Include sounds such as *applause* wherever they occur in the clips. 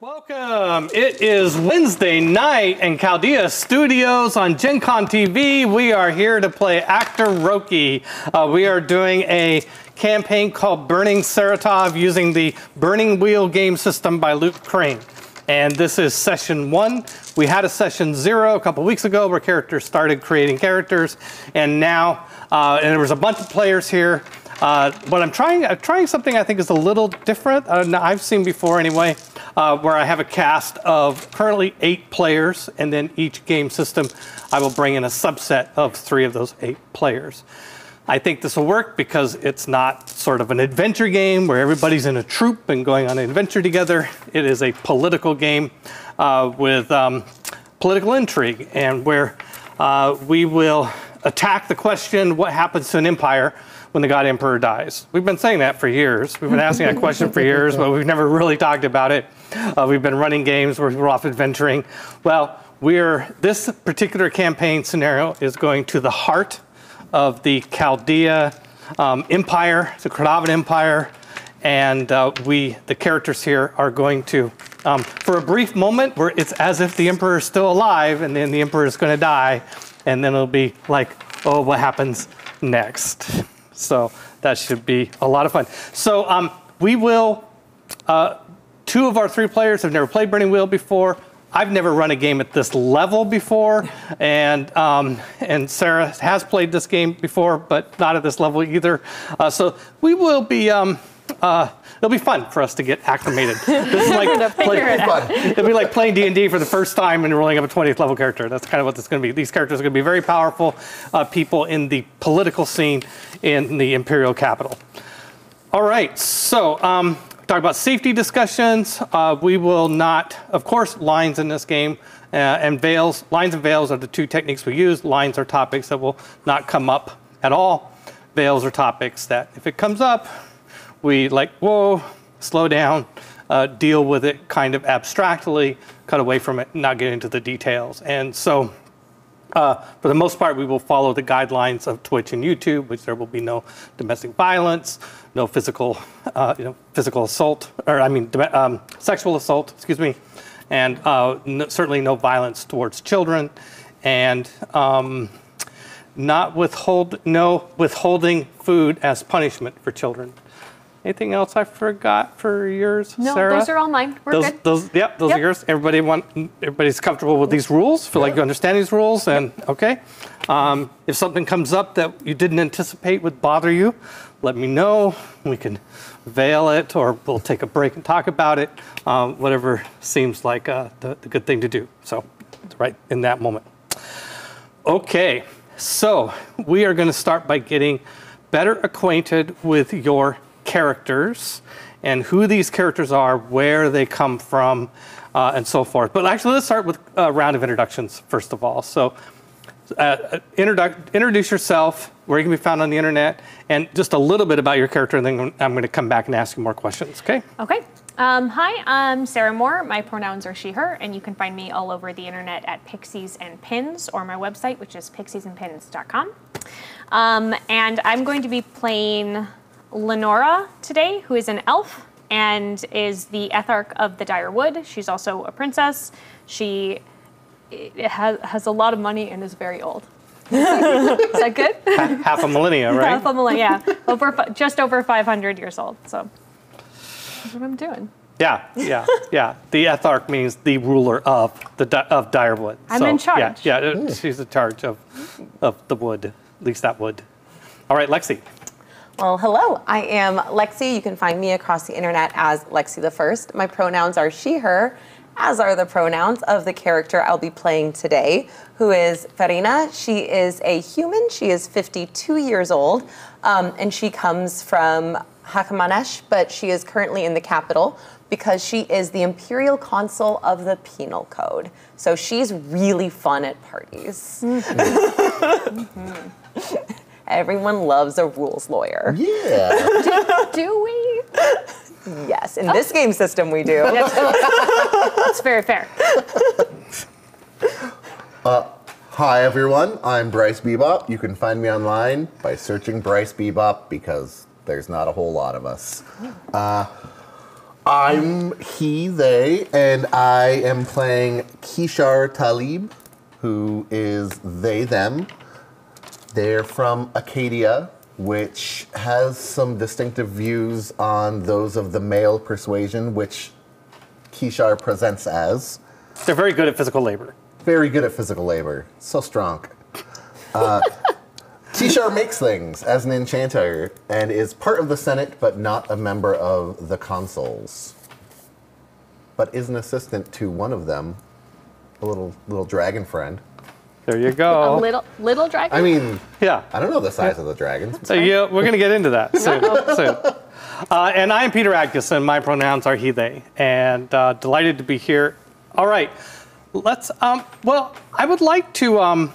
Welcome. It is Wednesday night in Chaldea Studios on Gen Con TV. We are here to play Actoroke. Uh, we are doing a campaign called Burning Saratov using the Burning Wheel game system by Luke Crane. And this is session one. We had a session zero a couple weeks ago where characters started creating characters. And now, uh, and there was a bunch of players here. Uh, but I'm trying, I'm trying something I think is a little different. I've seen before anyway, uh, where I have a cast of currently eight players, and then each game system, I will bring in a subset of three of those eight players. I think this will work because it's not sort of an adventure game where everybody's in a troop and going on an adventure together. It is a political game uh, with um, political intrigue and where uh, we will attack the question what happens to an empire when the God Emperor dies? We've been saying that for years. We've been asking that question for years, but we've never really talked about it. Uh, we've been running games where we're off adventuring. Well, we're this particular campaign scenario is going to the heart of the Chaldea um, Empire, the Kradavan Empire, and uh, we, the characters here, are going to, um, for a brief moment, where it's as if the Emperor is still alive, and then the Emperor is going to die, and then it'll be like, oh, what happens next? So that should be a lot of fun. So um, we will. Uh, two of our three players have never played Burning Wheel before. I've never run a game at this level before, and um, and Sarah has played this game before, but not at this level either. Uh, so we will be. Um, uh, it'll be fun for us to get acclimated. *laughs* This is like play, it will be like playing D and D for the first time and rolling up a 20th level character. That's kind of what this is going to be. These characters are going to be very powerful uh, people in the political scene in the imperial capital. All right, so um, talk about safety discussions. Uh, we will not, of course, lines in this game uh, and veils. Lines and veils are the two techniques we use. Lines are topics that will not come up at all. Veils are topics that, if it comes up, we like, whoa, slow down, uh, deal with it kind of abstractly, cut away from it, not get into the details. And so uh, for the most part, we will follow the guidelines of Twitch and YouTube, which there will be no domestic violence, no physical, uh, you know, physical assault, or I mean, um, sexual assault, excuse me, and uh, no, certainly no violence towards children, and um, not withhold, no withholding food as punishment for children. Anything else I forgot for yours, no, Sarah? those are all mine. We're those, good. Those, yep, those yep. are yours. Everybody want, everybody's comfortable with these rules. Feel like you understand these rules, and okay. Um, if something comes up that you didn't anticipate would bother you, let me know. We can veil it, or we'll take a break and talk about it. Um, whatever seems like uh, the, the good thing to do. So, right in that moment. Okay, so we are going to start by getting better acquainted with your characters and who these characters are, where they come from, uh, and so forth. But actually, let's start with a round of introductions first of all. So, uh, introdu- introduce yourself, where you can be found on the internet, and just a little bit about your character, and then I'm going to come back and ask you more questions. Okay? Okay. Um, hi, I'm Sarah Moore. My pronouns are she, her, and you can find me all over the internet at Pixies and Pins or my website, which is pixiesandpins.com. Um, and I'm going to be playing Lenora today, who is an elf and is the etharch of the Dire Wood. She's also a princess. She has, has a lot of money and is very old. *laughs* is that good? Half a millennia, right? Half a millennia, yeah. Over, just over 500 years old. So that's what I'm doing. Yeah, yeah, yeah. The etharch means the ruler of the of Direwood. I'm so, in charge. Yeah, yeah. She's in charge of of the wood, at least that wood. All right, Lexi. Well, hello. I am Lexi. You can find me across the internet as Lexi the First. My pronouns are she, her, as are the pronouns of the character I'll be playing today, who is Farina. She is a human. She is 52 years old, um, and she comes from Hakamanesh, but she is currently in the capital because she is the imperial consul of the penal code. So she's really fun at parties. Mm-hmm. *laughs* mm-hmm. *laughs* Everyone loves a rules lawyer. Yeah. *laughs* do, do we? Yes, in oh. this game system we do. *laughs* That's very fair. Uh, hi everyone, I'm Bryce Bebop. You can find me online by searching Bryce Bebop because there's not a whole lot of us. Uh, I'm he, they, and I am playing Kishar Talib, who is they, them. They're from Acadia, which has some distinctive views on those of the male persuasion, which Kishar presents as. They're very good at physical labor. Very good at physical labor. So strong. Uh, *laughs* Kishar makes things as an enchanter and is part of the Senate, but not a member of the consuls. But is an assistant to one of them, a little little dragon friend. There you *laughs* go. A little little dragon. I mean, yeah. I don't know the size of the dragons. So yeah, we're going to get into that *laughs* soon. soon. Uh, and I'm Peter Atkinson. My pronouns are he, they, and uh, delighted to be here. All right, let's. Um, well, I would like to um,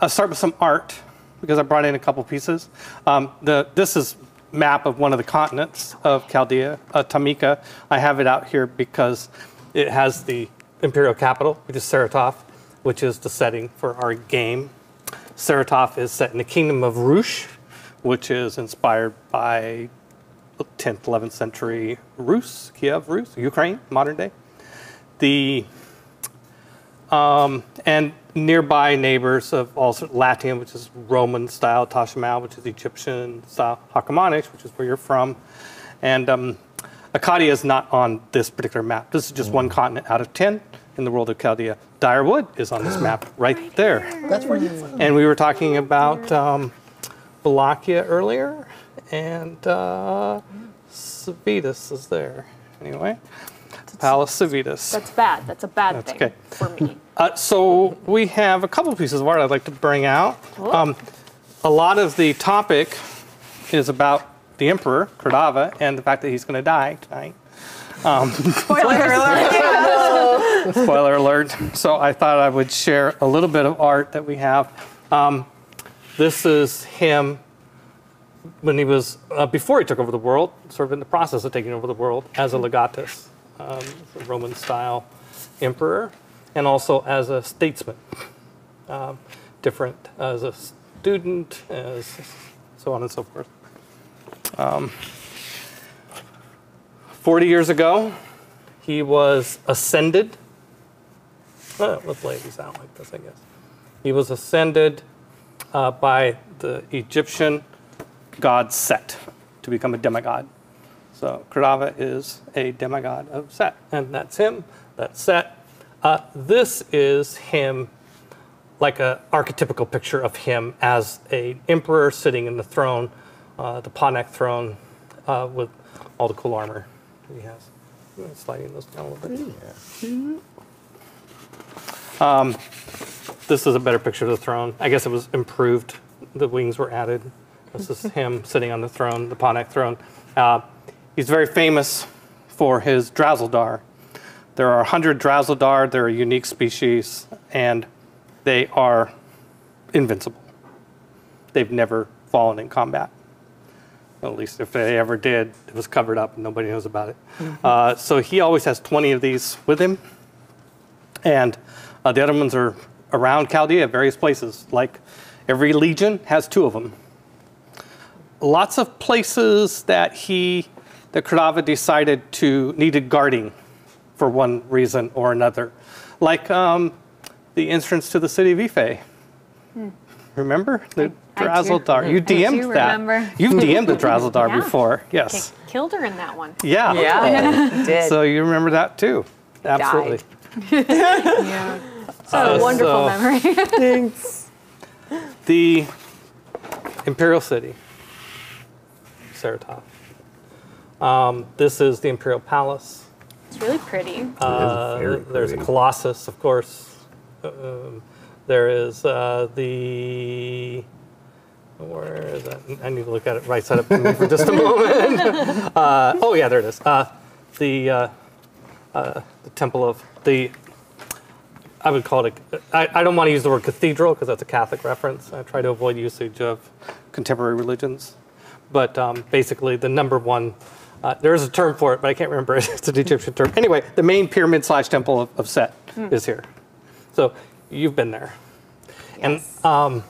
uh, start with some art because I brought in a couple pieces. Um, the this is map of one of the continents of Chaldea, uh, Tamika. I have it out here because it has the imperial capital, which is Saratov, which is the setting for our game. Saratov is set in the kingdom of Rus, which is inspired by 10th, 11th century Rus, Kiev, Rus, Ukraine, modern day. The um, and nearby neighbors of also Latium, which is Roman style, Tashimal, which is Egyptian style, Hakamanesh, which is where you're from, and um, Acadia is not on this particular map. This is just one continent out of ten in the world of Chaldea. Direwood is on this map *gasps* right there. That's where you're from. And we were talking about um, Wallachia earlier, and uh, Civitas is there. Anyway, Palace Civitas. That's bad. That's a bad That's thing okay. for me. *laughs* Uh, so we have a couple pieces of art I'd like to bring out. Um, a lot of the topic is about the Emperor, Kradava, and the fact that he's going to die tonight. *laughs* Spoiler alert. *laughs* *laughs* Spoiler alert. So I thought I would share a little bit of art that we have. Um, this is him when he was, uh, before he took over the world, sort of in the process of taking over the world as a legatus, um, a Roman style emperor, and also as a statesman. Um, different as a student, as so on and so forth. Um, 40 years ago, he was ascended. Uh, let's lay these out like this, I guess. He was ascended uh, by the Egyptian god Set to become a demigod. So Kradava is a demigod of Set, and that's him. That's Set. Uh, this is him, like an archetypical picture of him as a emperor sitting in the throne, uh, the Panek throne, uh, with all the cool armor he has. I'm sliding those down a little bit. Um, this is a better picture of the throne. I guess it was improved. The wings were added. This is him sitting on the throne, the Panek throne. Uh, he's very famous for his Drowsildar. There are 100 Drowsildar. They're a unique species, and they are invincible. They've never fallen in combat. At least if they ever did, it was covered up and nobody knows about it. Uh, so he always has 20 of these with him. And uh, the other ones are around Chaldea, various places. Like every legion has two of them. Lots of places that he, that Kradava decided to needed guarding for one reason or another. Like um, the entrance to the city of Ife. Remember the I do. Drazzledar? You I do DM'd that. remember. You've DM'd the Drazzledar *laughs* Yeah. before. Yes. K- Killed her in that one. Yeah. Yeah, he did. So you remember that too. Absolutely. *laughs* Yeah. So Uh, wonderful so- memory. *laughs* Thanks. The Imperial City, Saratov. Um, this is the Imperial Palace. it's really pretty. Uh, very there's a. Colossus, of course. Um, there is uh, the. Where is that? I need to look at it right side up for me for just a *laughs* moment. uh, oh yeah, there it is. Uh, the uh, uh, the Temple of the. I would call it a. I, I don't want to use the word cathedral because that's a Catholic reference. I try to avoid usage of contemporary religions, but um, basically the number one. Uh, there is a term for it, but I can't remember it. *laughs* It's an Egyptian term. Anyway, the main pyramid slash temple of, of Set is here. So you've been there. Yes. And um,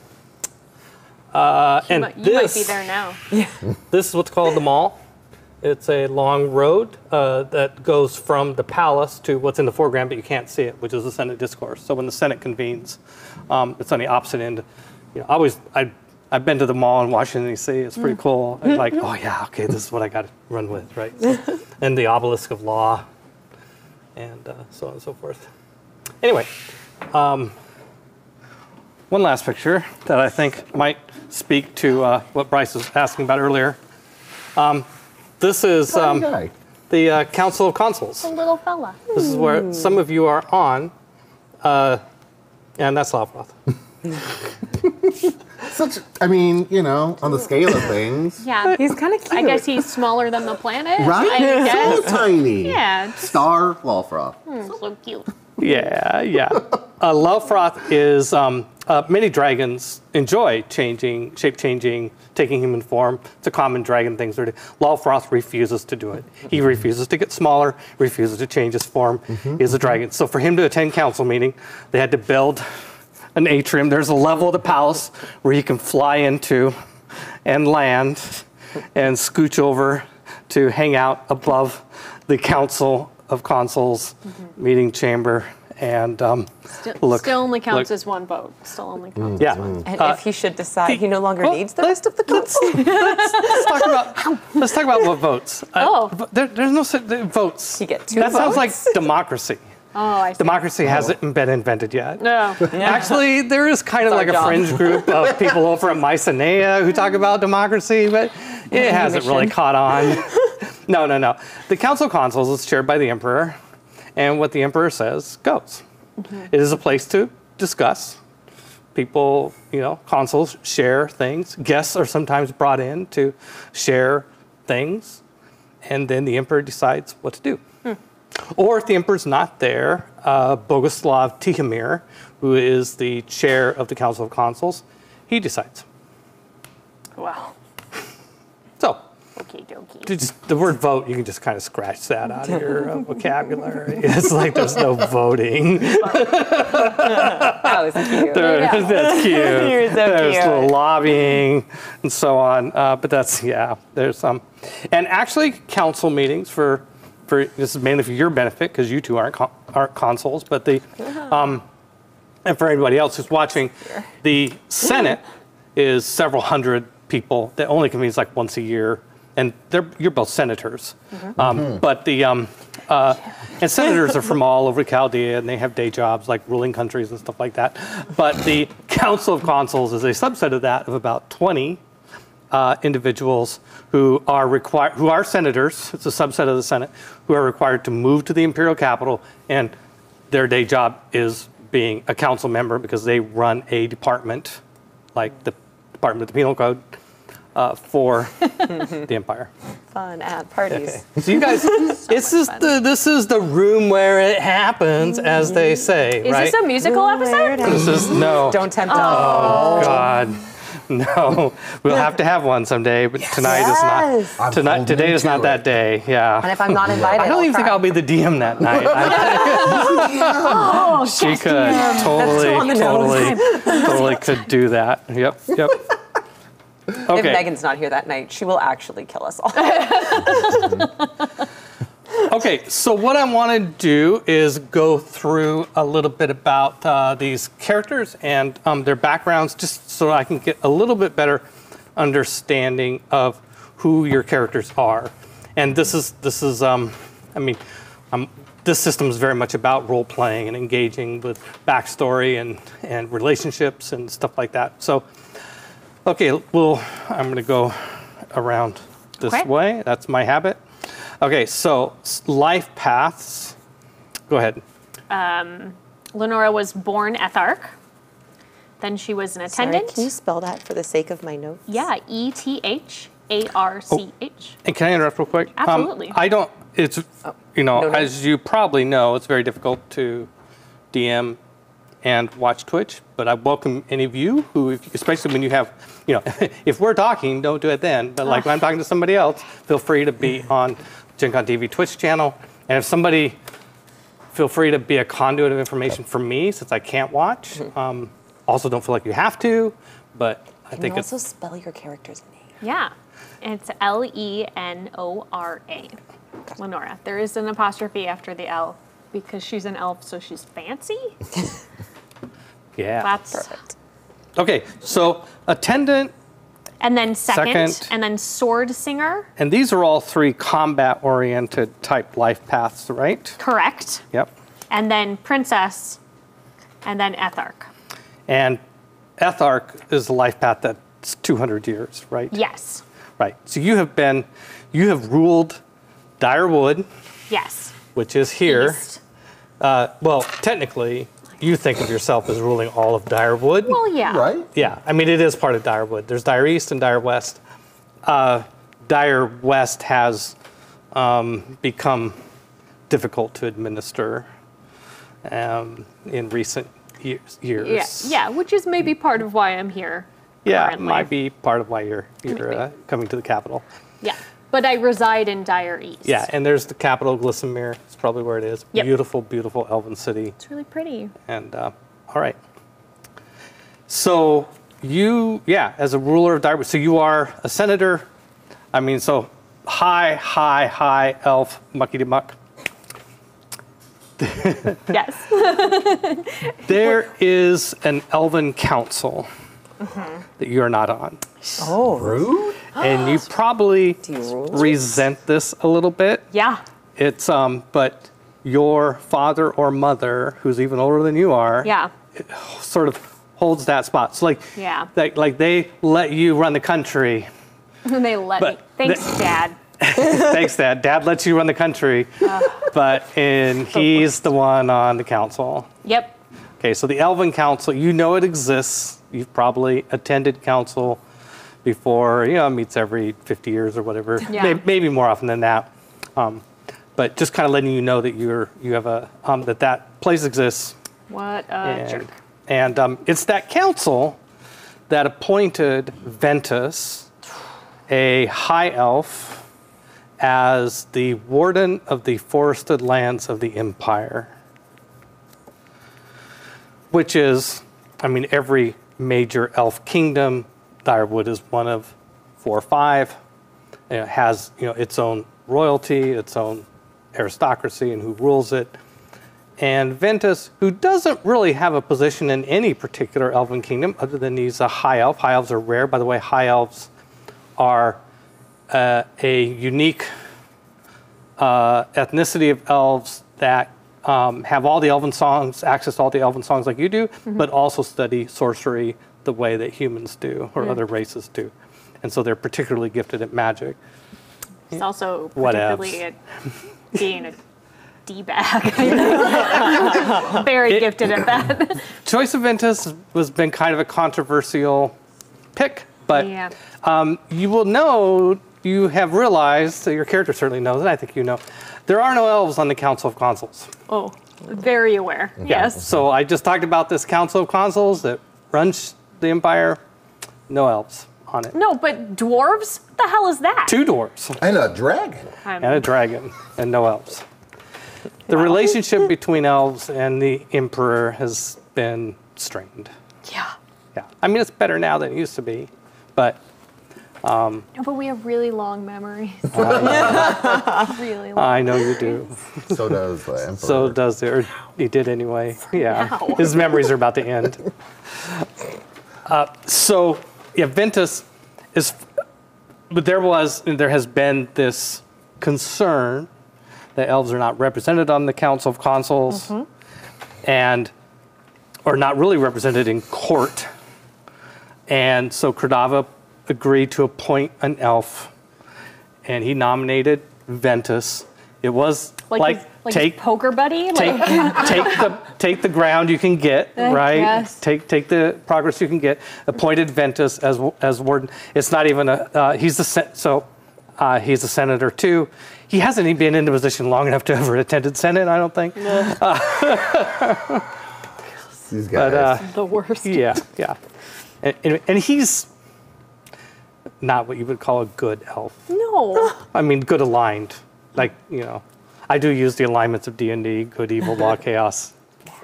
uh, You, and you this might be there now. *laughs* this is what's called the mall. It's a long road uh, that goes from the palace to what's in the foreground, but you can't see it, which is the Senate discourse. So when the Senate convenes, um, it's on the opposite end. You know, I always, I, I've been to the mall in Washington D.C. It's pretty cool. I'm like, oh yeah, okay, this is what I got to run with, right? So- *laughs* and the obelisk of law, and uh, so on and so forth. Anyway, um, one last picture that I think might speak to uh, what Bryce was asking about earlier. Um, this is um, the uh, Council of Consuls. A little fella. This is where some of you are on, uh, and that's Lavroth. *laughs* Such, I mean, you know, on the scale of things, Yeah. He's kind of cute. I guess he's smaller than the planet. right? I guess. So tiny. Yeah, it's Star Lawfroth. so cute. Yeah, yeah. Uh, Lavroth is um, uh, many dragons enjoy changing, shape changing, taking human form. It's a common dragon thing. Lavroth refuses to do it. He refuses to get smaller, refuses to change his form. He's a dragon. So for him to attend council meeting, they had to build an atrium. There's a level of the palace where he can fly into and land and scooch over to hang out above the council of consuls meeting chamber and um, Still, look. still only counts look- as one vote. Still only counts. yeah. And Uh, if he should decide he no longer well, needs the let- rest of the council, *laughs* let's talk about let's talk about what votes. Uh, Oh. there, there's no such- there- votes. You get two That sounds like democracy. *laughs* Oh, I see. Democracy hasn't been invented yet. No. Actually, there is kind of our like a job. fringe group of people over at Mycenae who talk about democracy, but it hasn't really caught on. *laughs* No, no, no. The Council of Consuls is chaired by the Emperor, and what the Emperor says goes. It is a place to discuss. People, you know, consuls share things. Guests are sometimes brought in to share things, and then the Emperor decides what to do. Or if the emperor's not there, uh, Boguslav Tihomir, who is the chair of the Council of Consuls, he decides. Wow. So, okay, dokie. The word vote, you can just kind of scratch that out of your uh, vocabulary. *laughs* It's like there's no voting. that was cute. There- That's *laughs* cute. You're so there's cute. little lobbying and so on. Uh, but that's yeah. There's some, and actually council meetings for for this is mainly for your benefit because you two aren't con- aren't consuls, but the um, and for everybody else who's watching, the Senate is several hundred people that only convenes like once a year, and they're you're both senators, um, but the um, uh, and senators are from all over Chaldea, and they have day jobs like ruling countries and stuff like that. But the Council of Consuls is a subset of that of about 20 uh, individuals who are required, who are senators. It's a subset of the Senate who are required to move to the imperial capital, and their day job is being a council member because they run a department, like the Department of the Penal Code, uh, for *laughs* the empire. Fun at parties. So you guys, *laughs* this is the this is the room where it happens, as they say, Is right? this a musical episode? This is no. Don't tempt us. Oh God, *laughs* no. We'll have to have one someday, but tonight Yes. is I'm not. Tonight, today is not it. that day. Yeah. And if I'm not invited, I don't even think cry. I'll be the DM that night. I- she could totally, on the nose. totally, totally could do that. Yep, yep. If Megan's not here that night, she will actually kill us all. *laughs* Okay, so what I want to do is go through a little bit about uh, these characters and um, their backgrounds, just so I can get a little bit better understanding of who your characters are. And this is this is um, I mean, um, this system is very much about role playing and engaging with backstory and and relationships and stuff like that. So, okay, well, I'm going to go around this Okay. way. That's my habit. Okay, so life paths. Go ahead. Lenora was born Etharch. Then she was an attendant. Sorry, attendant. can you spell that for the sake of my notes? Yeah, E T H A R C H. And can I interrupt real quick? Um, Absolutely. I don't. It's you know, no, no. as you probably know, it's very difficult to DM and watch Twitch. But I welcome any of you who, especially when you have, you know, *laughs* if we're talking, don't do it then. But like when I'm talking to somebody else, feel free to be *laughs* on Gen Con TV Twitch channel. And if somebody, feel free to be a conduit of information for me since I can't watch. Um, also, don't feel like you have to, but I Can think you it's also spell your character's name? Yeah. It's L E N O R A. Lenora. There is an apostrophe after the L because she's an elf, so she's fancy. *laughs* Yeah. That's Perfect. Okay, so attendant, and then second, Second. and then sword singer. and these are all three combat oriented type life paths, right? Correct. Yep. And then princess, and then etharch. And Etharch is the life path that's 200 years, right? Yes. Right. So you have been, you have ruled Direwood, Yes. which is here. Uh, well, technically, you think of yourself as ruling all of Direwood. Well, yeah. Right? Yeah, I mean, it is part of Direwood. There's Dire East and Dire West. Uh, Dire West has um, become difficult to administer um, in recent years. Yeah. years. Yeah, which is maybe part of why I'm here. Yeah, it currently. might be part of why you're, you're uh, coming to the capital. Yeah. But I reside in Dire East. Yeah, and there's the capital, Glissamere. It's probably where it is. Yep. Beautiful, beautiful elven city. It's really pretty. And uh, all right. So you, yeah, as a ruler of Dire, so you are a senator. I mean, so high, high, high elf muckety muck. Yes. *laughs* There is an elven council that you are not on. Oh, Rude? And you *gasps* probably you resent this a little bit. yeah. It's um, but your father or mother, who's even older than you are, Yeah. *sighs* sort of holds that spot. So like, Yeah. like, like they let you run the country. And *laughs* they let But me. Thanks, the- Dad. *laughs* Thanks, Dad. Dad lets you run the country, *laughs* but and he's the one on the council. Yep. Okay, so the Elven Council, you know it exists. You've probably attended council before. You know, it meets every 50 years or whatever. Yeah. May- Maybe more often than that. Um, but just kind of letting you know that you're you have a um, that that place exists. What a and, jerk. and um, it's that council that appointed Ventus, a high elf, as the warden of the forested lands of the empire. Which is, I mean, every major elf kingdom, Direwood is one of four or five. And it has, you know, its own royalty, its own aristocracy, and who rules it and Ventus, who doesn't really have a position in any particular elven kingdom other than he's a high elf. High elves are rare. By the way, high elves are uh, a unique uh, ethnicity of elves that um, have all the elven songs, access to all the elven songs like you do, but also study sorcery the way that humans do or other races do. And so they're particularly gifted at magic. It's also Whatevs. particularly at being a *laughs* d-bag. *laughs* Very gifted at that. *laughs* Choice of Ventus has been kind of a controversial pick, but yeah. um, you will know, you have realized, so your character certainly knows, and I think you know, there are no elves on the Council of Consuls. Oh, very aware. Yes. So I just talked about this Council of Consuls that runs the Empire. No elves on it. No, but dwarves? What the hell is that? Two dwarves And a dragon. I'm- and a dragon, and no elves. The relationship *laughs* between elves and the Emperor has been strained. yeah. Yeah. I mean, it's better now than it used to be, but No, but we have really long memories. *laughs* *laughs* really long. I know you do. So does the emperor. So does it, or he did anyway. Yeah, now. his memories are about to end. *laughs* Uh, so, yeah, Ventus is, but there was, there has been this concern that elves are not represented on the Council of Consuls, and are not really represented in court. And so Kradava agreed to appoint an elf, and he nominated Ventus. It was like like, his, like take his poker buddy? take Like, *laughs* take the take the ground you can get, I right? guess. Take take the progress you can get. Appointed Ventus as as warden. It's not even a uh, he's the so uh, he's a senator too. He hasn't even been in the position long enough to ever attended Senate. I don't think. *laughs* These guys. But uh, the worst. yeah, yeah, and, and, and he's not what you would call a good elf. No. I mean, good aligned. Like you know, I do use the alignments of D and D: good, evil, law, *laughs* chaos.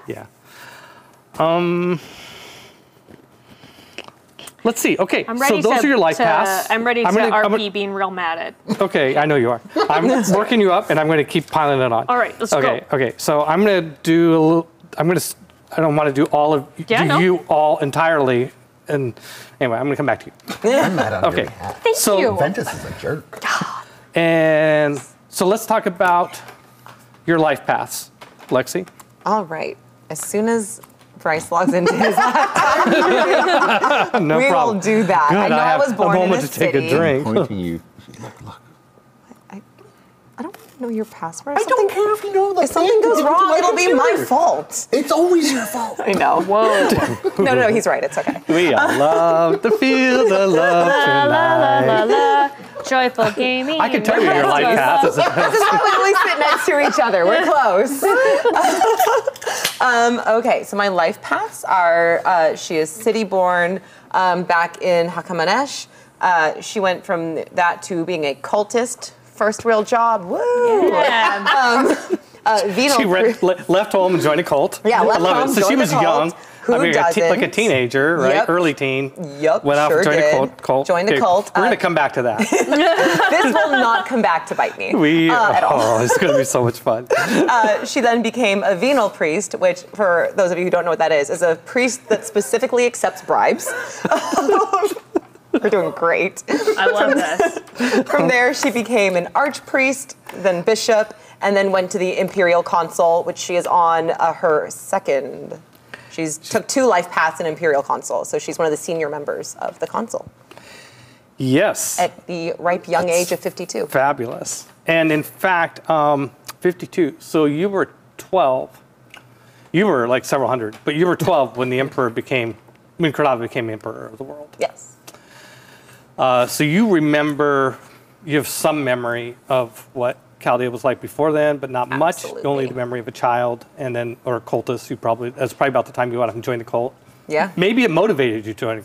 Yeah. Um. Let's see. Okay, I'm ready so those to, are your life to- paths. I'm ready to gonna- RP I'm gonna- being real mad at. okay, I know you are. *laughs* I'm working you up, and I'm going to keep piling it on. All right, let's okay, go. Okay, okay. so I'm going to do a little. I'm going to. I don't want to do all of Yeah, do no. you all entirely. And anyway, I'm going to come back to you. I'm mad on Okay. your behalf. Thank So- you. Ventus is a jerk. And so let's talk about your life paths, Lexi. All right. As soon as Bryce logs into his laptop, *laughs* No we problem. will do that. Good, I know I, have was born a in moment a to take city. a drink. Pointing you. Look, look. I don't know your password. I don't care if you know the If something goes wrong, it'll be my fault. It's always your fault. *laughs* I know. Whoa. No, no, no, he's right. It's okay. We all love to feel the *laughs* love la la la tonight. la. Joyful gaming. I can tell you your life path. This is why we always sit next to each other. We're close. *laughs* um, okay, so my life paths are uh, she is city born um, back in Hakamanesh. Uh, she went from that to being a cultist. First real job. Woo! Yeah. Uh, *laughs* venal She re- le- left home and joined a cult. Yeah, left I love home, it. So she was young. Who I mean, te- like a teenager, right? Yep. Early teen. Yep. Went off sure and joined a cult. cult. Joined a cult. We're Uh, going to come back to that. *laughs* this will not come back to bite me. *laughs* We, uh, at all. oh, it's going to be so much fun. Uh, she then became a venal priest, which, for those of you who don't know what that is, is a priest that specifically accepts bribes. We're doing great. I love this. *laughs* From there, she became an archpriest, then bishop, and then went to the imperial consul, which she is on uh, her second. She's took two life paths in imperial consul, so she's one of the senior members of the consul Yes. at the ripe young age of 52. Fabulous. And in fact, um, 52. So you were 12. You were like several hundred, but you were 12 when the emperor became, when Kradava became emperor of the world. Yes. Uh, so you remember, you have some memory of what Chaldea was like before then, but not much. Only the memory of a child, and then or a cultist. You probably that's probably about the time you went off and joined the cult. Yeah. Maybe it motivated you to join.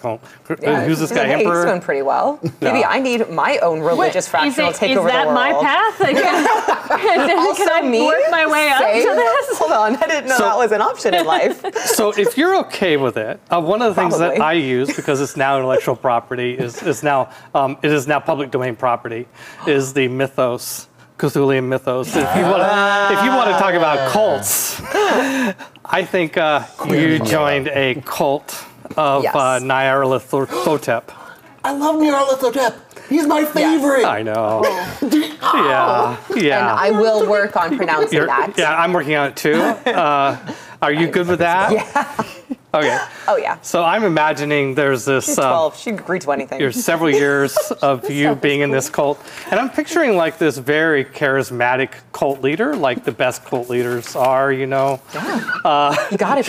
Yeah, Who's this guy, like, hey, emperor? He's doing pretty well. Maybe I need my own religious Is, fractional it, take is over that the world. my path? Like, can, *laughs* Also can I me work my way up to this? Hold on, I didn't know So- that was an option in life. *laughs* so if you're okay with it, uh, one of the things that I use because it's now intellectual property is, is now um, it is now public domain property is the mythos. Cthulian mythos. If you want to, if you want to talk about cults, *gasps* *laughs* I think uh, you joined a cult of Yes. uh, Nyarlathotep. *gasps* I love Nyarlathotep. He's my favorite. I know. *laughs* Yeah, And yeah. I will work on pronouncing You're- that. yeah, I'm working on it too. *laughs* Uh, are you good with that? Yeah. *laughs* Okay. Oh yeah. So I'm imagining there's this. She's um, 12. She'd agree to anything. there's several years *laughs* of you being in this cult, and I'm picturing like this very charismatic cult leader, like the best cult leaders are, you know, you gotta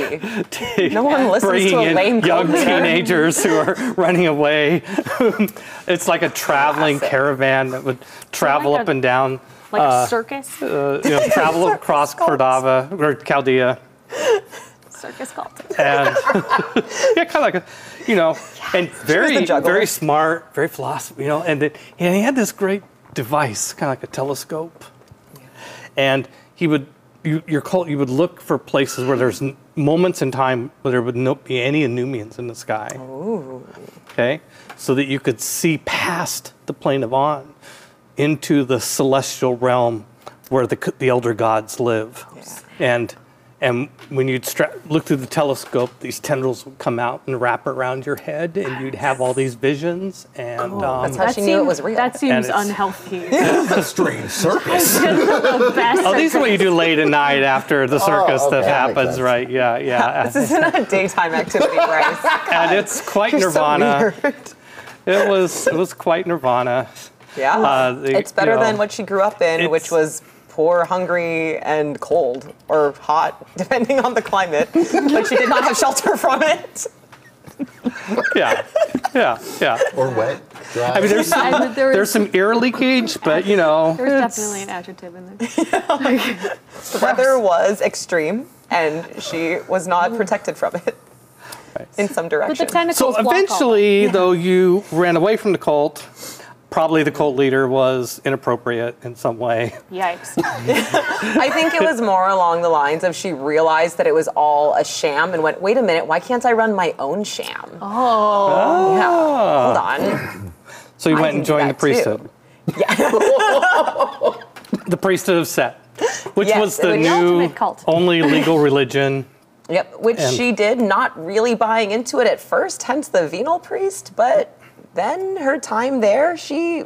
be. *laughs* No one listens to a lame young cult teenagers who are running away. it's like a traveling Classic. caravan that would travel like up a- and down, Like a circus? uh, you know, travel across Cordova or Chaldea. Circus cult. and *laughs* *laughs* yeah, kind of like a, you know, and very, very smart, very philosophical, you know, and, then and he had this great device, kind of like a telescope, and he would, you, your cult, you would look for places where there's n- moments in time where there would not be any Anumians in the sky. Okay, so that you could see past the plane of On into the celestial realm where the, the elder gods live. And and when you'd stra- look through the telescope, these tendrils would come out and wrap around your head, and you'd have all these visions. And um, That's how she knew it was real. That seems unhealthy. *laughs* This is a strange *laughs* circus. the best. oh, these are what you do late at night after the circus okay, that that happens, sense. right? Yeah, yeah. *laughs* This isn't a daytime activity, Bryce. and it's quite You're so nirvana. weird. it was it was quite nirvana. Yeah. Uh, the- it's better you know, than what she grew up in, which was poor, hungry, and cold, or hot, *laughs* depending on the climate. but she did not have shelter from it. Yeah, yeah, yeah. or wet. Dry. I mean, there's some, I- there there's some ear leakage, but you know, There's definitely an adjective in there. The weather was extreme, and she was not protected from it in some But the direction. So eventually, though, you ran away from the cult, probably the cult leader was inappropriate in some way. Yikes. *laughs* I think it was more along the lines of she realized that it was all a sham and went, wait a minute, why can't I run my own sham? Oh. Yeah, hold on. So you I went and joined the that too. priesthood. *laughs* *laughs* the priesthood of Set, which Yes, was the was new cult. only legal religion. Yep, which And- she did, not really buying into it at first, hence the venal priest, but then her time there, she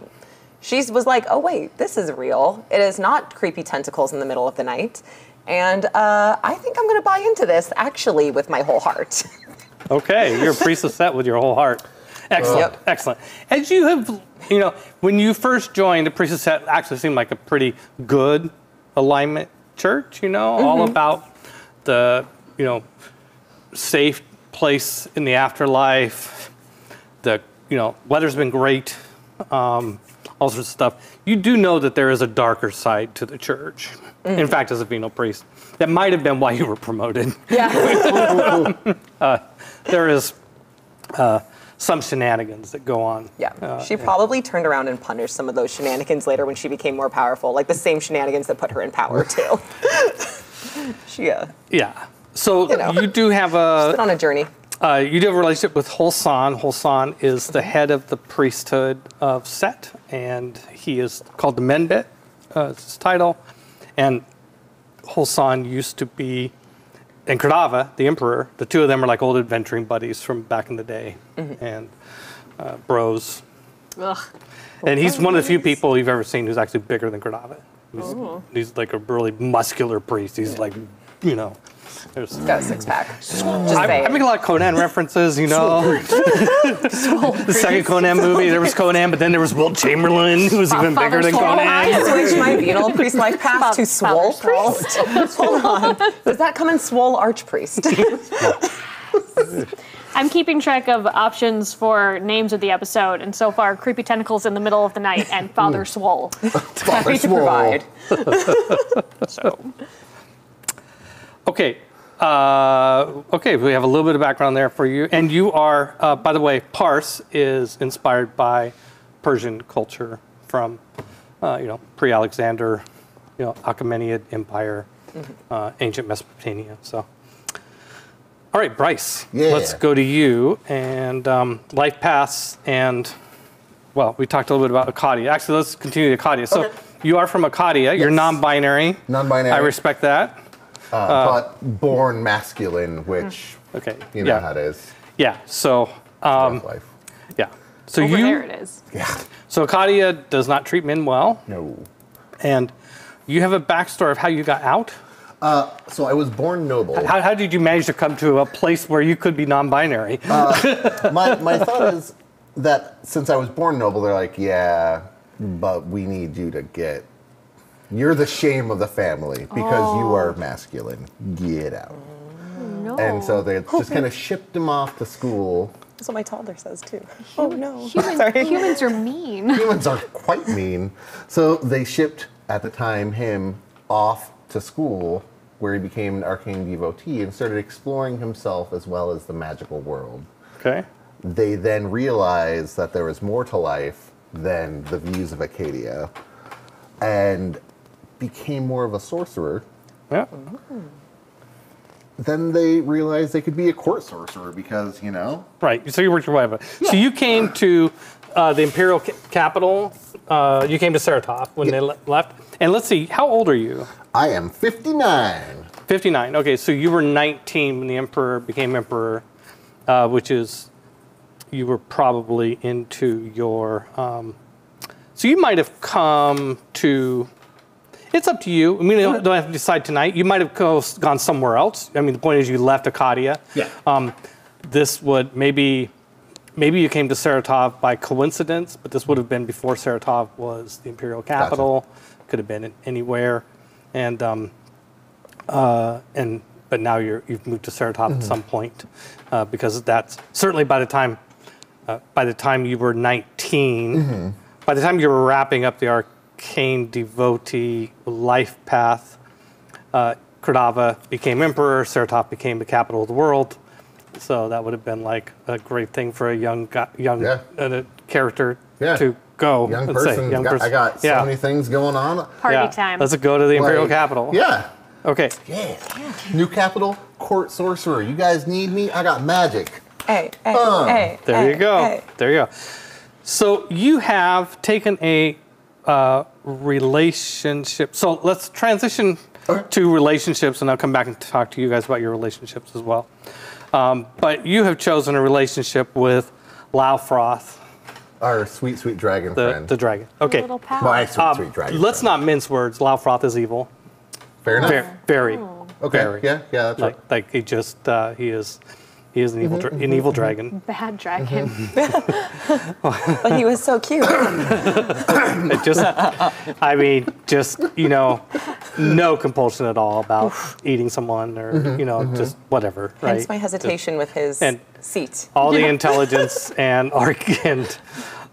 she was like, oh wait, this is real. It is not creepy tentacles in the middle of the night. And uh, I think I'm gonna buy into this actually with my whole heart. *laughs* Okay, you're a priest of Set with your whole heart. Excellent, Yep. excellent. As you have, you know, when you first joined, the priest of Set actually seemed like a pretty good alignment church. You know, all Mm-hmm. about the, you know, safe place in the afterlife. The, you know, weather's been great. Um, all sorts of stuff. You do know that there is a darker side to the church. Mm-hmm. In fact, as a venal priest, that might have been why you were promoted. yeah. *laughs* there is uh, some shenanigans that go on. Yeah. Uh, she probably turned around and punished some of those shenanigans later when she became more powerful, like the same shenanigans that put her in power *laughs* too. *laughs* she uh, yeah. So You know. you do have a been on a journey. Uh, you do have a relationship with Holsan. Holsan is the head of the priesthood of Set, and he is called the Menbit. Uh, it's his title, and Holsan used to be, and Kradava, the emperor. The two of them are like old adventuring buddies from back in the day, and uh, bros. Ugh. And he's one of the few people you've ever seen who's actually bigger than Kradava. He's, he's like a really muscular priest. He's like, you know, there's. Got a six pack. Just I, saying. I make a lot of Conan references, you know. *laughs* the second Conan movie, there was Conan, but then there was Wilt Chamberlain, who was even bigger than Conan. I switched my venal *laughs* priest life path to swole priest. Hold on. Does that come in swole archpriest? *laughs* I'm keeping track of options for names of the episode, and so far, Creepy Tentacles in the Middle of the Night and Father hmm. Swole. Happy to provide. So, okay. Uh, okay, we have a little bit of background there for you. And you are, uh, by the way, Pars is inspired by Persian culture from, uh, you know, pre-Alexander, you know, Achaemenid Empire, uh, ancient Mesopotamia. So, all right, Bryce, Yeah. let's go to you and um, life paths and. Well, we talked a little bit about Acadia. Actually, let's continue to Acadia. So, Okay. you are from Acadia. You're non-binary. Non-binary. I respect that. Uh, but born masculine, which Okay. you know yeah. how it is. Yeah. So, um, life. yeah. So Over you. there it is. Yeah. So Acadia does not treat men well, No. and you have a backstory of how you got out. So I was born noble. How, how did you manage to come to a place where you could be non-binary? *laughs* my, my thought is that since I was born noble, they're like, yeah, but we need you to get. You're the shame of the family because you oh. are masculine. Get out. No. And so they just kind of shipped him off to school. That's what my toddler says too. Oh no. *laughs* Human- Sorry. humans are mean. *laughs* Humans are quite mean. So they shipped, at the time, him off to school where he became an arcane devotee and started exploring himself as well as the magical world. okay. they then realized that there was more to life than the views of Acadia and became more of a sorcerer. Yeah. Then they realized they could be a court sorcerer because, you know, Right. So you worked your way up. So you came to uh, the imperial ca- capital. Uh, you came to Saratov when Yeah. they le- left. And let's see, how old are you? I am 59. 59. Okay, so you were 19 when the emperor became emperor, uh, which is, you were probably into your. Um, so you might have come to. It's up to you. I mean, you don't don't have to decide tonight. You might have gone somewhere else. I mean, the point is you left Acadia. Yeah. Um, this would maybe, maybe you came to Saratov by coincidence, but this would have been before Saratov was the imperial capital. Could have been anywhere, and um, uh, and but now you're you've moved to Saratov at some point uh, because that's certainly by the time uh, by the time you were 19, by the time you were wrapping up the arcane devotee life path, uh, Kradava became emperor, Saratov became the capital of the world. So that would have been like a great thing for a young young Yeah. uh, character Yeah. to go. young Let's say person. young got, I person. got so yeah. many things going on. Party yeah. time. Let's go to the Imperial Like, capital. Yeah. Okay. Yeah. New capital, court sorcerer. You guys need me? I got magic. Hey, hey, Uh, hey. There hey, you go. hey. There you go. So you have taken a uh, relationship. So let's transition Okay. to relationships, and I'll come back and talk to you guys about your relationships as well. Um, but you have chosen a relationship with Lavroth, Our sweet, sweet dragon the, friend. the dragon. Okay. Little. My sweet, Um, sweet dragon. let's friend. not mince words. Lavroth is evil. Fair enough. Very, very. Okay. very. Yeah, yeah, that's Like, right. like he just uh, he is he is an evil dra- an evil dragon. Bad dragon. Mm-hmm. But he was so cute. *coughs* It just, I mean, just you know, no compulsion at all about eating someone or you know, just whatever. Right. Hence my hesitation with his And- seat. all the *laughs* intelligence and arg- and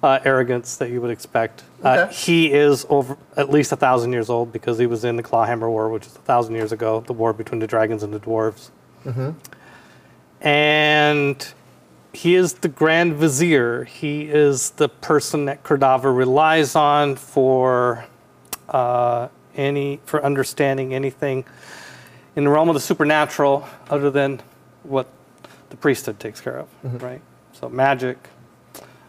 uh, arrogance that you would expect. Uh, Okay. he is over at least a thousand years old because he was in the Clawhammer War, which is a thousand years ago, the war between the dragons and the dwarves. And he is the Grand Vizier. He is the person that Kradava relies on for uh, any for understanding anything in the realm of the supernatural, other than what the priesthood takes care of, right? So magic,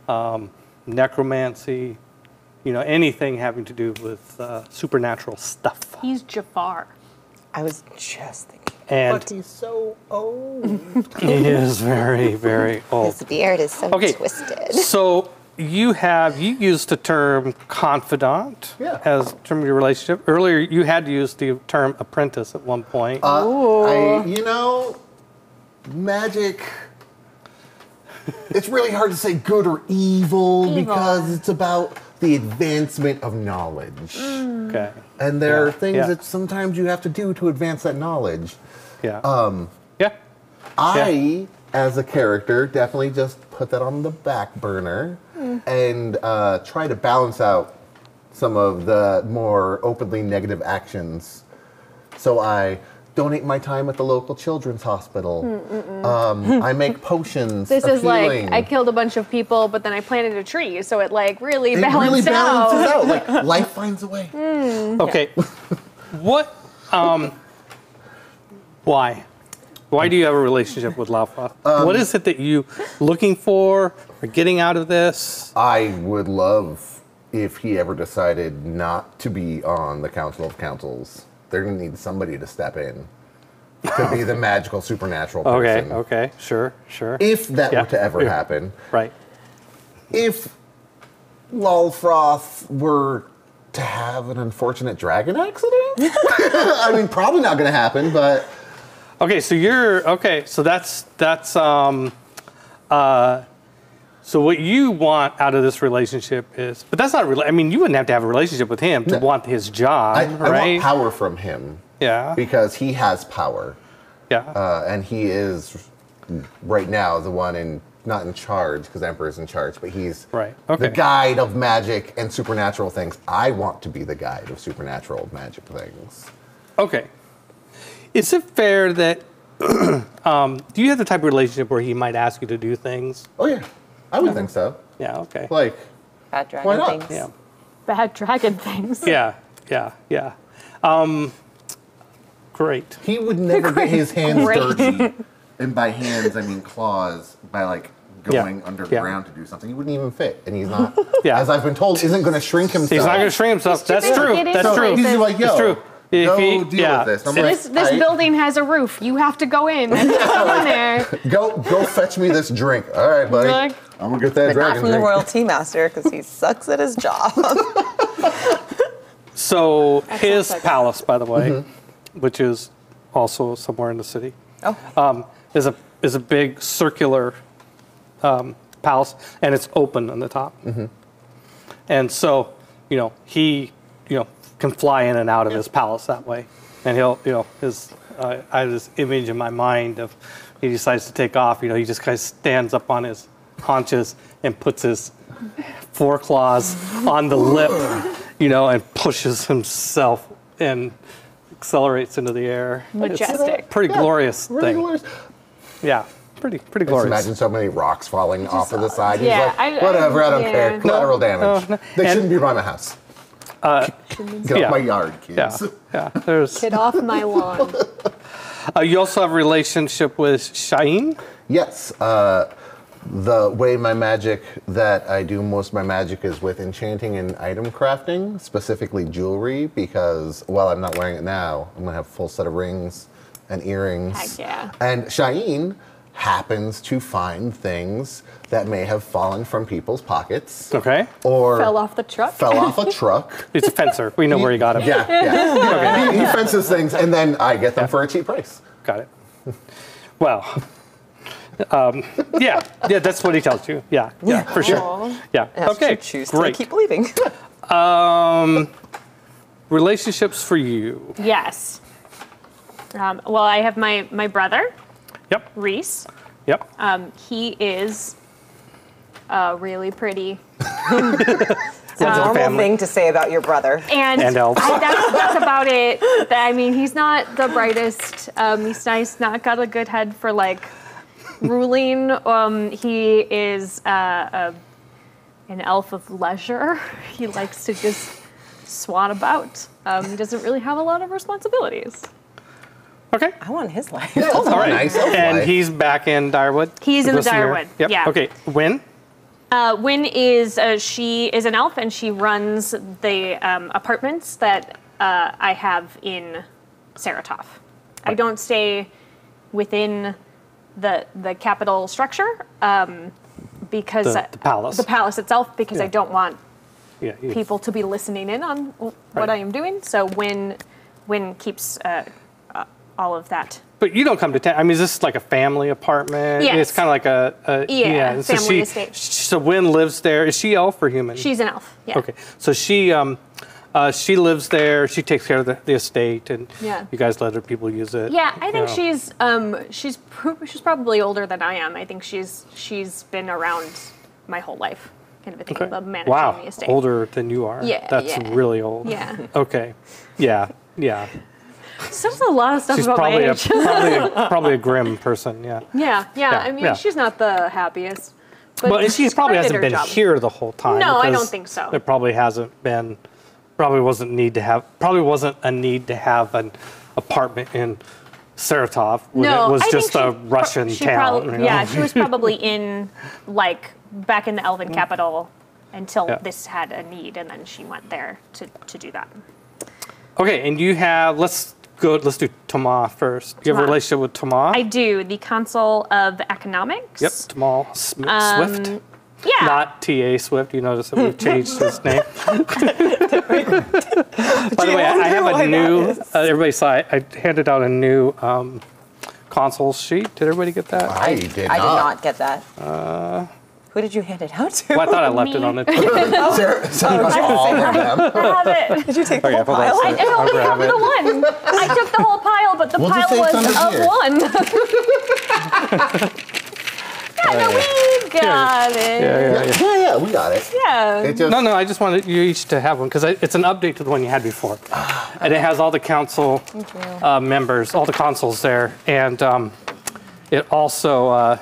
um, necromancy, you know, anything having to do with uh, supernatural stuff. He's Jafar. I was just thinking. And But he's so old. *laughs* he is very, very *laughs* old. His beard is so Okay. twisted. So you have you used the term confidant Yeah. as term of your relationship. Earlier, you had used the term apprentice at one point. Uh, I, you know, magic. It's really hard to say good or evil, Evil. because it's about the advancement of knowledge. okay. And there are things yeah. that sometimes you have to do to advance that knowledge. Yeah. Um. Yeah. I, as a character, definitely just put that on the back burner and uh, try to balance out some of the more openly negative actions. So I donate my time at the local children's hospital. Um, *laughs* I make potions. This of is like. I killed a bunch of people, but then I planted a tree, so it like really It balanced really balances out. out. Like *laughs* life finds a way. Okay. *laughs* what? Um. Why? Why do you have a relationship with Lavroth? Um, what is it that you looking for or getting out of this? I would love if he ever decided not to be on the Council of Councils. They're gonna need somebody to step in to be the *laughs* magical supernatural Okay. person. Okay. Sure. Sure. If that Yeah, were to ever yeah. happen, right. if Lavroth were to have an unfortunate dragon accident, *laughs* I mean, probably not gonna happen, but Okay, so you're okay. So that's that's um, uh, so what you want out of this relationship is, but that's not. Rela- I mean, you wouldn't have to have a relationship with him to No. want his job, I, I right? want power from him yeah, because he has power. yeah. uh, and he is right now the one in not in charge because Emperor's in charge, but he's Right, okay. the guide of magic and supernatural things. I want to be the guide of supernatural magic things. okay. Is it fair that? *clears throat* um, do you have the type of relationship where he might ask you to do things? Oh yeah, I would think so. Yeah. Okay. Like, Bad dragon Why not? things. Yeah. Bad dragon things. Yeah. Yeah. Yeah. Um, great. he would never get his hands Great. dirty, *laughs* and by hands I mean claws. By like Yeah, going yeah. underground to do something, he wouldn't even fit, and he's not. *laughs* Yeah. as I've been told, isn't going to shrink himself. He's not going to shrink himself. That's true. That's So true. he's like, yo, It's true. If go he- deal yeah. with this. So like, This this "I- building has a roof. You have to go in. and go in there. *laughs* Go, go fetch me this drink. All right, buddy. Like- I'm gonna get that But dragon not from the royal tea master because he *laughs* sucks at his job. *laughs* So his like- palace, by the way, Mm-hmm. which is also somewhere in the city, oh, um, is a is a big circular um, palace, and it's open on the top. Mm-hmm. And so, you know, he, you know, can fly in and out of his palace that way, and he'll, you know, his. Uh, I have this image in my mind of he decides to take off. You know, he just kind of stands up on his haunches and puts his foreclaws on the lip, *laughs* you know, and pushes himself and accelerates into the air. It's Majestic. a pretty glorious Really thing. glorious. Yeah. pretty pretty Just glorious. imagine so many rocks falling off of the side. yeah, He's like, I- I- whatever, I, don't yeah. care. Collateral damage. no. They And- shouldn't be by my house. Get yeah. off my yard, Yeah, kids. yeah. There's. Get off my lawn. *laughs* Uh, you also have a relationship with Shaheen. Yes. Uh, the way my magic that I do most of my magic is with enchanting and item crafting, specifically jewelry, because while I'm not wearing it now, I'm gonna have a full set of rings and earrings. Heck yeah. And Shaheen happens to find things that may have fallen from people's pockets. Okay. Or Fell off the truck. fell off a truck. *laughs* He's a fencer. We know where you got them. Yeah, yeah. *laughs* he, he fences things, and then I get them for a cheap price. Got it. Well, um, yeah, yeah, that's what he tells you. Yeah, yeah, for sure. Aw. Yeah. Yes, okay. to choose to Great. keep believing. *laughs* Relationships for you. Yes. Um, well, I have my my brother Yep. Reese. Yep. Um, he is uh, really pretty, Runs a Normal family. thing to say about your brother. and, And elves. I- that's, that's about it. I mean, he's not the brightest. Um, he's nice. Not got a good head for like ruling. Um, he is uh, a, an elf of leisure. He likes to just swan about. Um, he doesn't really have a lot of responsibilities. Okay. I want his life. All right. Nice elf and he's back in Direwood. He's in the Direwood, Yep. yeah. Okay. When? Uh, Win is uh, she is an elf and she runs the um, apartments that uh, I have in Saratov. I don't stay within the the capital structure um, because The- the palace. the palace itself because I don't want Yeah. people to be listening in on what Right. I am doing. So Win Win keeps uh, all of that. But you don't come to town. I mean, is this like a family apartment? Yes. It's kind of like a, a Yeah, so family she, estate. So Wynn lives there. Is she elf or human? She's an elf. Yeah. Okay, so she um, uh, she lives there. She takes care of the, the estate, and Yeah. you guys let other people use it. Yeah, I think know. she's um she's pr- she's probably older than I am. I think she's she's been around my whole life, kind of a thing. Okay. The managing Wow, the estate. older than you are. Yeah, that's yeah. really old. Yeah, Okay. Yeah. Yeah. Says a lot of stuff She's about my probably a, probably a, *laughs* probably a grim person. Yeah. yeah, yeah, Yeah, I mean, yeah. she's not the happiest. But Well, she she's probably good at hasn't been job. here the whole time. No, I don't think so. There probably hasn't been. Probably wasn't need to have. Probably wasn't a need to have an apartment in Saratov when No, it was I think just she a pro- Russian she town. prob- you know? Yeah, she was probably *laughs* in like back in the Elven mm. capital until Yeah. this had a need, and then she went there to, to do that. Okay, and you have. Let's go. Let's do Toma first. Do You have a Toma. relationship with Toma. I do the Consul of Economics. Yep, Tamal Sm- Um, Swift. Yeah. Not T.A. Swift. You notice that we've *laughs* changed his name. *laughs* By the way, I, I have a new. Uh, everybody saw. I, I handed out a new um, console sheet. Did everybody get that? I did I not. did not get that. Who did you hand it out to? Well, I thought I left it on the. Sarah, Sarah was all of them. I have it. *laughs* Did you take the Okay, whole hold on a pile? second. I only have the one. I took the whole pile, but the We'll pile was of here. one. *laughs* yeah, no, we got it. Yeah, yeah, yeah. Yeah, yeah, we got it. Yeah. It just No, no, I just wanted you each to have one because it's an update to the one you had before, and it has all the council uh, members, all the consuls there, and um, it also uh,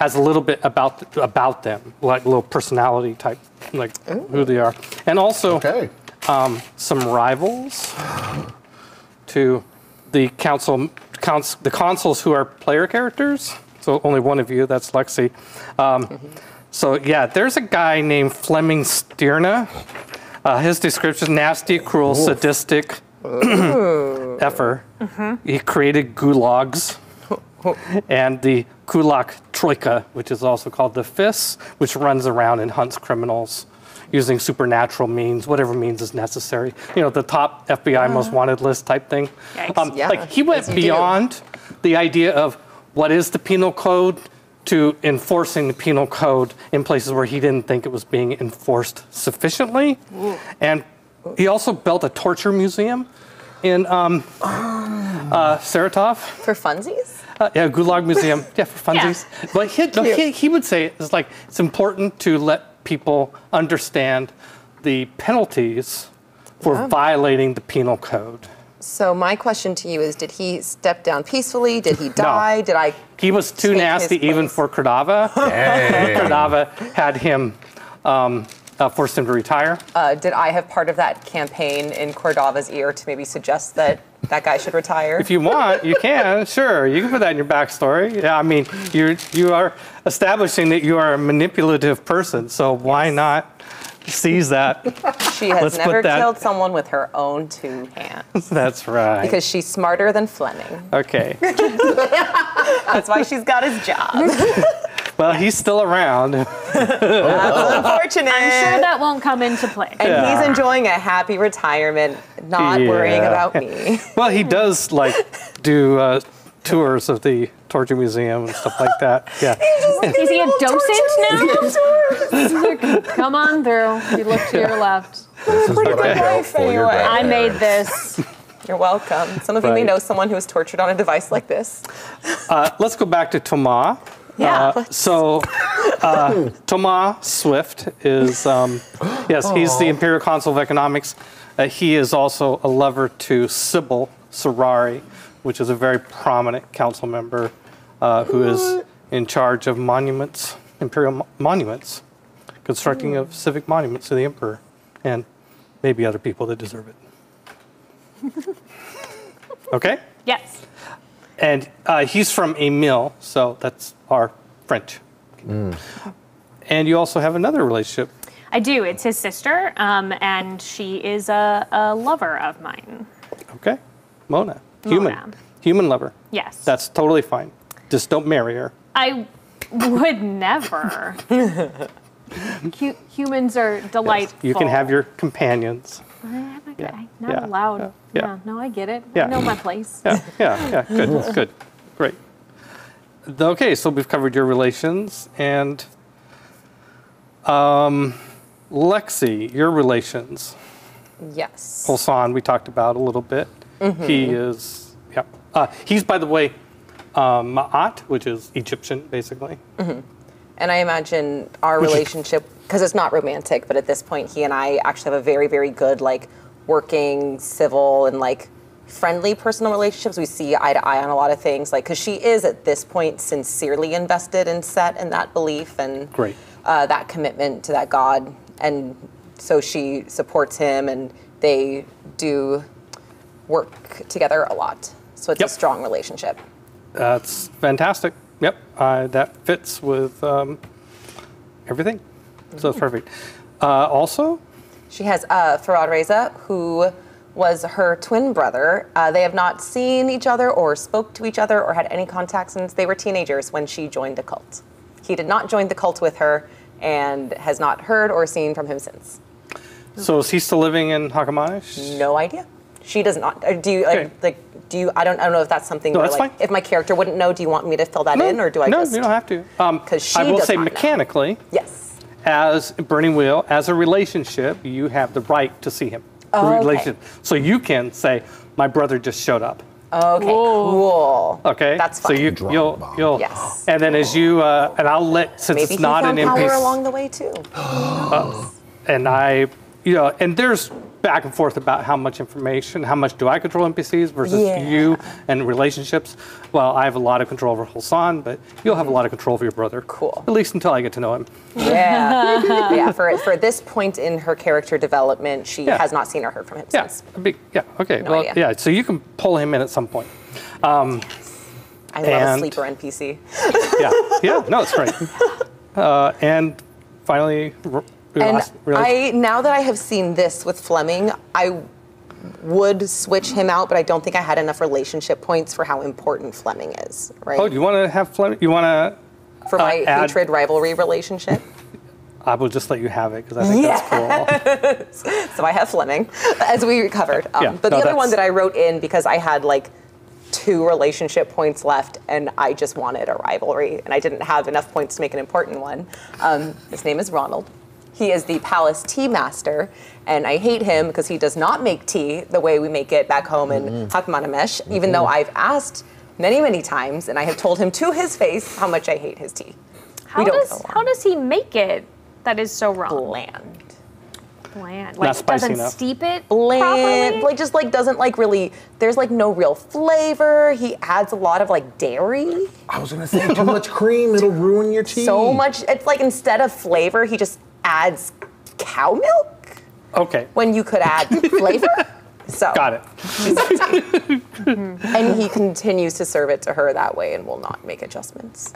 has a little bit about about them, like a little personality type, like who they are, and also okay. some rivals to the council, cons, the consuls who are player characters. So only one of you, that's Lexi. Um, So yeah, there's a guy named Fleming Stierna. Uh, his description: nasty, cruel, sadistic, *clears throat* effer. He created gulags *laughs* and the Kulak Troika, which is also called the FIS, which runs around and hunts criminals using supernatural means, whatever means is necessary. You know, the top FBI most wanted list type thing. Yikes. Yeah, like he went beyond the idea of what is the penal code to enforcing the penal code in places where he didn't think it was being enforced sufficiently. And he also built a torture museum in um, uh, Saratov. For funsies? Uh, *laughs* yeah, Gulag *laughs* Museum. Yeah, for funsies. But he, no, he, he would say it's like it's important to let people understand the penalties for violating the penal code. So my question to you is: Did he step down peacefully? Did he *laughs* die? Did I? He was too nasty even for Kradava. Kradava had him, um, uh, forced him to retire. Uh, did I have part of that campaign in Kradava's ear to maybe suggest that that guy should retire? If you want, you can. Sure, you can put that in your backstory. Yeah, I mean, you you are establishing that you are a manipulative person, so why not seize that? she has let's put never that- killed someone with her own two hands *laughs* That's right. because she's smarter than Fleming. okay. *laughs* That's why she's got his job. *laughs* Well, he's still around. *laughs* *laughs* Unfortunate. I'm sure that won't come into play. and Yeah. he's enjoying a happy retirement, not worrying Yeah. about me. *laughs* Well, he does like do uh, tours of the Torture Museum and stuff like that. Yeah. Is he a docent now? Come on through. You look to your left. This is what I built for your anyway. dad. I made this. You're welcome. Some of you may Right. know someone who was tortured on a device like this. Uh, let's go back to Thomas. Yeah, Uh, so, uh, Thomas Swift is, um, yes, he's the Imperial Consul of Economics. Uh, he is also a lover to Sybil Serrari, which is a very prominent council member uh, who is in charge of monuments, imperial mo- monuments, constructing of civic monuments to the emperor and maybe other people that deserve it. *laughs* okay? Yes. And uh, he's from Emile, so that's our French. And you also have another relationship. I do. It's his sister, um, and she is a, a lover of mine. Okay. Mona. Human. Mona. Human lover. Yes. That's totally fine. Just don't marry her. I would never. Hu- humans are delightful. You can have your companions. I'm not, Yeah, not yeah, allowed. yeah, Yeah, yeah. No, I get it. Yeah. I know my place. Yeah, yeah, yeah. Good, good. Great. Okay, so we've covered your relations and um, Lexi, your relations. Yes. Hulsan, we talked about a little bit. Mm-hmm. He is, yeah. Uh, he's, by the way, um, Ma'at, which is Egyptian, basically. And I imagine our relationship, because it's not romantic, but at this point, he and I actually have a very, very good, like, working, civil, and like friendly personal relationships. We see eye to eye on a lot of things, like, because she is at this point sincerely invested in Set and that belief and Great. uh, that commitment to that God. And so she supports him, and they do work together a lot. So it's Yep. a strong relationship. That's fantastic. Yep, uh, that fits with um, everything. So it's perfect. Uh, also, She has uh, Farad Reza, who was her twin brother. Uh, they have not seen each other or spoke to each other or had any contact since they were teenagers when she joined the cult. He did not join the cult with her and has not heard or seen from him since. so is he still living in Hakamanesh? No idea. She does not. uh, Do you like? Okay. like do you? I don't. I don't know if that's something. No, where, that's like, fine. If my character wouldn't know, do you want me to fill that in, or do I no, just? you don't have to. Um, 'Cause she I will say not know. mechanically, Yes. as Burning Wheel, as a relationship, you have the right to see him. Oh, okay. Relation- So you can say, my brother just showed up. Okay. Cool. Okay. That's fine. So you Drop you'll you'll Yes. and then as you uh, and I'll let since Maybe it's not found an power NPC along the way too. *gasps* and I you know and there's back and forth about how much information how much do I control NPCs versus Yeah. you and relationships. Well, I have a lot of control over Hulsan, but you'll have a lot of control over your brother. Cool. At least until I get to know him. Yeah. *laughs* yeah. For for this point in her character development, she Yeah. has not seen or heard from him Yeah. since. a big- yeah. Okay. No well, idea. yeah. So you can pull him in at some point. I love a And- sleeper NPC. Yeah. Yeah. No, it's great. *laughs* Uh, and finally, And I now that I have seen this with Fleming, I would switch him out, but I don't think I had enough relationship points for how important Fleming is. Right. Oh, do you want to have Fleming? You want to? for my add- hatred rivalry relationship. I will just let you have it because I think that's cool. *laughs* So I have Fleming, as we covered. Um, Yeah, but no, the other one that I wrote in because I had like two relationship points left and I just wanted a rivalry and I didn't have enough points to make an important one. Um, his name is Ronald. He is the palace tea master, and I hate him because he does not make tea the way we make it back home in mm-hmm. Hakamanesh, even mm-hmm. though I've asked many, many times and I have told him to his face how much I hate his tea. How does how does he make it that is so wrong? bland. Bland. Like spicy doesn't enough. steep it bland, properly. like just like doesn't like really. There's like no real flavor. He adds a lot of like dairy. I was gonna say too much cream, it'll ruin your tea. So much. It's like instead of flavor, he just adds cow milk Okay, when you could add *laughs* flavor. So got it. *laughs* And he continues to serve it to her that way and will not make adjustments.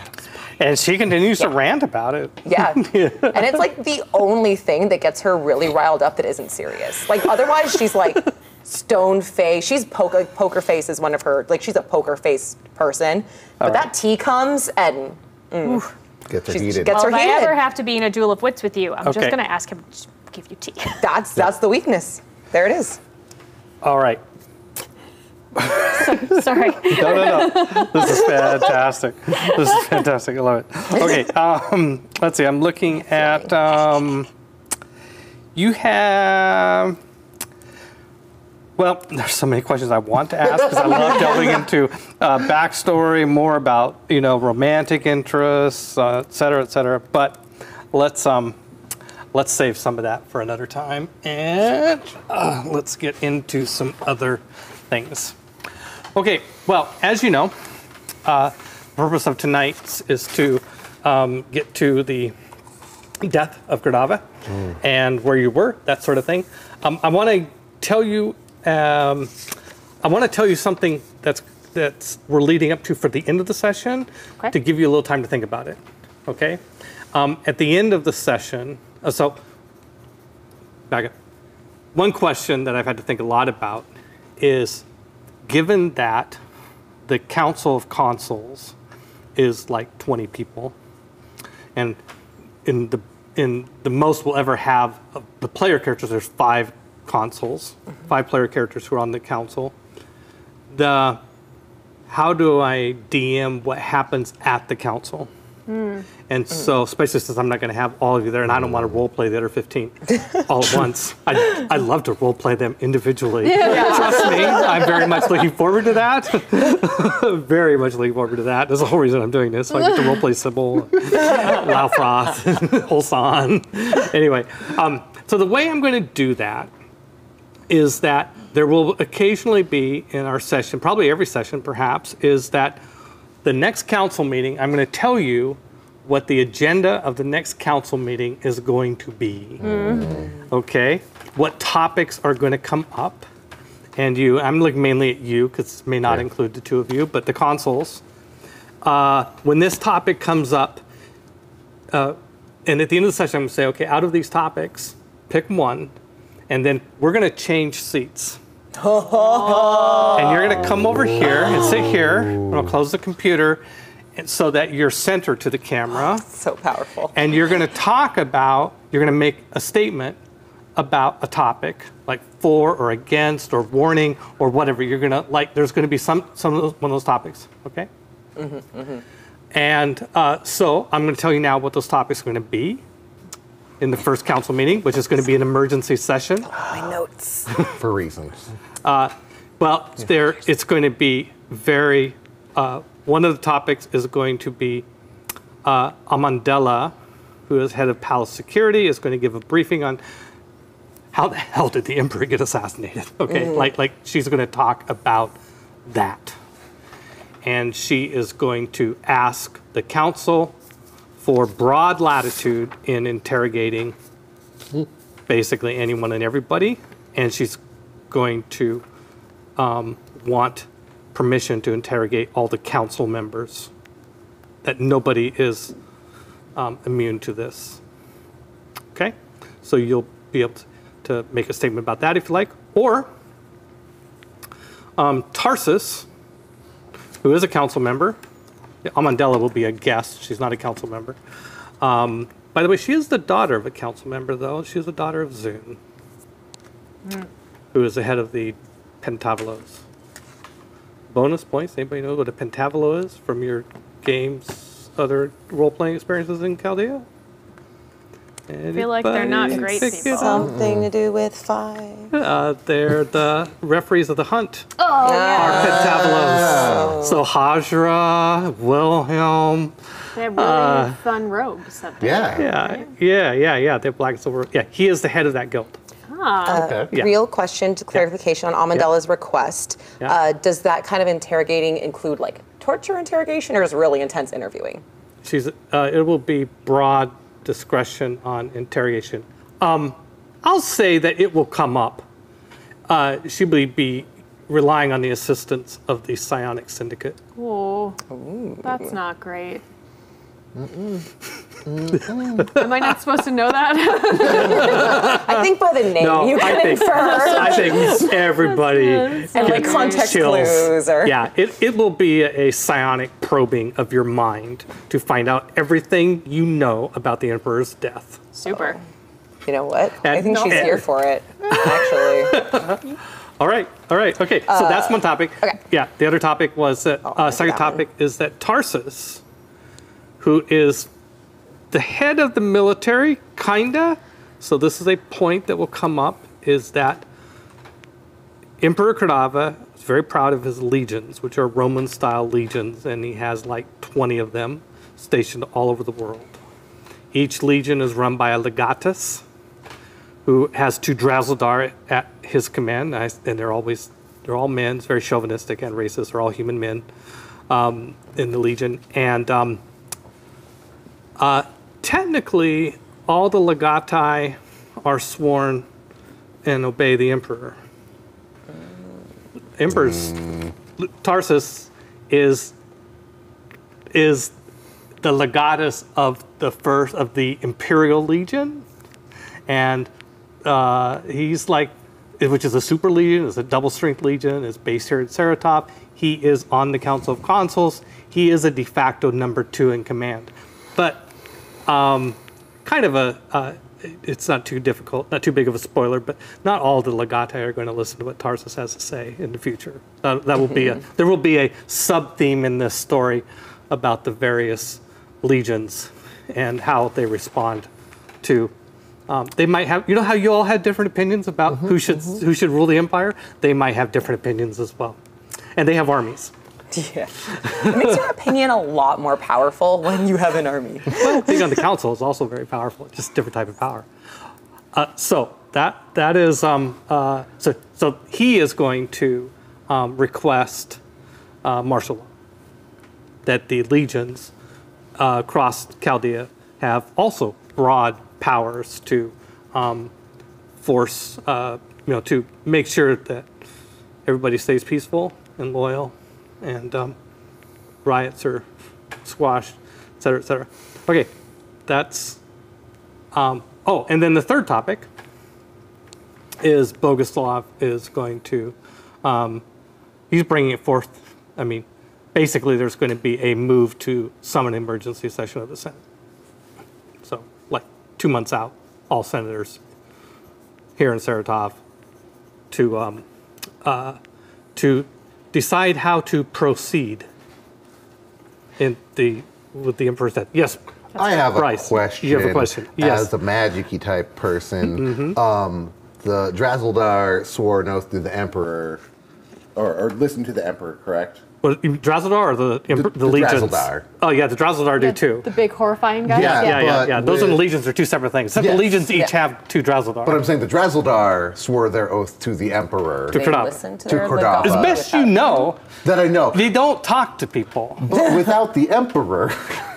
And she continues to rant about it. Yeah. *laughs* And it's like the only thing that gets her really riled up that isn't serious. Like otherwise she's like stone face. She's poker poker face is one of her like she's a poker face person. But that tea comes and mm. Gets her She's- heated. gets well, her if I heated. ever have to be in a duel of wits with you, I'm Okay. just gonna ask him to give you tea. *laughs* that's that's the weakness. There it is. All right. Sorry. *laughs* No, no, no. This is fantastic. This is fantastic. I love it. Okay, *laughs* um, let's see. I'm looking at. Um, you have. Well, there's so many questions I want to ask because I love *laughs* delving into uh, backstory, more about you know romantic interests, uh, et cetera, et cetera. But let's um, let's save some of that for another time, and uh, let's get into some other things. Okay, well, as you know, uh, the purpose of tonight is to um, get to the death of Kradava and where you were, that sort of thing. Um, I want to tell you, um, I want to tell you something that's that's we're leading up to for the end of the session Okay. to give you a little time to think about it. Okay, um, at the end of the session, uh, so back up. One question that I've had to think a lot about is given that the Council of Consuls is like 20 people, and in the in the most we'll ever have of the player characters, there's five consuls, five player characters who are on the council. The how do I DM what happens at the council? And so especially since I'm not going to have all of you there, and I don't want to role play the other 15 *laughs* all at once. I, I love to role play them individually. Trust me, I'm very much looking forward to that. *laughs* very much looking forward to that. That's the whole reason I'm doing this. So I get to role play Sybil, *laughs* Lavroth, Holsan. Anyway, um, so the way I'm going to do that is that there will occasionally be in our session, probably every session perhaps, is that the next council meeting, I'm going to tell you what the agenda of the next council meeting is going to be. Okay? What topics are going to come up? And you, I'm looking mainly at you because it may not Okay. include the two of you, but the consuls. Uh, when this topic comes up, uh, and at the end of the session, I'm going to say, okay, out of these topics, pick one, and then we're going to change seats. *laughs* and you're going to come over here and sit here. and I'll close the computer so that you're centered to the camera. *gasps* So powerful. And you're going to talk about, you're going to make a statement about a topic, like for or against or warning or whatever. You're going to, like, there's going to be some, some of those, one of those topics, okay? And uh, so I'm going to tell you now what those topics are going to be in the first council meeting, which is going to be an emergency session. *gasps* My notes. *laughs* for reasons. Well, there it's going to be very. Uh, one of the topics is going to be uh, Amandela, who is head of palace security, is going to give a briefing on how the hell did the emperor get assassinated. *laughs* Okay, like like she's going to talk about that, and she is going to ask the council for broad latitude in interrogating basically anyone and everybody, and she's going to um, want permission to interrogate all the council members. That nobody is um, immune to this. Okay, so you'll be able to, make a statement about that if you like, or um, Tarsus, who is a council member. Amandela will be a guest. She's not a council member. Um, by the way, she is the daughter of a council member, though. She is the daughter of Zune, who is the head of the Pentavolos. Bonus points. Anybody know what a Pentavolo is from your games, other role-playing experiences in Chaldea? I feel like they're not great people. Something to do with five. Uh, they're the referees of the hunt. Oh, Are Pentavolos. So Hajra, Wilhelm, They have really fun robes. Up there. Yeah. Yeah, yeah, yeah, yeah. They're black and silver. Yeah, he is the head of that guild. Okay. Yeah. Real question to clarification on Amendella's request. Yeah. Uh, does that kind of interrogating include like torture interrogation or is really intense interviewing? She's, uh, it will be broad discretion on interrogation. Um, I'll say that it will come up. Uh, she will be relying on the assistance of the psionic syndicate. Oh, that's not great. Am I not supposed to know that? *laughs* I think by the name No, you I think- infer. I think everybody *laughs* And like context chills. clues or Yeah, it, it will be a, a psionic probing of your mind to find out everything you know about the Emperor's death. Super. you know what? I And- think she's no. here for it. Actually, *laughs* All right, all right, okay. So that's one topic. okay. Yeah, the other topic was that. Oh, uh, I second forgot one. topic is that Tarsus, who is the head of the military, kinda. So this is a point that will come up: is that Emperor Kradava is very proud of his legions, which are Roman-style legions, and he has like 20 of them stationed all over the world. Each legion is run by a legatus, who has two Drazeldar at his command, and they're always they're all men, it's very chauvinistic and racist. They're all human men um, in the legion, and um, uh, technically, all the legati are sworn and obey the emperor. Emperor's Tarsus is is the legatus of the first of the imperial legion and uh, he's like, which is a super legion, is a double strength legion, is based here at Saratov. He is on the Council of Consuls. He is a de facto number two in command, but um, kind of a. Uh, it's not too difficult, not too big of a spoiler, but not all the legati are going to listen to what Tarsus has to say in the future. That, that will be a *laughs* there will be a sub theme in this story about the various legions and how they respond to um, they might have, you know, how you all had different opinions about who should who should rule the empire. They might have different opinions as well, and they have armies. Yeah. It makes your opinion a lot more powerful when you have an army. Being on the council is also very powerful, just a different type of power. Uh, so that that is um, uh, so so he is going to um, request uh, martial law that the legions uh, across Chaldea have also broad powers to um, force, uh, you know, to make sure that everybody stays peaceful and loyal, and um, riots are squashed, et cetera, et cetera. Okay, that's. Um, oh, and then the third topic is Boguslav is going to. Um, he's bringing it forth. I mean, basically, there's going to be a move to summon emergency session of the Senate. So, like two months out, all senators here in Saratov to um, uh, to decide how to proceed in the with the emperor's death. Yes, I have a question. you have a question. Yes. As a magic-y type person, um, the Drazeldar swore an oath to the Emperor, or, or listened to the Emperor, correct? Well, Drazeldar or the emper- the, the legions? Drazeldar. Oh yeah, the Drazeldar do too. The big horrifying guy. Yeah. yeah, yeah, yeah. Those and the with- legions are two separate things. Except the legions each Yeah. have two Drazeldar. But I'm saying the Drazeldar swore their oath to the Emperor. To They Kradava. to To Kradava. as best you know, that I know. they don't talk to people. But without the Emperor, *laughs*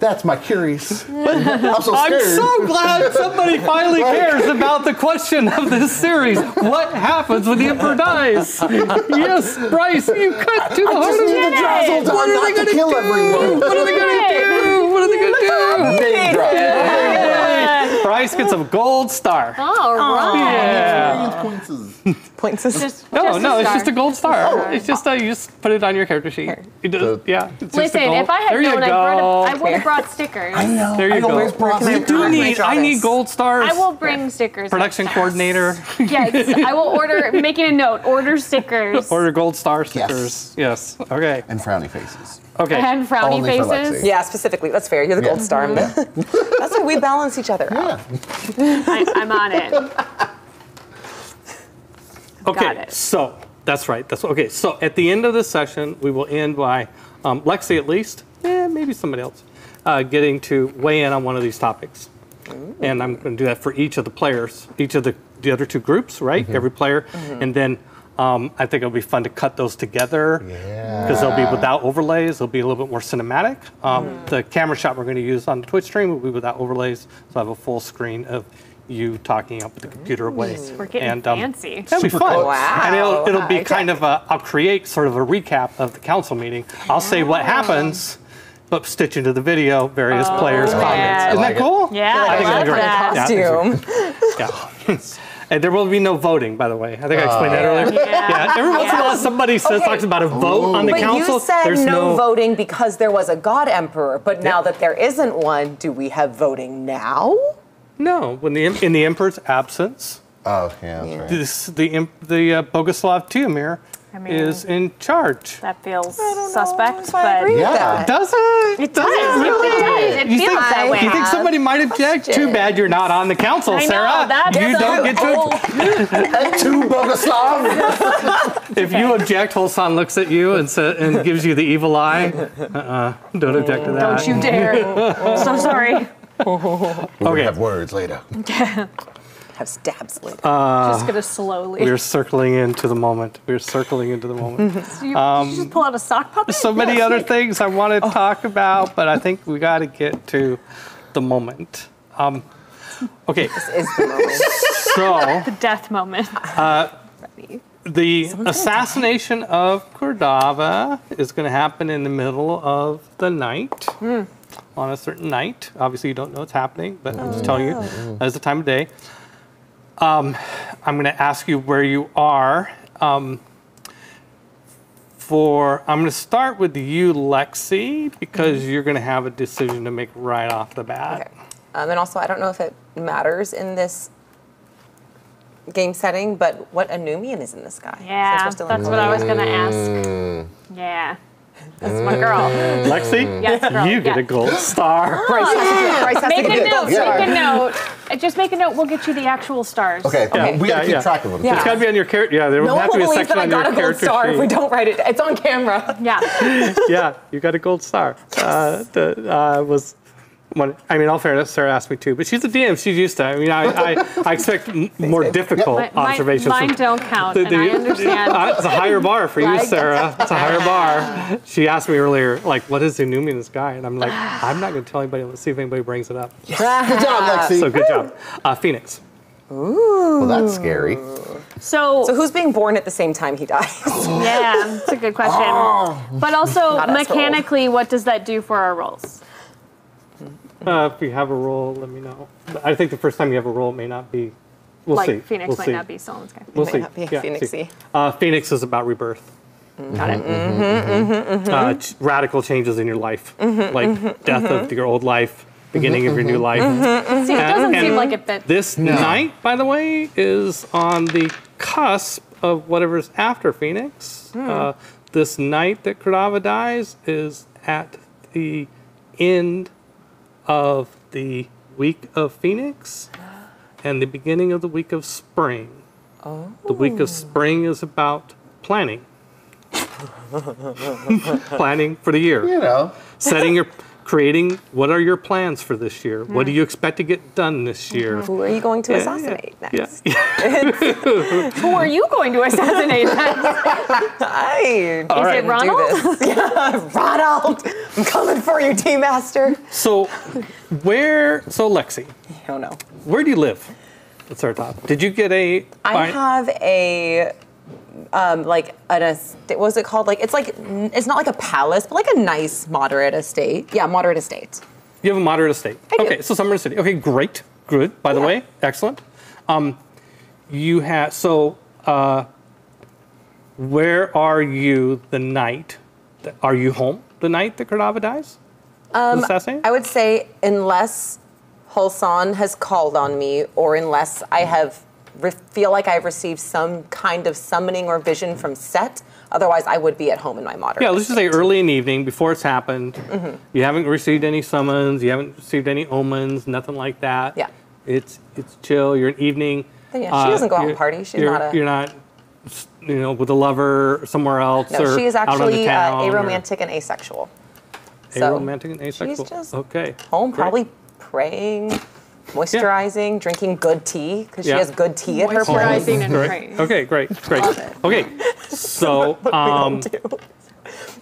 that's my curious. I'm so I'm so glad somebody finally cares about the question of this series. What happens when the emperor dies? Yes, Bryce, you cut to the I heart of the Drazeldar What are they gonna kill do? everyone. What are they gonna do? What are they gonna do? Name drop. Yay! Bryce gets a gold star. All right. Yeah. Points is- Points is Just, No, just no, it's star. just a gold star. It's just uh, you just put it on your character sheet. It does, So- yeah. it's just a Listen, gold- if I had there you known, I, go. brought a, I would have brought stickers. I know. There you I know, go. where's Brock? We do need. I need gold stars. I will bring stickers. Production next coordinator. *laughs* Yes, I will order. Making a note. Order stickers. *laughs* Order gold star stickers. Yes. Yes. Okay. and frowny faces. Okay. and frowny Only for faces. Lexi. Yeah, specifically. That's fair. You're the gold Yeah. star. *laughs* That's why we balance each other out. Yeah. I, I'm on it. *laughs* Okay, Got it. so that's right. That's okay. So at the end of this session, we will end by um, Lexi, at least, eh, maybe somebody else, uh, getting to weigh in on one of these topics. and I'm going to do that for each of the players, each of the, the other two groups, right? Every player, and then um, I think it'll be fun to cut those together Yeah. because they'll be without overlays. They'll be a little bit more cinematic. Um, The camera shot we're going to use on the Twitch stream will be without overlays, so I have a full screen of you talking up with the computer away. We're getting And, um, fancy. That'll be fun. Wow. And it'll, it'll be kind of a, I'll create sort of a recap of the council meeting. I'll say what happens, but stitch into the video various players' comments. Isn't I that like it. cool? Yeah, I I think it'll love be great. that. Yeah, I think Costume. Yeah. *laughs* and there will be no voting, by the way. I think I explained that earlier. Yeah. yeah. Every once in a while, somebody says, Okay. talks about a vote on the But council. you said There's no, voting because there was a god emperor. But now that there isn't one, do we have voting now? No, when the in the emperor's absence, Oh, yeah, that's right. this, the imp- the uh, Boguslav Tiomir I mean- is in charge. That feels I don't know suspect, if I agree but with Yeah. that. Does it? it does. really? It does. It You feels think- that way. You think somebody might object? Too bad you're not on the council, I know, Sarah. you so don't get to. old. Two Boguslav. If you object, Holsan looks at you and sa- and gives you the evil eye. Uh-uh. Don't oh. object to that. Don't you dare. *laughs* so sorry. We're Okay. gonna have words later. *laughs* Have stabs later. Ah. just gonna slowly. We're circling into the moment. We're circling into the moment. *laughs* you, did you just um, pull out a sock puppet? so many other things I want to *laughs* oh. talk about, but I think we got to get to the moment. Um, okay, Is the moment. *laughs* so the Death moment. Uh, the assassination of Kradava is going to happen in the middle of the night. Hmm. On a certain night. Obviously, you don't know what's happening, but I'm just oh, telling you as the time of day. Um, I'm going to ask you where you are. Um, for I'm going to start with you, Lexi, because you're going to have a decision to make right off the bat. Okay. Um, and also, I don't know if it matters in this game setting, but what Anumian is in the sky? Yeah, we're that's what I was gonna ask. Yeah, *laughs* that's my girl. Lexi, Yes, girl, you get yeah. a gold star. *laughs* Bryce has to, Bryce has to Make a get the note. gold Yeah. star. Make a note. Uh, Just make a note. We'll get you the actual stars. Okay, Okay. we gotta keep track of them. Yeah. It's got to be on your character. Yeah, there No will have to will be a believe that section I got a gold character star if we don't write it. It's on camera. Yeah. *laughs* yeah, you got a gold star. Uh, the, uh, was one, I mean, all fairness, Sarah asked me too, but she's a DM. She's used to. it. I mean, I, I, I expect m- *laughs* more difficult My- my- observations. mine from- don't count, the- and I understand. uh, it's a higher bar for you, Sarah. *laughs* It's a higher bar. She asked me earlier, like, what is the Numian guy? And I'm like, *sighs* I'm not going to tell anybody. Let's see if anybody brings it up. Good job, *laughs* Lexi. So good job, uh, Phoenix. Ooh. Well, that's scary. So, So who's being born at the same time he dies? yeah, it's a good question. But also, Not us, we're old. mechanically, what does that do for our rolls? Uh, if you have a roll, let me know. I think the first time you have a roll, it may not be. We'll like see. Phoenix We'll might see. not be still in sky. We'll might see. not be Yeah, Phoenixy. see. Uh, Phoenix is about rebirth. Mm-hmm. Got it. Mm-hmm, mm-hmm, mm-hmm. Uh, ch- radical changes in your life, like death of your old life, beginning of your new life. See, it doesn't And- seem like it fits. This night, by the way, is on the cusp of whatever's after Phoenix. Hmm. Uh, this night that Kradava dies is at the end of the week of Phoenix and the beginning of the week of spring. The week of oh. spring is about planning. *laughs* planning for the year You know, setting your creating what are your plans for this year what do hmm. you expect to get done this year Who are you going to Yeah, assassinate yeah, next? yeah. *laughs* *laughs* Who are you going to assassinate? next? *laughs* I Is right. it Ronald? yeah, Ronald, I'm coming for you, Team Master. so where so lexi oh, I don't know. where do you live let's start top did you get a I fi- have a um, like an estate. What's it called? Like it's like it's not like a palace, but like a nice moderate estate. Yeah, moderate estate. you have a moderate estate I do. okay so summer city okay great good by the Yeah. way excellent um, you have so uh, where are you the night that, are you home the night that Kradava dies um, I would say unless Hulsan has called on me, or unless I have feel like I've received some kind of summoning or vision from Set. Otherwise, I would be at home in my moderate. Yeah, let's just say early in the evening before it's happened. Mm-hmm. You haven't received any summons. You haven't received any omens. Nothing like that. Yeah. It's it's chill. You're an evening. uh, Then yeah, she doesn't go out and party. She's you're, not a- You're not. You know, with a lover somewhere else. No, or she is actually uh, town, or and asexual. So aromantic and asexual. just okay. home, great. probably praying, moisturizing, drinking good tea because Yeah. she has good tea at her place. Moisturizing and Great. praying. Okay, great, great. Okay, so *laughs* um,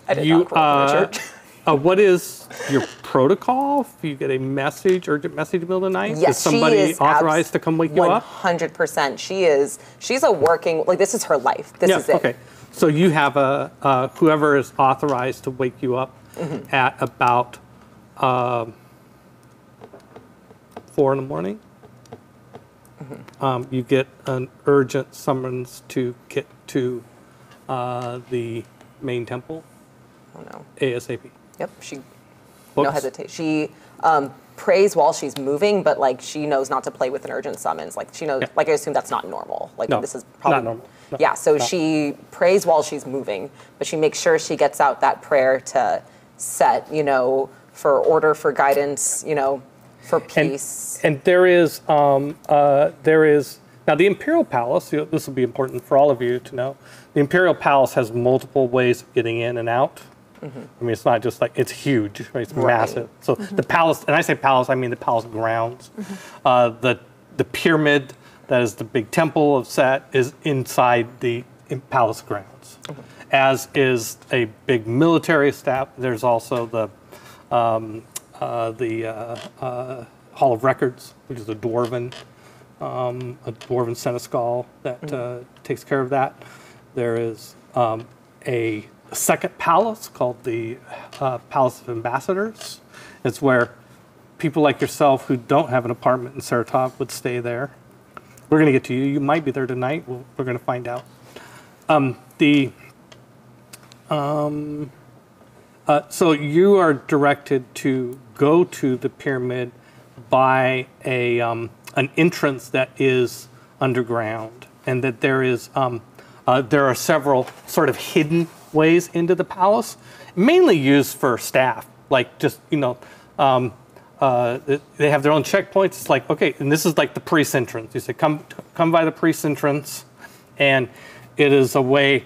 I did you not grow up in uh, church. uh, what is your protocol if you get a message, urgent message in the middle of the night? Yes, is somebody she is authorized to come wake you up? 100%. She is. She's a working. Like this is her life. This yeah. is it. Okay. So you have a uh, whoever is authorized to wake you up Mm-hmm. at about um, four in the morning. Mm-hmm. Um, you get an urgent summons to get to uh, the main temple Oh no. ASAP. Yep. She. No Books? hesitation. She um, prays while she's moving, but like she knows not to play with an urgent summons. Like she knows. Yeah. Like I assume that's not normal. Like No, this is not probably normal. No, yeah. So no. she prays while she's moving, but she makes sure she gets out that prayer to set. You know, for order, for guidance. You know, for And, peace. and there is um, uh, there is now the imperial palace. you know, This will be important for all of you to know. The imperial palace has multiple ways of getting in and out. I mean, it's not just like it's huge. Right? It's Right. massive. So the palace, and I say palace, I mean the palace grounds. Uh, the the pyramid that is the big temple of Set is inside the in- palace grounds, as is a big military staff. There's also the um, the uh, uh, Hall of Records, which is a dwarven um, a dwarven seneschal that uh, takes care of that. There is um, a second palace called the uh, Palace of Ambassadors. It's where people like yourself who don't have an apartment in Saratov would stay there. We're going to get to you. You might be there tonight. We'll, we're going to find out. Um, the um, uh, so you are directed to go to the pyramid by a um, an entrance that is underground, and that there is um, uh, there are several sort of hidden ways into the palace, mainly used for staff, like just you know. Um, uh, they have their own checkpoints. It's like okay, and this is like the priest entrance. You say come come by the priest entrance, and it is a way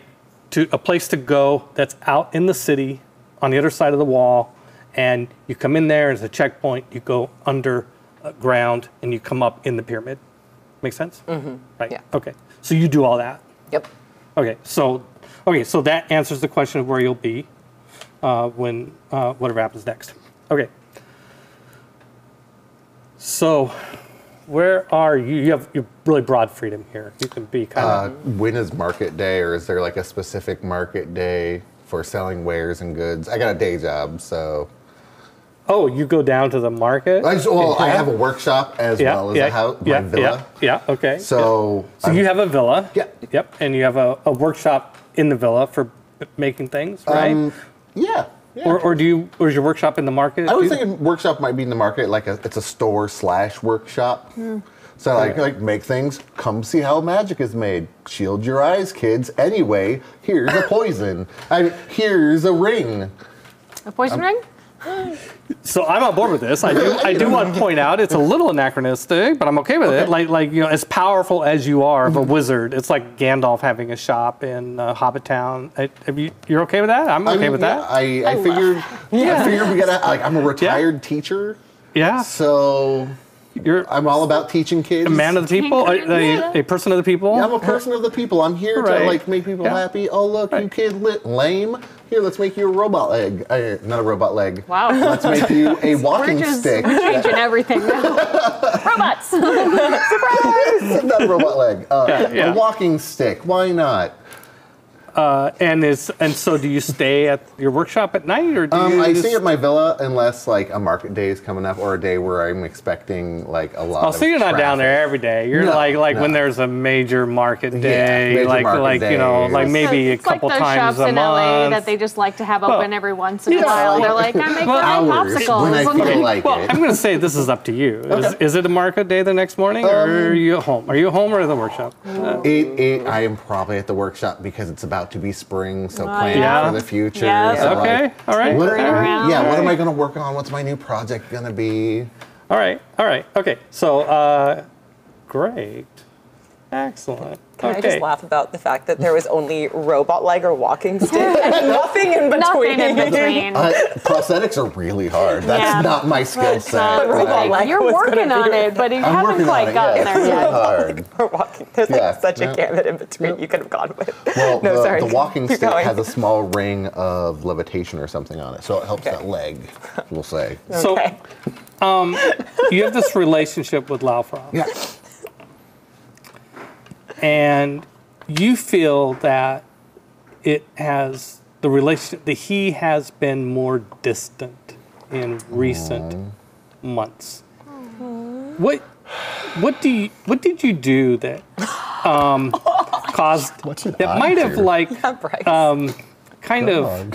to a place to go that's out in the city on the other side of the wall, and you come in there as a checkpoint. You go underground and you come up in the pyramid. Make sense? Mm-hmm. Right. Yeah. Okay. So you do all that. Yep. Okay. So okay. So that answers the question of where you'll be uh, when uh, whatever happens next. Okay. So where are you? You have you really broad freedom here. You can be kind Uh, of. when is market day, or is there like a specific market day for selling wares and goods? I got a day job, so Oh, you go down to the market. I just, well, I have a workshop as yeah, well as yeah, a house, my yeah, villa. Yeah, yeah, okay. So, So I'm- you have a villa. Yeah. Yep. And you have a, a workshop in the villa for making things, right? um, yeah. yeah. or, or do you or is your workshop in the market? I was Do thinking workshop might be in the market, like a, it's a store slash workshop. So like, like make things. Come see how magic is made. Shield your eyes, kids. Anyway, here's a poison. *laughs* I, here's a ring. A poison ring? *gasps* So I'm on board with this. I do. I do want to point out it's a little anachronistic, but I'm okay with it. Like, like you know, as powerful as you are of a wizard, it's like Gandalf having a shop in uh, Hobbit Town. I, have you, you're okay with that? I'm okay I mean, with yeah, that. I, I figured. I figured we gotta. Like, I'm a retired teacher, yeah. so You're I'm all about teaching kids. a man of the people, a, a, a person of the people. I'm a person of the people. I'm here Right. to like make people Yeah. happy. Oh look, you kid lit lame. Here, let's make you a robot leg. Uh, not a robot leg. Wow. Let's make you a *laughs* walking We're just stick. changing everything now. *laughs* Robots. *laughs* not a robot leg. Uh, yeah. A walking stick. Why not? Uh, and is and so do you stay at your workshop at night or do Um, you I just- stay at my villa unless like a market day is coming up or a day where I'm expecting like a lot. Oh, of so you're not down there every day. You're No, like like when there's a major market day, major like market like you know, like maybe it's a couple like those times shops a in month. LA that they just like to have open Well, every once in a while. They're like, I'm making Well, Hours popsicles. when I feel like well, it. I'm going to say this is up to you. Is, is it a market day the next morning, or Um, are you at home? Are you at home or at the workshop? It, it, I am probably at the workshop because it's about to be spring, so plan yeah. for the future. Yes. so, Okay, like, all right. What, Tinkering around. yeah, what am I going to work on? What's my new project going to be? All right, all right, okay. So, uh, great. Excellent. Can I just laugh about the fact that there was only robot leg or walking stick *laughs* and nothing in between? Nothing in between. I, *laughs* uh, prosthetics are really hard. That's Yeah. not my skill It's not uh, set. robot Like, leg. You're working on it, *laughs* but you I'm haven't quite gotten yeah, there it's yet. really hard. Or walking. There's Yeah, like such yeah. a gamut in between you could have gone with. Well, no, the, sorry. the walking Keep stick going. has a small ring of levitation or something on it, so it helps Okay. that leg. We'll say. So Okay. you have this relationship with Lavroth, Yeah. And you feel that it has the relation that he has been more distant in recent months. What what do you what did you do that um, *laughs* caused that I might have like Bryce. um, kind of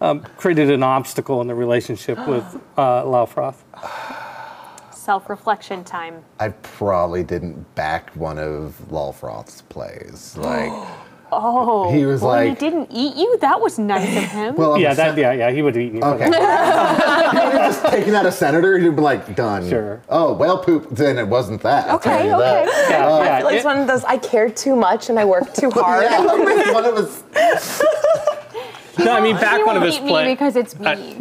um, created an obstacle in the relationship with uh, Lavroth? *sighs* *sighs* *sighs* Self-reflection time. I probably didn't back one of Lavroth's plays. *gasps* Like, Oh, He was well, he didn't eat you. That was nice of him. *laughs* well, I'm Yeah, a that sen- yeah yeah he would have eaten you. Okay. that. *laughs* He would've just taking out a senator, you'd be like, done. Sure. Oh, well, poop. Then it wasn't that. I'll tell Okay, you that. okay. Uh, yeah, I yeah, feel like it- it's one of those I cared too much and I worked too *laughs* hard. Yeah, one of his. No, I mean back he one of won't his eat me plays. because it's me.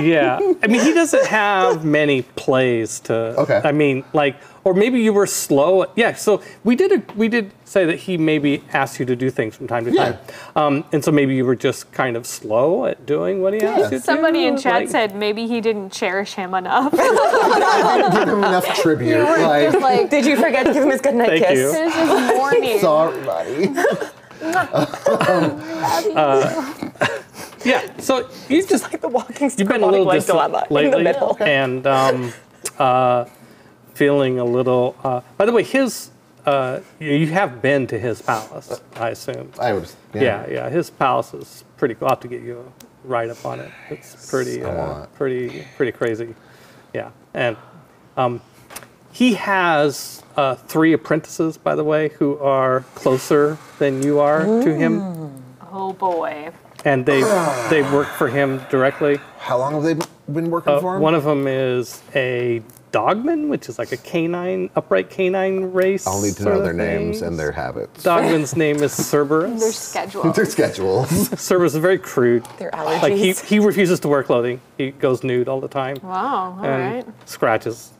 *laughs* Yeah, I mean he doesn't have many plays to. Okay. I mean, like, or maybe you were slow. Yeah. So we did a, we did say that he maybe asked you to do things from time to Yeah. time, um, and so maybe you were just kind of slow at doing what he asked you to Somebody do. in chat like- said maybe he didn't cherish him enough. *laughs* Give him enough tribute. Like, Just like Did you forget to give him his goodnight Thank kiss? you. this is morning. sorry, buddy. *laughs* Um, uh, *laughs* Yeah. So you just Like the walking stick you've been a little leg distant dilemma in lately, the middle. and um, uh, feeling a little. Uh, by the way, his uh, you you have been to his palace, I assume. I would. Yeah, yeah. His palace is pretty cool. I'll have to get you a write up on it. It's pretty, uh, pretty, pretty crazy. Yeah, and um, he has uh, three apprentices, by the way, who are closer than you are to him, oh boy. And they they work for him directly. How long have they been working Uh, for him? one of them is a dogman, which is like a canine, upright canine race. I'll need to know their names and their habits. Dogman's name is *laughs* Cerberus. Their schedule. Their schedules. *laughs* Cerberus is very crude. Their allergies. Like he, he refuses to wear clothing. He goes nude all the time Wow. All and right. scratches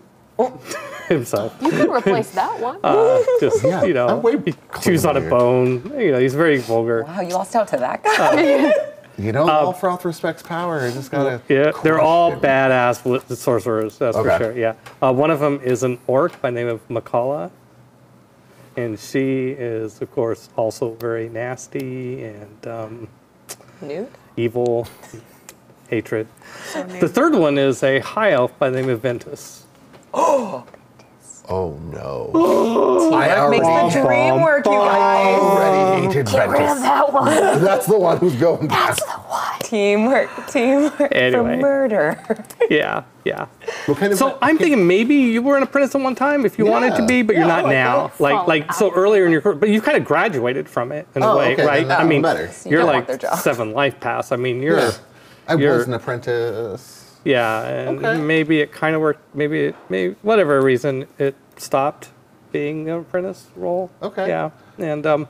*laughs* himself. You can replace that one. *laughs* Uh, just Yeah, you know, I'm way he chews on a bone. You know, he's very vulgar. Wow, you lost out to that guy. *laughs* You know, Lavroth respects power. I just gotta. Um, Yeah, they're all question. badass wi- sorcerers. That's for sure. Yeah, uh, one of them is an orc by the name of Makala, and she is, of course, also very nasty and um, Nude? evil, hatred. The third one is a high elf by the name of Ventus. Oh no! *gasps* I That makes already, the dream work, you guys. already hated Ventus. that one. That's the one who's going back. Teamwork, teamwork Anyway. for murder. Yeah, yeah. What kind of? So I'm thinking maybe you were an apprentice at one time if you wanted to Yeah. be, but you're not like now. that. Like Fall like so earlier in your career, but you kind of graduated from it in a Oh, way, okay, right? then I mean, better. you you're don't want like their job. seven life pass. I mean, you're Yeah. I you're- was an apprentice. Yeah, and Okay. maybe it kind of worked. Maybe it, maybe whatever reason it stopped being an apprentice role. Okay. Yeah, and um,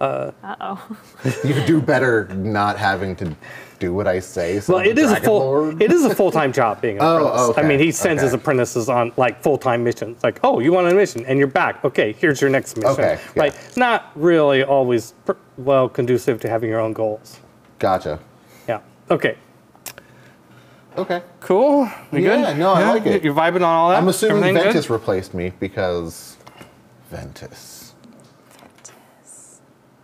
Uh oh. *laughs* You do better not having to do what I say. So well, the it is a full it is a *laughs* full time job being an Oh, apprentice. I mean, he sends his apprentices on like full time missions. Like, oh, you want a mission and you're back. Okay, here's your next mission. Okay, yeah. Right? Not really always pr- well conducive to having your own goals. Gotcha. Yeah. Okay. Okay. Cool. We Yeah, good? no, I like it. You're vibing on all that. I'm assuming Everything good? Ventus replaced me because Ventus. Ventus.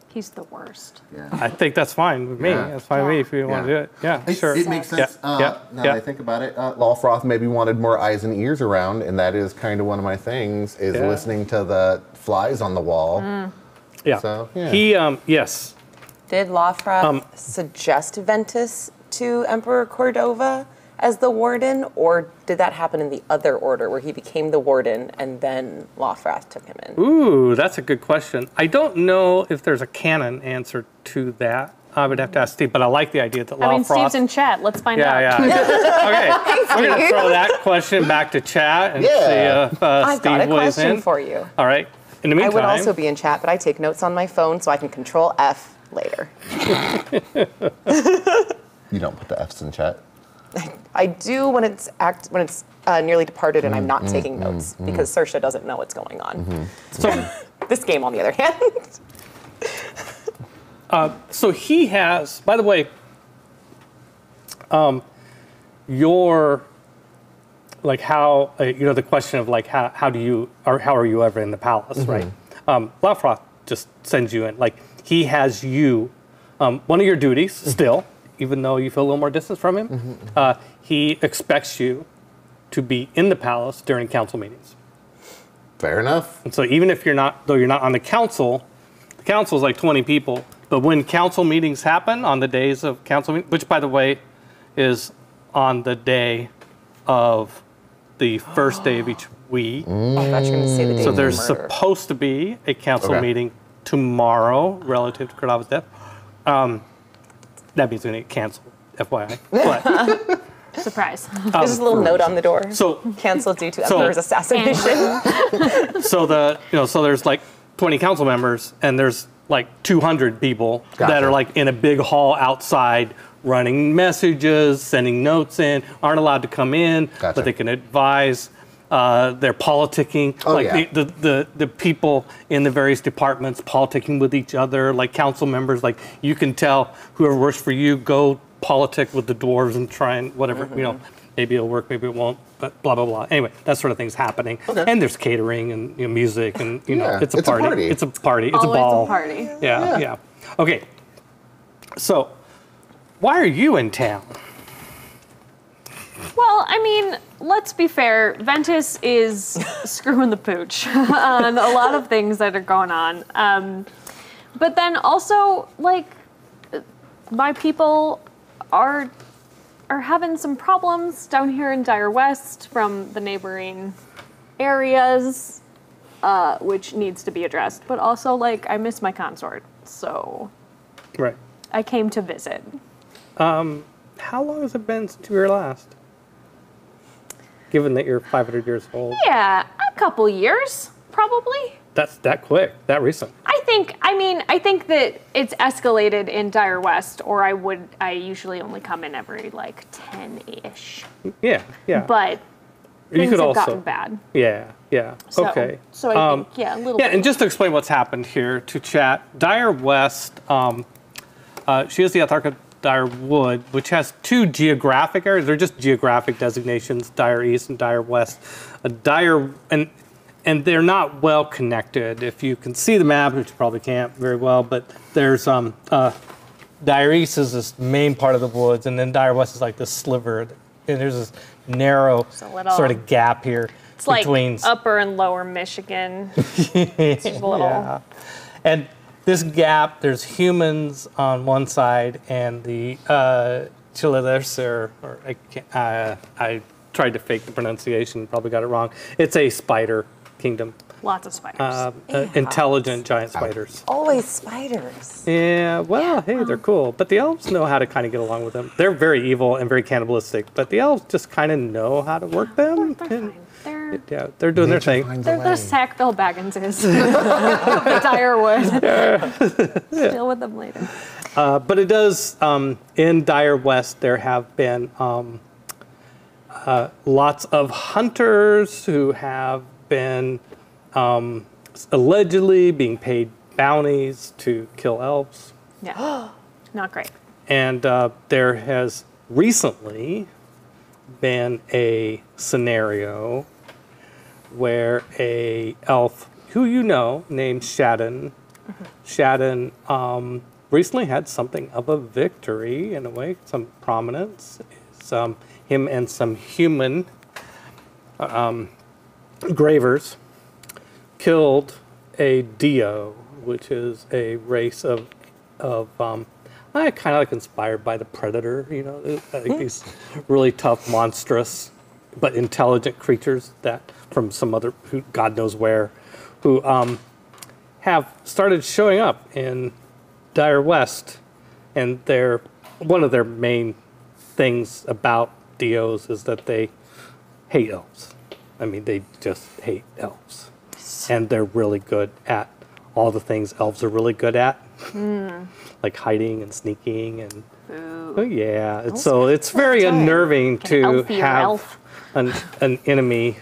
He's the worst. Yeah. I think that's fine with me. Yeah. That's fine with me if you want to do it. Yeah, It, sure. it makes sense. Yeah, Uh, yeah, now yeah. that I think about it, uh, Lavroth maybe wanted more eyes and ears around, and that is kind of one of my things is Yeah. listening to the flies on the wall. yeah. So, yeah. He, um, yes. Did Lavroth Um, suggest Ventus to Emperor Kradava as the warden, or did that happen in the other order where he became the warden and then Lavroth took him in? Ooh, that's a good question. I don't know if there's a canon answer to that. I would have to ask Steve, but I like the idea that I mean, Lavroth- Steve's in chat. Let's find Yeah, out. yeah. yeah. *laughs* okay, we're gonna throw that question back to chat and Yeah. see if uh, I've Steve got a question in. for you. All right. in the meantime, I would also be in chat, but I take notes on my phone so I can control F later. *laughs* You don't put the F's in chat. *laughs* I do when it's act when it's uh, nearly departed and I'm Mm, not taking notes because Sersha doesn't know what's going on. Mm-hmm. *laughs* so This game, on the other hand, *laughs* so he has. By the way, um, your like how uh, you know the question of like how how do you or how are you ever in the palace, right? Um, Lavroth just sends you in. Like he has you. Um, one of your duties still, even though you feel a little more distance from him, uh, he expects you to be in the palace during council meetings. Fair enough. And so even if you're not, though you're not on the council, the council is like 20 people. But when council meetings happen on the days of council, meet- which by the way is on the day of the first day of each *gasps* week. I thought you were going to say the day So there's murder. supposed to be a council Okay. meeting tomorrow relative to Kradava's death. Um, that means we need to cancel, FYI. *laughs* But, Surprise. *laughs* There's just a little note on the door. um, so Canceled due to So- Emperor's assassination. *laughs* so the you know so there's like 20 council members and there's like 200 people that are like in a big hall outside running messages sending notes in aren't allowed to come in Gotcha. but they can advise uh, they're politicking Oh, like yeah. the, the, the, the people in the various departments politicking with each other like council members like you can tell whoever works for you go politic with the dwarves and try and whatever you know maybe it'll work maybe it won't but blah blah blah anyway that sort of thing's happening Okay. and there's catering and you know, music and you know it's a it's a party. party. it's a party it's Always a ball a party. yeah, yeah okay so why are you in town Well, I mean, let's be fair. Ventus is *laughs* screwing the pooch *laughs* on a lot of things that are going on. Um, but then also, like, my people are are having some problems down here in Dire West from the neighboring areas, uh, which needs to be addressed. But also, like, I miss my consort, so right I came to visit. how long has it been since you were last given that you're 500 years old Yeah, a couple years, probably. that's that quick that recent I think. I mean, I think that it's escalated in Dire West, or I would. I usually only come in every like ten ish, yeah yeah but you things could have also gotten bad. yeah yeah So, okay So I Um, think yeah, a little. Yeah, bit. and just to explain what's happened here to chat, Dire West, um, uh, she is the authority Dire Wood, which has two geographic areas. They're just geographic designations: Dire East and Dire West. Uh, Dire and and they're not well connected. If you can see the map, which you probably can't very well, but there's um, uh, Dire East is this main part of the woods, and then Dire West is like this sliver. And there's this narrow little- sort of gap here it's like between upper and lower Michigan. *laughs* it's a little. yeah. And this gap, there's humans on one side and the uh, Chiladerser, or I, uh, I tried to fake the pronunciation, probably got it wrong. It's a spider kingdom. Lots of spiders. Uh, uh, intelligent giant spiders. Always spiders. Yeah, well, hey, they're cool. But the elves know how to kind of get along with them. They're very evil and very cannibalistic, but the elves just kind of know how to work them. they're and- fine. They're Yeah, they're doing their thing. finds they're *laughs* the way. Sackville Bagginses. the Dire Wood. *laughs* Deal with them later. Uh, but it does, um, in Dire West, there have been um, uh, lots of hunters who have been um, allegedly being paid bounties to kill elves. Yeah. *gasps* Not great. And uh, there has recently been a scenario where a elf who you know named Shadden, Shadden um, recently had something of a victory in a way, some prominence. Um, him and some human um, gravers killed a Dio, which is a race of of um, I kind of like inspired by the Predator. You know, like these really tough, monstrous, but intelligent creatures that from some other who God knows where, who um, have started showing up in Dire West, and they're one of their main things about Dios is that they hate elves. I mean, they just hate elves. and they're really good at all the things elves are really good at, like hiding and sneaking and. Ooh. Oh yeah, it's, so it's very unnerving to elf be your have an, an enemy.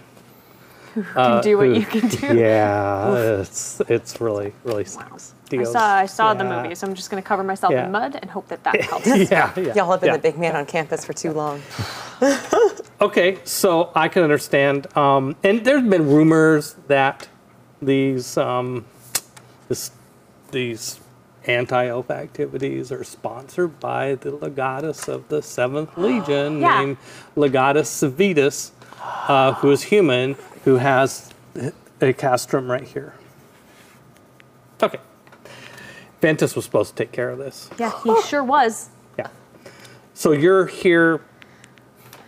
*laughs* can do what who- you can do. Yeah, it's it's really really Wow. I saw, I saw the movie, so I'm just going to cover myself Yeah. in mud and hope that that *laughs* helps. Yeah, yeah. Y'all have been yeah. the big man on campus for too long. *laughs* Okay, so I can understand, um, and there's been rumors that these um, this, these anti-elf activities are sponsored by the legatus of the Seventh Legion, *gasps* Yeah. named Legatus Civitas, uh, who is human, who has a castrum right here. Okay, Ventus was supposed to take care of this. Yeah, he sure was. Yeah. So you're here,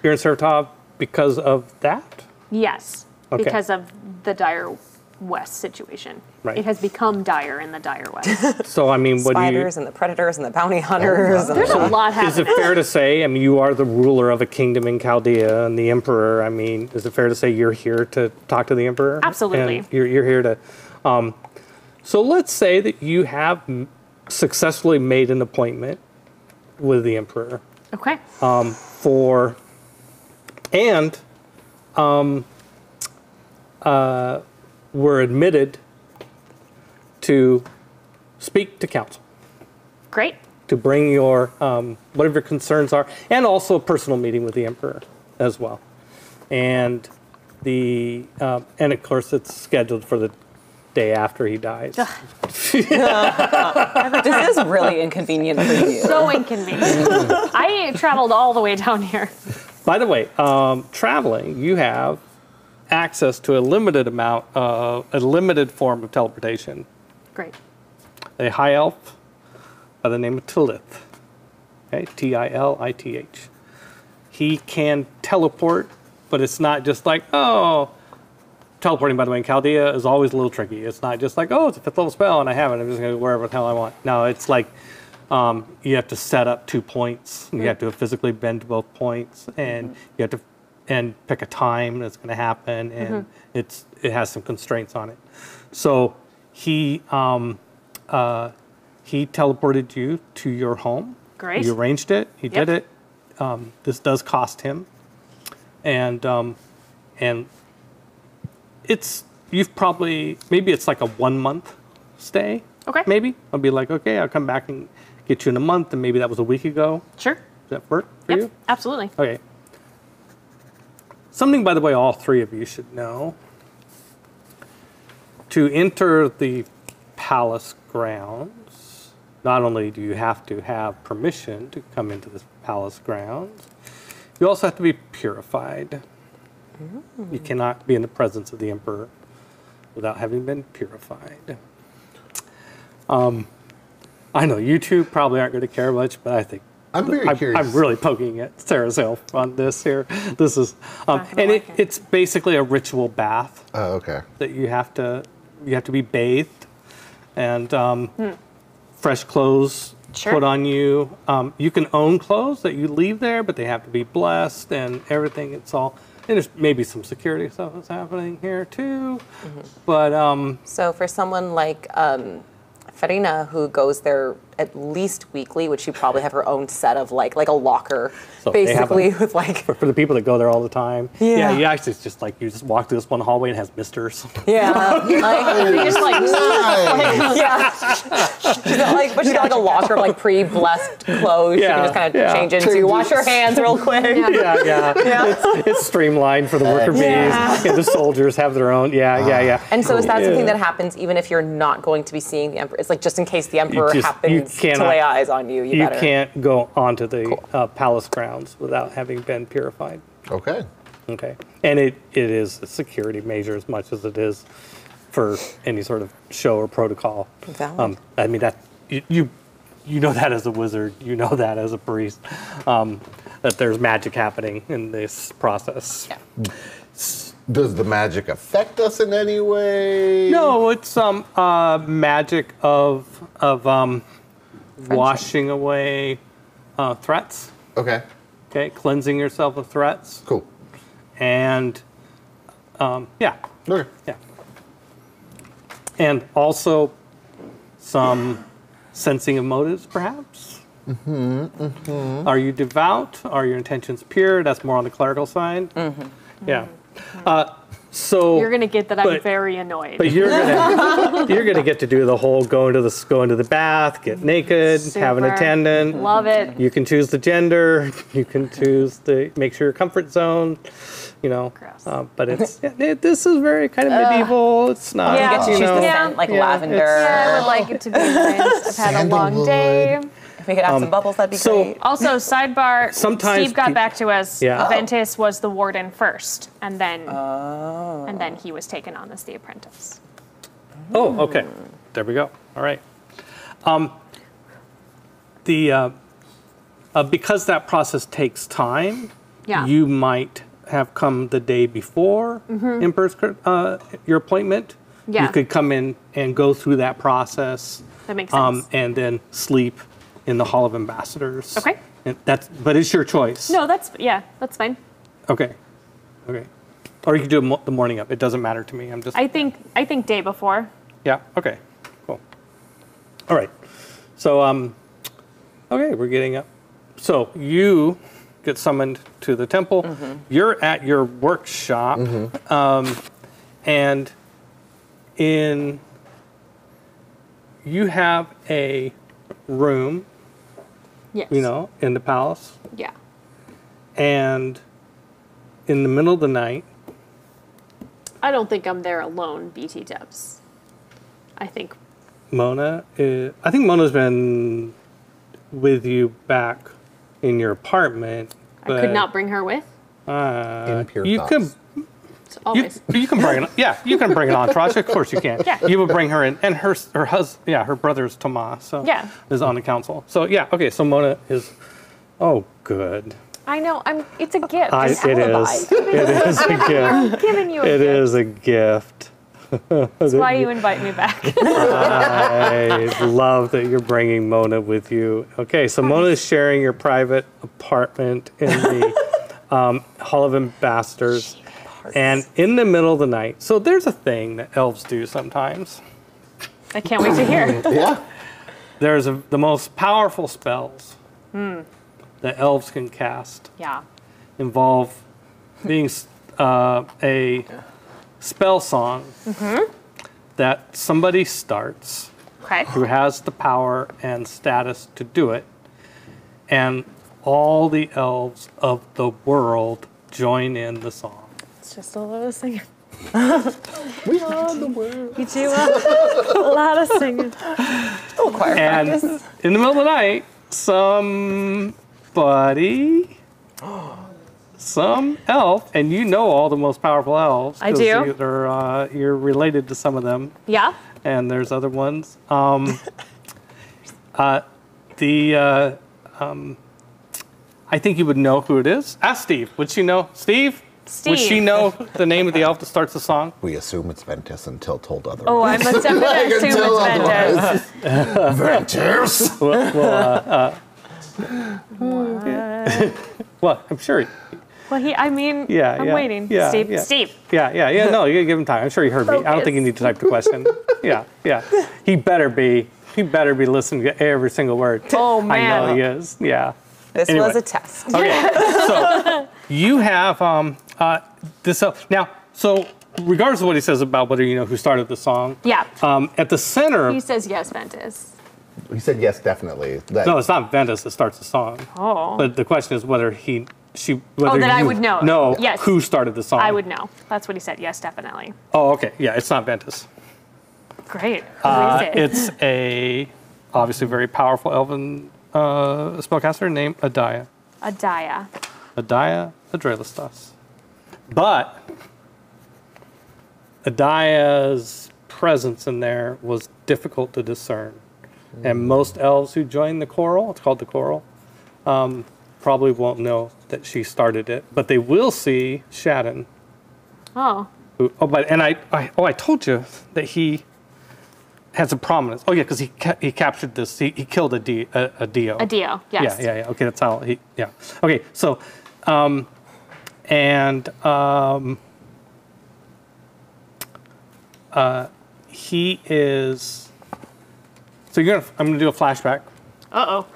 you're in Saratov because of that? Yes, Okay. because of the dire west situation. Right. It has become dire in the dire west. *laughs* So, I mean, what do you. Spiders and the predators and the bounty hunters. and There's a lot happening. Is it fair to say, I mean, you are the ruler of a kingdom in Chaldea and the emperor. I mean, is it fair to say you're here to talk to the emperor? Absolutely. And you're, you're here to. Um, so let's say that you have successfully made an appointment with the emperor Okay. for. And um, uh, were admitted to speak to council. Great. to bring your um, whatever your concerns are, and also a personal meeting with the emperor as well. And the um, and of course it's scheduled for the day after he dies. *laughs* this is really inconvenient for you. So inconvenient. I traveled all the way down here. By the way, um, traveling you have access to a limited amount of a limited form of teleportation. Great. A high elf by the name of Tilith. Okay, T I L I T H. He can teleport, but it's not just like, oh, teleporting, by the way, in Chaldea is always a little tricky. It's not just like, oh, it's a fifth level spell and I have it. I'm just going to go wherever the hell I want. No, it's like um, you have to set up two points. and You hmm. have to physically bend both points, and mm-hmm. you have to and pick a time that's going to happen, and it's it has some constraints on it. So he um, uh, he teleported you to your home. Great. You arranged it. He did it. Um, this does cost him, and um, and it's you've probably maybe it's like a one month stay. Okay. Maybe I'll be like, okay, I'll come back and get you in a month, and maybe that was a week ago. Sure. Does that work for Yep. you? Absolutely. Okay. Something, by the way, all three of you should know. To enter the palace grounds, not only do you have to have permission to come into the palace grounds, you also have to be purified. You cannot be in the presence of the emperor without having been purified. Um, I know you two probably aren't going to care much, but I think I'm very I'm, curious. I'm really poking at Sarah's elf on this here. This is, um, and like it. it's basically a ritual bath Oh, okay. that you have to, you have to be bathed, and um, fresh clothes Sure. put on you. Um, you can own clothes that you leave there, but they have to be blessed and everything. It's all, and there's maybe some security stuff that's happening here too, but um, So for someone like um, Farina, who goes there at least weekly, which she probably have her own set of like like a locker, So they have a- basically *laughs* with like for, for the people that go there all the time, Yeah. yeah. you actually it's just like you just walk through this one hallway and it has misters. yeah, *laughs* like, You just like Nice. yeah. She's got like, but she's got like a locker of like pre-blessed clothes. you Yeah, can just kind of yeah. change into. You wash your hands real quick. yeah, yeah. It's, it's streamlined for the worker bees. Yeah. Yeah, the soldiers have their own. Yeah, yeah, yeah. And so is that Yeah. something that happens even if you're not going to be seeing the emperor? It's like just in case the emperor just- you happens to lay eyes on you, you, You better. can't go onto the uh, palace grounds without having been purified. Okay. Okay, and it, it is a security measure as much as it is for any sort of show or protocol. Valid. Um, I mean that you, you you know that as a wizard, you know that as a priest, um, that there's magic happening in this process. Yeah. Does the magic affect us in any way? No, it's um uh, magic of of um, washing away uh, threats. Okay. Okay, cleansing yourself of threats, Cool. and um, yeah, Okay. yeah. and also some sensing of motives, perhaps. Mm-hmm, mm-hmm. Are you devout? Are your intentions pure? That's more on the clerical side. Mm-hmm. Yeah. Uh, so You're gonna get that I'm very annoyed. but you're gonna *laughs* you're gonna get to do the whole go into the go into the bath, get naked, have an attendant. Love it. You can choose the gender. *laughs* You can choose the make sure your comfort zone. You know, Gross. uh, but it's it, it- this is very kind of medieval. It's not. Yeah. You get to choose the know, Yeah. scent, like Yeah, lavender. Yeah, I would like it to be mint. I've had a long day. If we could have some bubbles, that'd be Um, so- great. Also, *laughs* sidebar. Sometimes Steve got peop- back to us. Yeah. Oh. Ventus was the warden first, and then and then he was taken on as the apprentice. Oh, okay. There we go. All right. Um, the uh, uh, because that process takes time. Yeah. You might have come the day before Emperor's cur- uh, your appointment. Yeah. You could come in and go through that process. That makes Um, sense. and then sleep in the Hall of Ambassadors. Okay. And that's but it's your choice. No, that's yeah, that's fine. Okay. Okay. Or you could do it mo- the morning up. It doesn't matter to me. I'm just. I think I think day before. Yeah. Okay. Cool. All right. So um, okay, we're getting up. So you get summoned to the temple. You're at your workshop, um, and in you have a room, Yes. you know, in the palace, Yeah. and in the middle of the night, I don't think I'm there alone, BT Dubs. I think Mona is, I think Mona's been with you back in your apartment. I could not bring her with. Uh, In pure you thoughts. could. It's You, always. you can bring it. Yeah, you can bring an entourage. Of course you can. *laughs* Yeah. You would bring her in, and her her husband. Yeah, her brother's Tomas. So Yeah. is on the council. So yeah. Okay. So Mona is. Oh, good. I know. I'm. It's a gift. I, It's it is. *laughs* It is a *laughs* gift. I'm giving you a It gift. is a gift. That's why you invite me back. I love that you're bringing Mona with you. Okay, so Mona is sharing your private apartment in the um, Hall of Ambassadors. And in the middle of the night, so there's a thing that elves do sometimes. I can't wait to hear. *laughs* Yeah. There's a, the most powerful spells that elves can cast Yeah. involve being uh, a spell song that somebody starts Okay. who has the power and status to do it, and all the elves of the world join in the song. It's just a little singing. We are the world. You do a, a lot of singing. *laughs* Oh, choir And practice. in the middle of the night, somebody, some elf, and you know all the most powerful elves. I 'cause do. You're, uh, you're related to some of them, Yeah. and there's other ones. Um, *laughs* uh, the uh, um, I think you would know who it is. Ask Steve. Would she know? Steve? Would she know the name of the elf that starts the song? We assume it's Ventus until told otherwise. Oh, I must definitely assume tell it's Ventus. *laughs* Ventus! Well, well, uh, uh, well I'm sure. He, Well, he. I mean, Yeah, I'm yeah, waiting. yeah, Steve. yeah. Steve. Yeah, yeah, yeah. No, you gotta give him time. I'm sure he heard me. I don't think you need to type the question. *laughs* Yeah, yeah. He better be. He better be listening to every single word. Oh, man. I know he is. Yeah. This Anyway. was a test. Okay. so you have um, uh, this uh, now. So regardless of what he says about whether you know who started the song, Yeah. um, at the center. He says yes, Ventus. He said yes, definitely. That, no, it's not Ventus that starts the song. Oh. But the question is whether he, she, whether that I you would know. No. Yes. who started the song. I would know. That's what he said. Yes, definitely. Oh, okay. Yeah, it's not Ventus. Great. Who Uh, is it? it's a obviously very powerful elven uh, spellcaster named Adaya. Adaya. Adaya Adralistas. But Adaya's presence in there was difficult to discern. And most elves who join the choral, it's called the choral, um, probably won't know that she started it. But they will see Shadden. Oh. Who, oh, but and I, I, oh, I told you that he has a prominence. Oh yeah, because he ca- he captured this. He, he killed a, D, a, a Dio. A Dio. Yes. Yeah, yeah, yeah. Okay, that's how he. Yeah. Okay, so, um, and um, uh, he is. So you're gonna. I'm gonna do a flashback. Uh oh.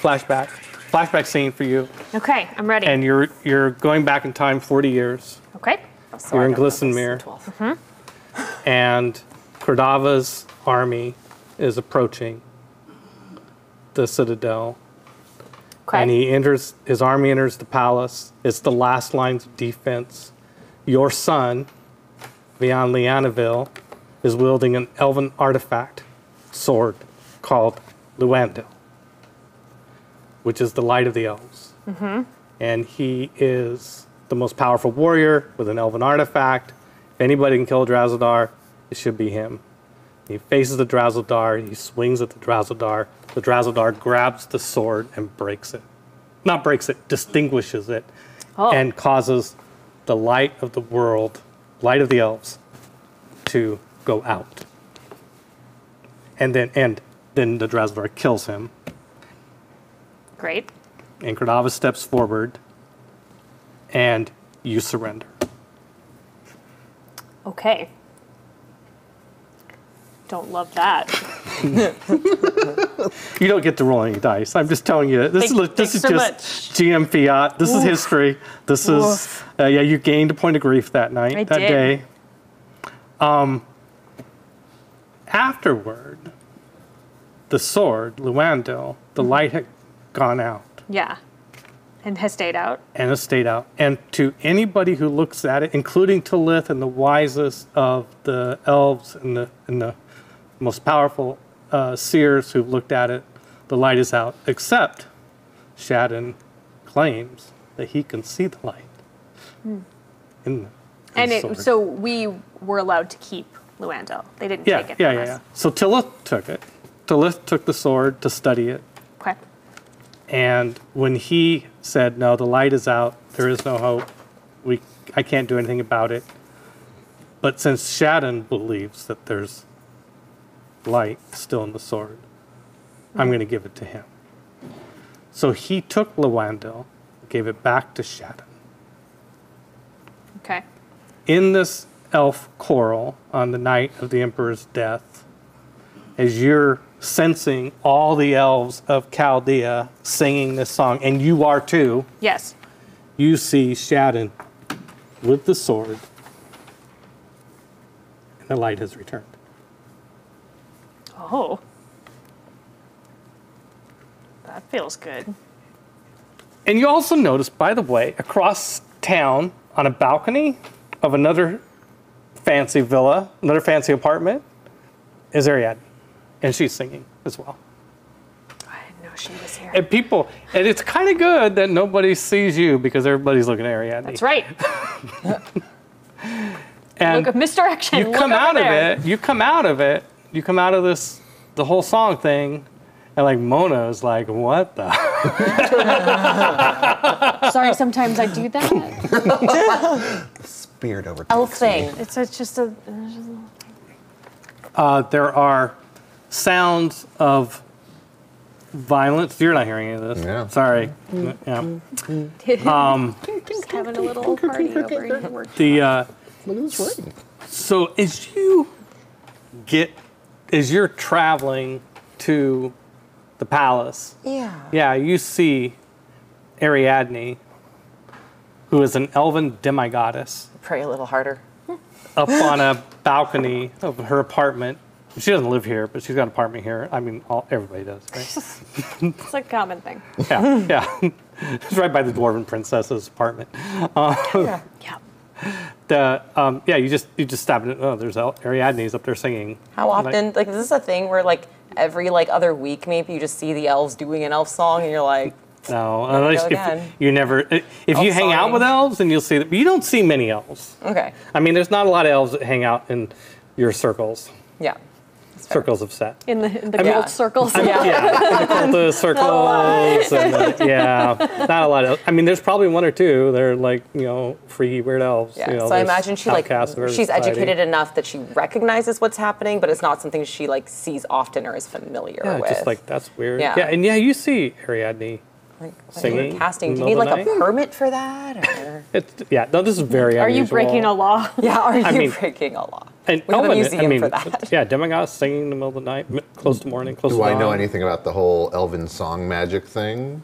Flashback. Flashback scene for you. Okay, I'm ready. and you're you're going back in time 40 years, okay. So You're in don't know this Glistenmere. is 12. and Kradava's army is approaching the citadel. Okay. And he enters, his army enters the palace. It's the last lines of defense. Your son, Vian Lianaville, is wielding an elven artifact sword called Luandil, which is the light of the elves. Mm-hmm. And he is the most powerful warrior with an elven artifact. If anybody can kill Drazodar, it should be him. He faces the Drazodar, he swings at the Drazodar. The Drazodar grabs the sword and breaks it. Not breaks it, distinguishes it, Oh. and causes the light of the world, light of the elves, to go out. And then and then the Drazodar kills him. Great. And Kradava steps forward and you surrender. Okay. Don't love that. *laughs* You don't get to roll any dice. I'm just telling you. This is this is so just much. GM fiat. This is history. This is uh, yeah. You gained a point of grief that night. I that did. day. Um. Afterward, the sword, Luandil, the Mm-hmm. light had gone out Yeah. And has stayed out. and has stayed out. And to anybody who looks at it, including Tilith and the wisest of the elves and the and the most powerful uh, seers who've looked at it, the light is out. Except Shadden claims that he can see the light. In the, in And it, so we were allowed to keep Luando. They didn't yeah, take it yeah, yeah, us. yeah. So Tilith took it. Tilith took the sword to study it. Okay. And when he said, "No, the light is out. There is no hope. We, I can't do anything about it." But since Shadden believes that there's light still in the sword, I'm hmm. going to give it to him. So he took Luandil, gave it back to Shadden. Okay. In this elf choral on the night of the Emperor's death, as you're sensing all the elves of Chaldea singing this song, and you are too, Yes. you see Shadden with the sword, and the light has returned. Oh. That feels good. And you also notice, by the way, across town on a balcony of another fancy villa, another fancy apartment, is Ariadne. And she's singing as well. I didn't know she was here. And people, and it's kind of good that nobody sees you because everybody's looking at Ariadne. That's right. *laughs* And Look, misdirection. you Look come out there. of it, you come out of it, you come out of this, the whole song thing, and like Mona is like, what the? *laughs* Sorry, sometimes I do that. Spirit over. Elf thing. It's, it's just a. Uh, there are sounds of violence. You're not hearing any of this. Yeah. Sorry. Yeah. *laughs* Just having a little party over here. The uh, Look at this so as you get as you're traveling to the palace, Yeah. yeah, you see Ariadne, who is an elven demigoddess, Pray a little harder. *laughs* up on a balcony of her apartment. She doesn't live here, but she's got an apartment here. I mean, all, everybody does, right? *laughs* It's a common thing. yeah, yeah. *laughs* it's right by the dwarven princess's apartment. Yeah. Uh, The um, yeah, you just you just stab it. Oh, there's Ariadne's up there singing. How often? Like, is this a thing where like every like other week maybe you just see the elves doing an elf song and you're like, No, unless if you never if you hang out with elves, then you'll see that. But you don't see many elves. okay, I mean, there's not a lot of elves that hang out in your circles, yeah, circles of set. In the, in the mean- gold circles. yeah. Yeah, the *laughs* cultist circles. And the, yeah, not a lot of. I mean, there's probably one or two. They're like you know freaky weird elves. Yeah, you know, so I imagine she like outcasts of every she's educated enough that she recognizes what's happening, but it's not something she like sees often or is familiar Yeah, with. just like that's weird. Yeah. Yeah. and yeah, you see Ariadne. Like, what are singing you casting. Do you need like a night? permit for that? Or? It's yeah. No, this is very. Are you breaking a law? *laughs* yeah, are you mean- breaking a law? And We have a museum I mean, for that. yeah, demigods singing in the middle of the night, close to morning, close Do to I know anything about the whole elven song magic thing?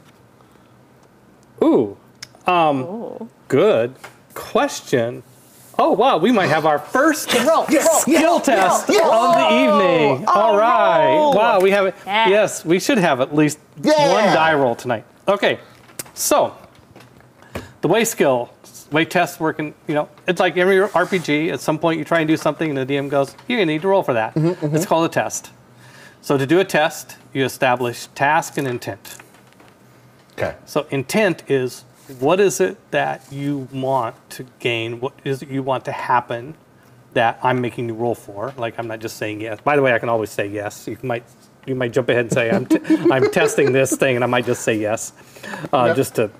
Ooh, um, good question. Oh wow, we might have our first Roll, Yes, roll. skill test yes. of the evening. All right. roll. Wow, we have it. Yeah. Yes, we should have at least Yeah. one die roll tonight. Okay, so the way skill, way tests work, in, you know, it's like every RPG. At some point, you try and do something, and the DM goes, "You're gonna need to roll for that." Mm-hmm, mm-hmm. It's called a test. So to do a test, you establish task and intent. Okay. So intent is what is it that you want to gain? What is it you want to happen that I'm making you roll for? Like I'm not just saying yes. By the way, I can always say yes. You might you might jump ahead and say I'm t- *laughs* I'm testing this thing, and I might just say yes, uh, Yep. just to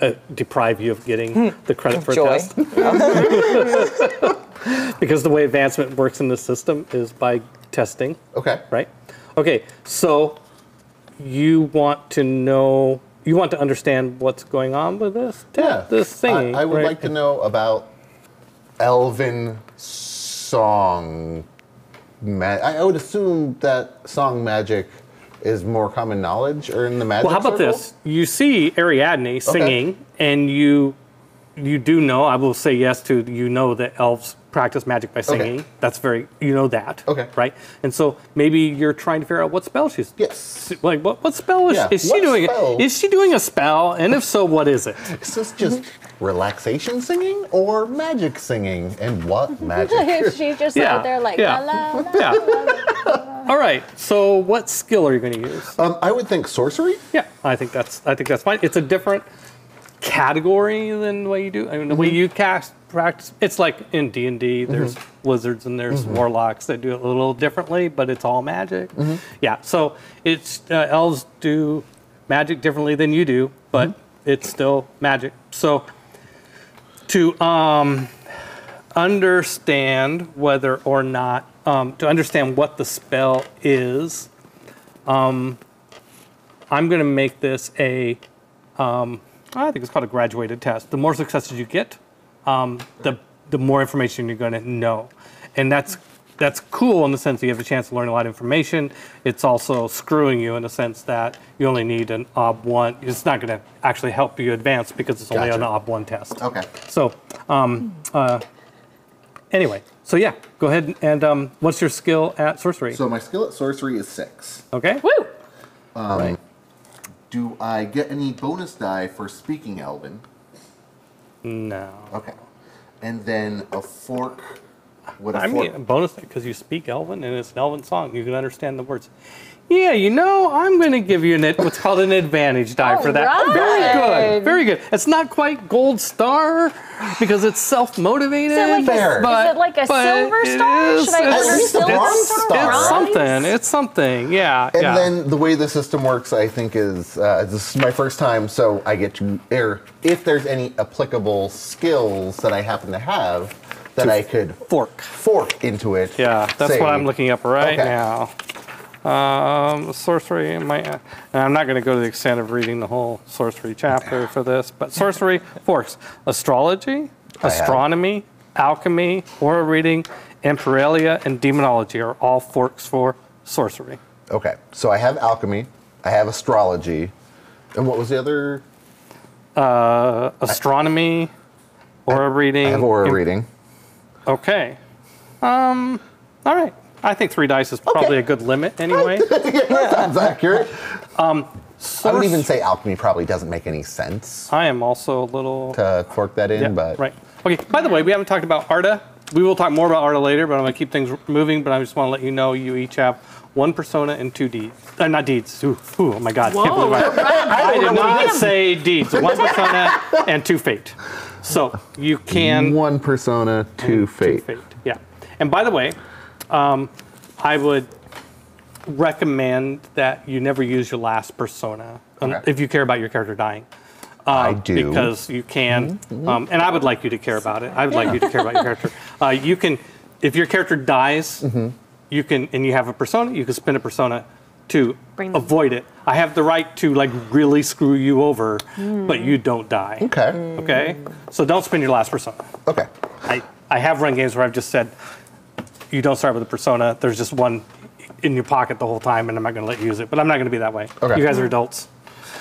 uh, deprive you of getting the credit for a test. *laughs* because the way advancement works in the system is by testing Okay. right? Okay, so you want to know, you want to understand what's going on with this, Yeah. this thing. I, I would right? like to know about elven song. Ma- I would assume that song magic is more common knowledge or in the magic. Well, how about circle? this? You see Ariadne singing, and you you do know. I will say yes to you know that elves practice magic by singing. That's very you know that. Okay. Right, and so maybe you're trying to figure out what spell she's. Yes. Like what, what spell is, Yeah, is she what doing? spell? Is she doing a spell? And if so, what is it? Is this just mm-hmm. Relaxation singing or magic singing? And what *laughs* magic? She's just Yeah, out there like, yeah. la, la, la. Yeah. All right. So what skill are you going to use? um, I would think sorcery. Yeah, I think that's I think that's fine. It's a different category than the way you do. I mean, the Mm-hmm. you cast practice. It's like in D and D. There's wizards and there's Mm-hmm. warlocks that do it a little differently, but it's all magic. Mm-hmm. Yeah. So it's uh, elves do magic differently than you do, but Mm-hmm. it's still magic. So to um, understand whether or not um, to understand what the spell is. Um, I'm going to make this a, um, I think it's called a graduated test. The more successes you get, um, the the more information you're going to know, and that's that's cool in the sense that you have a chance to learn a lot of information. It's also screwing you in the sense that you only need an ob one. It's not going to actually help you advance because it's only Gotcha. an ob one test. Okay. So, um, uh, anyway, so yeah, go ahead and um, what's your skill at sorcery? So my skill at sorcery is six. okay. Woo! right. Do I get any bonus die for speaking Elven? No. Okay. And then a fork. Would a I fork? mean, bonus because you speak Elven and it's an Elven song. You can understand the words. Yeah, you know, I'm going to give you an, what's called an advantage die for that. Alright. Very good. Very good. It's not quite gold star because it's self-motivated. Is it like a, but- is it like a but silver star? is- Should I it's- order least a silver bronze star? star. It's something. It's something. Yeah. And yeah. then the way the system works, I think, is uh, this is my first time, so I get to air if there's any applicable skills that I happen to have that I could fork. fork into it. Yeah, that's say- what I'm looking up right Okay. now. Um, sorcery, my, and I'm not going to go to the extent of reading the whole sorcery chapter for this, but sorcery forks astrology, astronomy, alchemy, aura reading, imperalia, and demonology are all forks for sorcery. Okay, so I have alchemy, I have astrology, and what was the other? Uh, astronomy, aura reading. I have aura im- reading. Okay. Um, all right. I think three dice is probably a good limit anyway. *laughs* that Sounds accurate. I Source- would even say alchemy probably doesn't make any sense I am also a little. to fork that in, Yeah, but right. Okay. By the way, we haven't talked about Artha. We will talk more about Artha later, but I'm going to keep things moving. But I just want to let you know you each have one persona and two deeds. Uh, not deeds. Ooh, ooh, oh my God! Can't believe I, I did not say deeds. One persona and two fate. So you can one persona, two Two fate. fate. Yeah. And by the way, um, I would recommend that you never use your last persona um, Okay. if you care about your character dying. I do. because you can, um, and I would like you to care about it. I would like you to care about your character. Uh, you can, if your character dies, you can, and you have a persona, you can spin a persona to Bring avoid it. I have the right to like really screw you over, but you don't die. Okay. Okay. So don't spend your last persona. Okay. I, I have run games where I've just said, you don't start with a persona. There's just one in your pocket the whole time, and I'm not going to let you use it. But I'm not going to be that way. Okay. You guys are adults.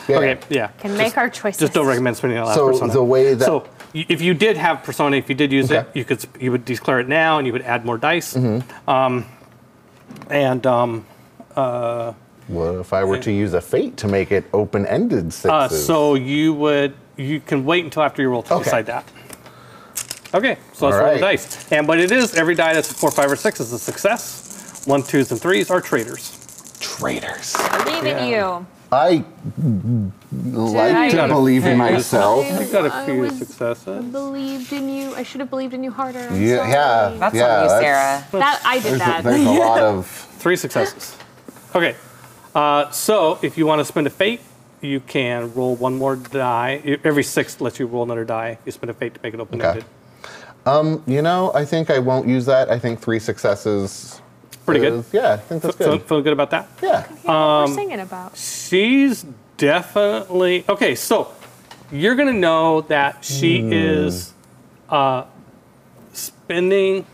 Yeah. Okay, yeah. Can make our choices. Just don't recommend spending a lot So of persona. the way that- so if you did have persona, if you did use Okay. it, you could you would declare it now, and you would add more dice. Mm-hmm. Um, and um, What if I were to use a fate to make it open-ended sixes? uh, so you would you can wait until after you roll to Okay. decide that. Okay, so let's All roll the dice. And what it is, every die that's a four, five, or six is a success. One, twos, and threes are traitors. traitors. Believe in you. I like to believe in myself. You got a few was- successes. Believed in you. I should have believed in you harder. Yeah, yeah. That's yeah, on you, that's- Sarah. That I did There's a, that. there's a lot *laughs* of. Three successes. Okay. Uh, so if you want to spend a fate, you can roll one more die. Every six lets you roll another die. You spend a fate to make it open-ended. You know, I think I won't use that. I think three successes. Pretty good. Yeah, I think that's Feel, good. feel good about that? Yeah. Yeah, Um, what we're singing about. She's definitely okay. So you're gonna know that she is uh, spending.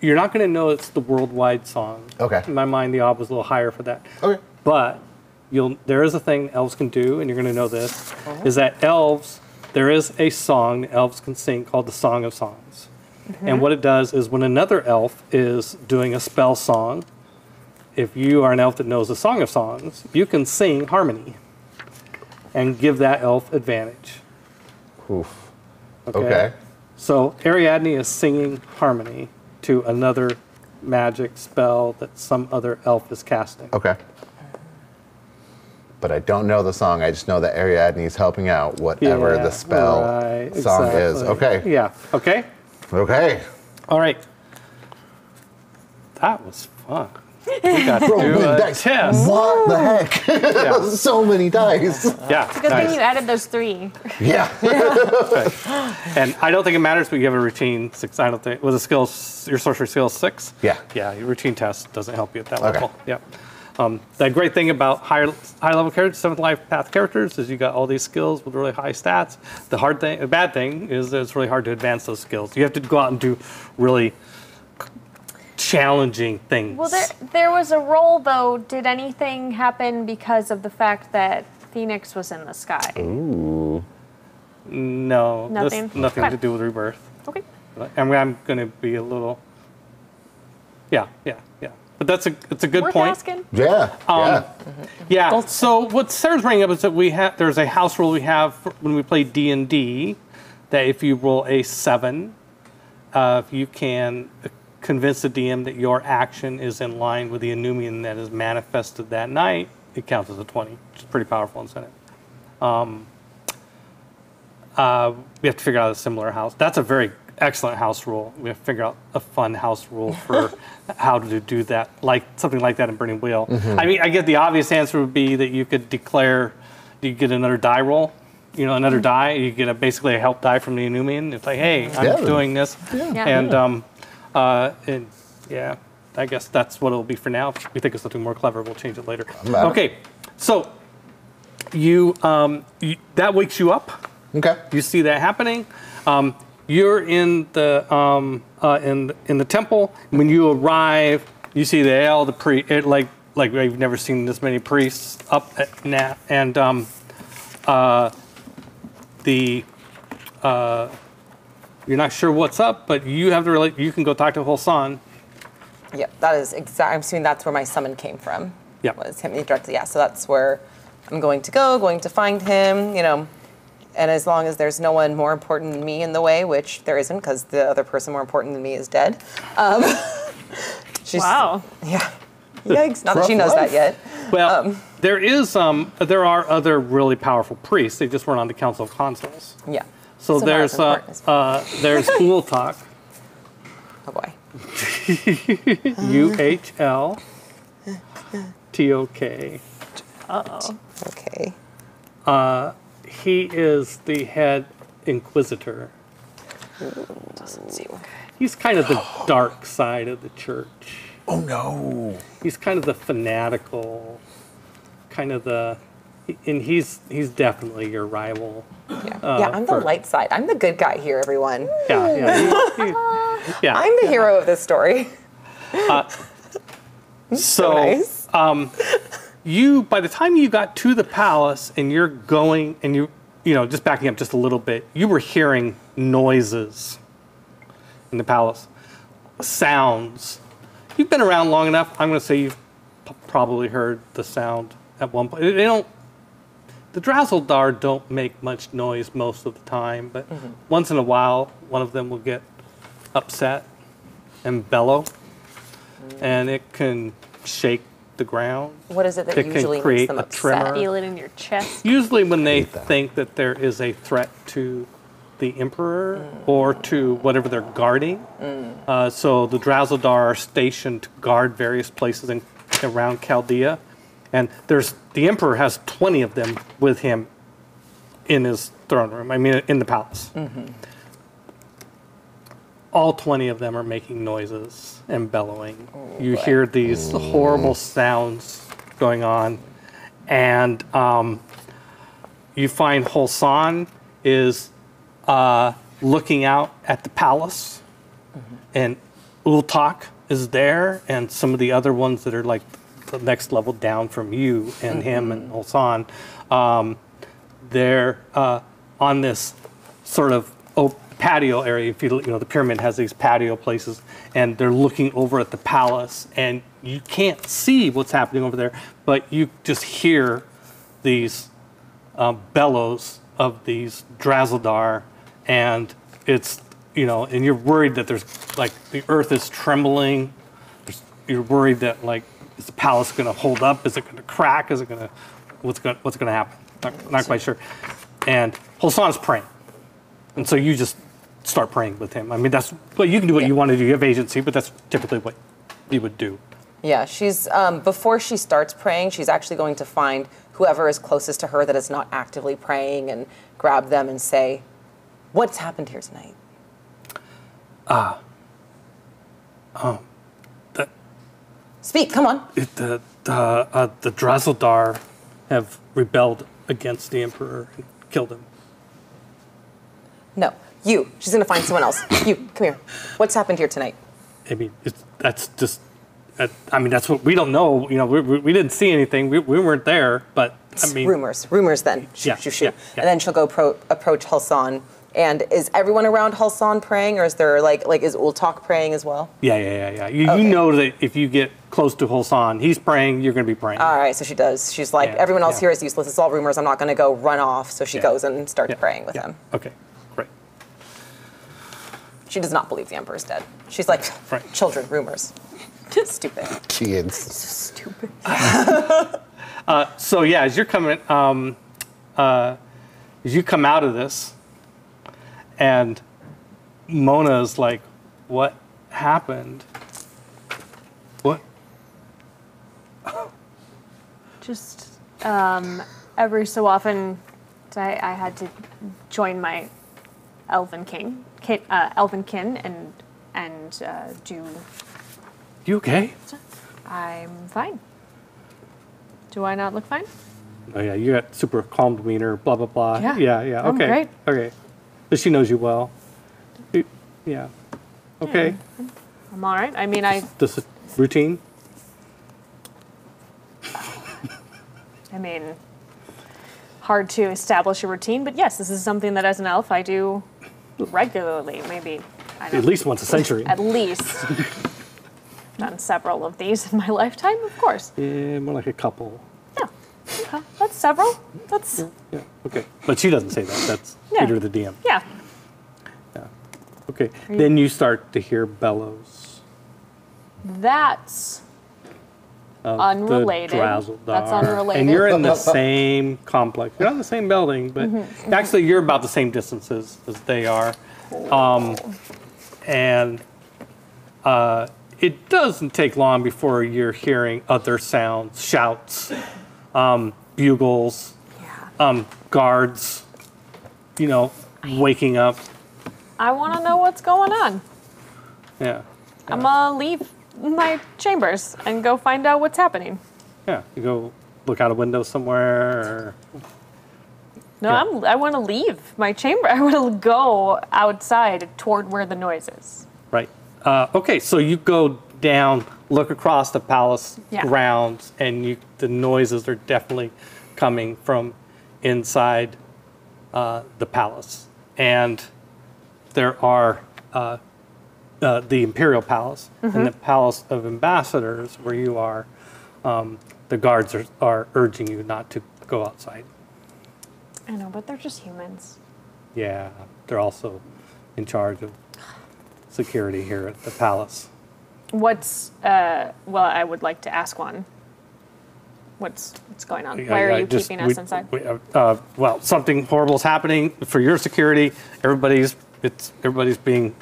You're not gonna know it's the worldwide song. Okay. In my mind, the ob was a little higher for that. Okay. But you'll there is a thing elves can do, and you're gonna know this, uh-huh. is that elves there is a song elves can sing called the Song of Songs. Mm-hmm. And what it does is when another elf is doing a spell song, if you are an elf that knows the Song of Songs, you can sing harmony and give that elf advantage. Oof. Okay. So Ariadne is singing harmony to another magic spell that some other elf is casting. Okay. But I don't know the song. I just know that Ariadne's helping out whatever Yeah, the spell right, song is. exactly. Okay. Yeah. Okay. Okay. All right. That was fun. We got to do dice. test. What the heck? Yeah. *laughs* so many dice. Yeah. Good nice. thing you added those three. Yeah. And I don't think it matters, but you have a routine six. I don't think was a skill your sorcery skill six. Yeah. Yeah. Your routine test doesn't help you at that Okay. level. Yeah. Um, the great thing about higher high level characters, seventh life path characters, is you got all these skills with really high stats. The hard thing, the bad thing, is that it's really hard to advance those skills. You have to go out and do really challenging things. Well, there there was a roll though. Did anything happen because of the fact that Phoenix was in the sky? Ooh. no, Nothing? nothing Okay. to do with rebirth. Okay. I mean, I'm going to be a little. Yeah, yeah, yeah. But that's a it's a good Worth point. asking. Yeah. Um, yeah. Yeah. So what Sarah's bringing up is that we have there's a house rule we have for when we play D and D that if you roll a seven, uh, if you can convince the DM that your action is in line with the Anumian that is manifested that night, it counts as a twenty, which is pretty powerful incentive. Um, uh, we have to figure out a similar house. That's a very excellent house rule. We have to figure out a fun house rule for *laughs* how to do that, like something like that in Burning Wheel. I mean, I get the obvious answer would be that you could declare, you get another die roll, you know, another die. You get a, basically a help die from the Anumian. It's like, hey, I'm Yeah. doing this, Yeah. and um, uh, and yeah, I guess that's what it'll be for now. If we think of something more clever, we'll change it later. Okay, so you, um, you that wakes you up Okay. you see that happening. Um, you're in the um, uh, in in the temple. When you arrive, you see the all the pre it, like like I've never seen this many priests up at na- and um, uh, the uh, you're not sure what's up, but you have to relate. You can go talk to Holsan. Yep, that is exact. I'm assuming that's where my summon came from. Yeah, Was him directly. Yeah, so that's where I'm going to go, going to find him, you know. And as long as there's no one more important than me in the way, which there isn't, because the other person more important than me is dead. Um, *laughs* she's, Wow. Yeah. Yikes. Not that she knows life. that yet. Well, there is um, there are other really powerful priests. They just weren't on the Council of Consuls. Yeah. So, So not there's as uh, uh, there's *laughs* Uhltok. Oh boy. *laughs* U H L T O K. Okay. He is the head inquisitor. Doesn't seem good. He's kind of the dark side of the church. Oh no. He's kind of the fanatical, kind of the, and he's he's definitely your rival. Yeah. Uh, yeah, I'm the for- light side. I'm the good guy here, everyone. Yeah, yeah, he- he- *laughs* yeah. I'm the hero of this story. *laughs* So, nice. you by the time you got to the palace and you're going and you you know just backing up just a little bit, you were hearing noises in the palace, sounds. You've been around long enough. I'm going to say you've p- probably heard the sound at one point. They don't. The Drazzledar don't make much noise most of the time, but mm-hmm. once in a while, one of them will get upset and bellow, mm. and it can shake the ground. What is it that It can usually create makes them a upset? tremor. Feel it in your chest. Usually, when they that. think that there is a threat to the emperor mm. or to whatever they're guarding. Mm. Uh, so the Drazzledar are stationed to guard various places in, around Chaldea, and there's the emperor has 20 of them with him in his throne room. I mean, in the palace. All 20 of them are making noises and bellowing. you hear these horrible sounds going on, and um, you find Holsan is uh, looking out at the palace, and Uhltok is there, and some of the other ones that are like the next level down from you and him and Holsan. Um, they're uh, on this sort of op- patio area. If you, you know, the pyramid has these patio places, and they're looking over at the palace, and you can't see what's happening over there, but you just hear these um, bellows of these Drazzledar, and it's you know, and you're worried that there's like the earth is trembling. You're worried that like is the palace going to hold up? Is it going to crack? Is it going to what's going what's going to happen? Not, not quite sure. And Holsan is praying, and so you just start praying with him. I mean, that's well, you can do what you want to do. You have agency, but that's typically what you would do. Yeah, she's um, before she starts praying, she's actually going to find whoever is closest to her that is not actively praying and grab them and say, "What's happened here tonight?" That Speak. Come on. it, the the uh, the Drazzledar have rebelled against the emperor and killed him. No, you. She's going to find someone else. You. Come here. What's happened here tonight? I mean, it's, that's just. I mean, that's what we don't know. You know, we, we, we didn't see anything. We, we weren't there. But I mean, rumors. Rumors. Then. Shoot, Yeah, shoot, shoot. yeah, yeah. And then she'll go pro- approach Holsan. And is everyone around Holsan praying, or is there like like is Uhltok praying as well? Yeah, yeah, yeah, yeah. You, Okay. you know that if you get close to Holsan. he's praying. You're going to be praying. All right, so she does. She's like, Yeah, everyone else yeah. here is useless. It's all rumors. I'm not going to go run off. So she Yeah. goes and starts Yeah, praying with yeah. him. Okay, great. She does not believe the emperor's dead. She's like, Right. children, rumors. *laughs* Stupid. Kids. Stupid. *laughs* So yeah, as you're coming, um, uh, as you come out of this, and Mona's like, "What happened? What? Just um, every so often, I, I had to join my elven king, kin, uh, elven kin, and and uh, do. You okay? I'm fine. Do I not look fine? Oh yeah, you got super calm demeanor. Blah blah blah. Yeah, yeah, yeah. Okay, great. okay. But she knows you well. Yeah. Okay. I'm all right. I mean, I This is routine. I mean, hard to establish a routine, but yes, this is something that as an elf I do regularly. Maybe I At least once a century. *laughs* at least done several of these in my lifetime, of course. Yeah, more like a couple. Yeah, okay. that's several. That's Yeah. Okay. But she doesn't say that. That's Yeah. Peter the DM. yeah. Yeah. Okay. Then you start to hear bellows. That's Unrelated. The Drazzledar. That's unrelated. And you're in the same complex. You're not in the same building, but Mm-hmm, actually you're about the same distances as they are. Um, and uh, it doesn't take long before you're hearing other sounds, shouts, um, bugles, yeah. um, guards, you know, waking up. I want to know what's going on. Yeah. I'm gonna leave my chambers and go find out what's happening. Yeah. You go look out a window somewhere or No, Yeah. I'm, I want to leave my chamber. *laughs* I want to go outside toward where the noise is. Right. Uh, okay, so you go down, look across the palace Yeah. grounds, and you, the noises are definitely coming from inside uh, the palace. And there are uh, uh, the Imperial Palace and the Palace of Ambassadors, where you are. Um, the guards are, are urging you not to go outside. I know, but they're just humans. Yeah, they're also in charge of security here at the palace. What's uh? Well, I would like to ask one. What's what's going on? Why are you just- keeping us we- inside? we- uh, uh, well, something horrible is happening for your security. Everybody's it's everybody's being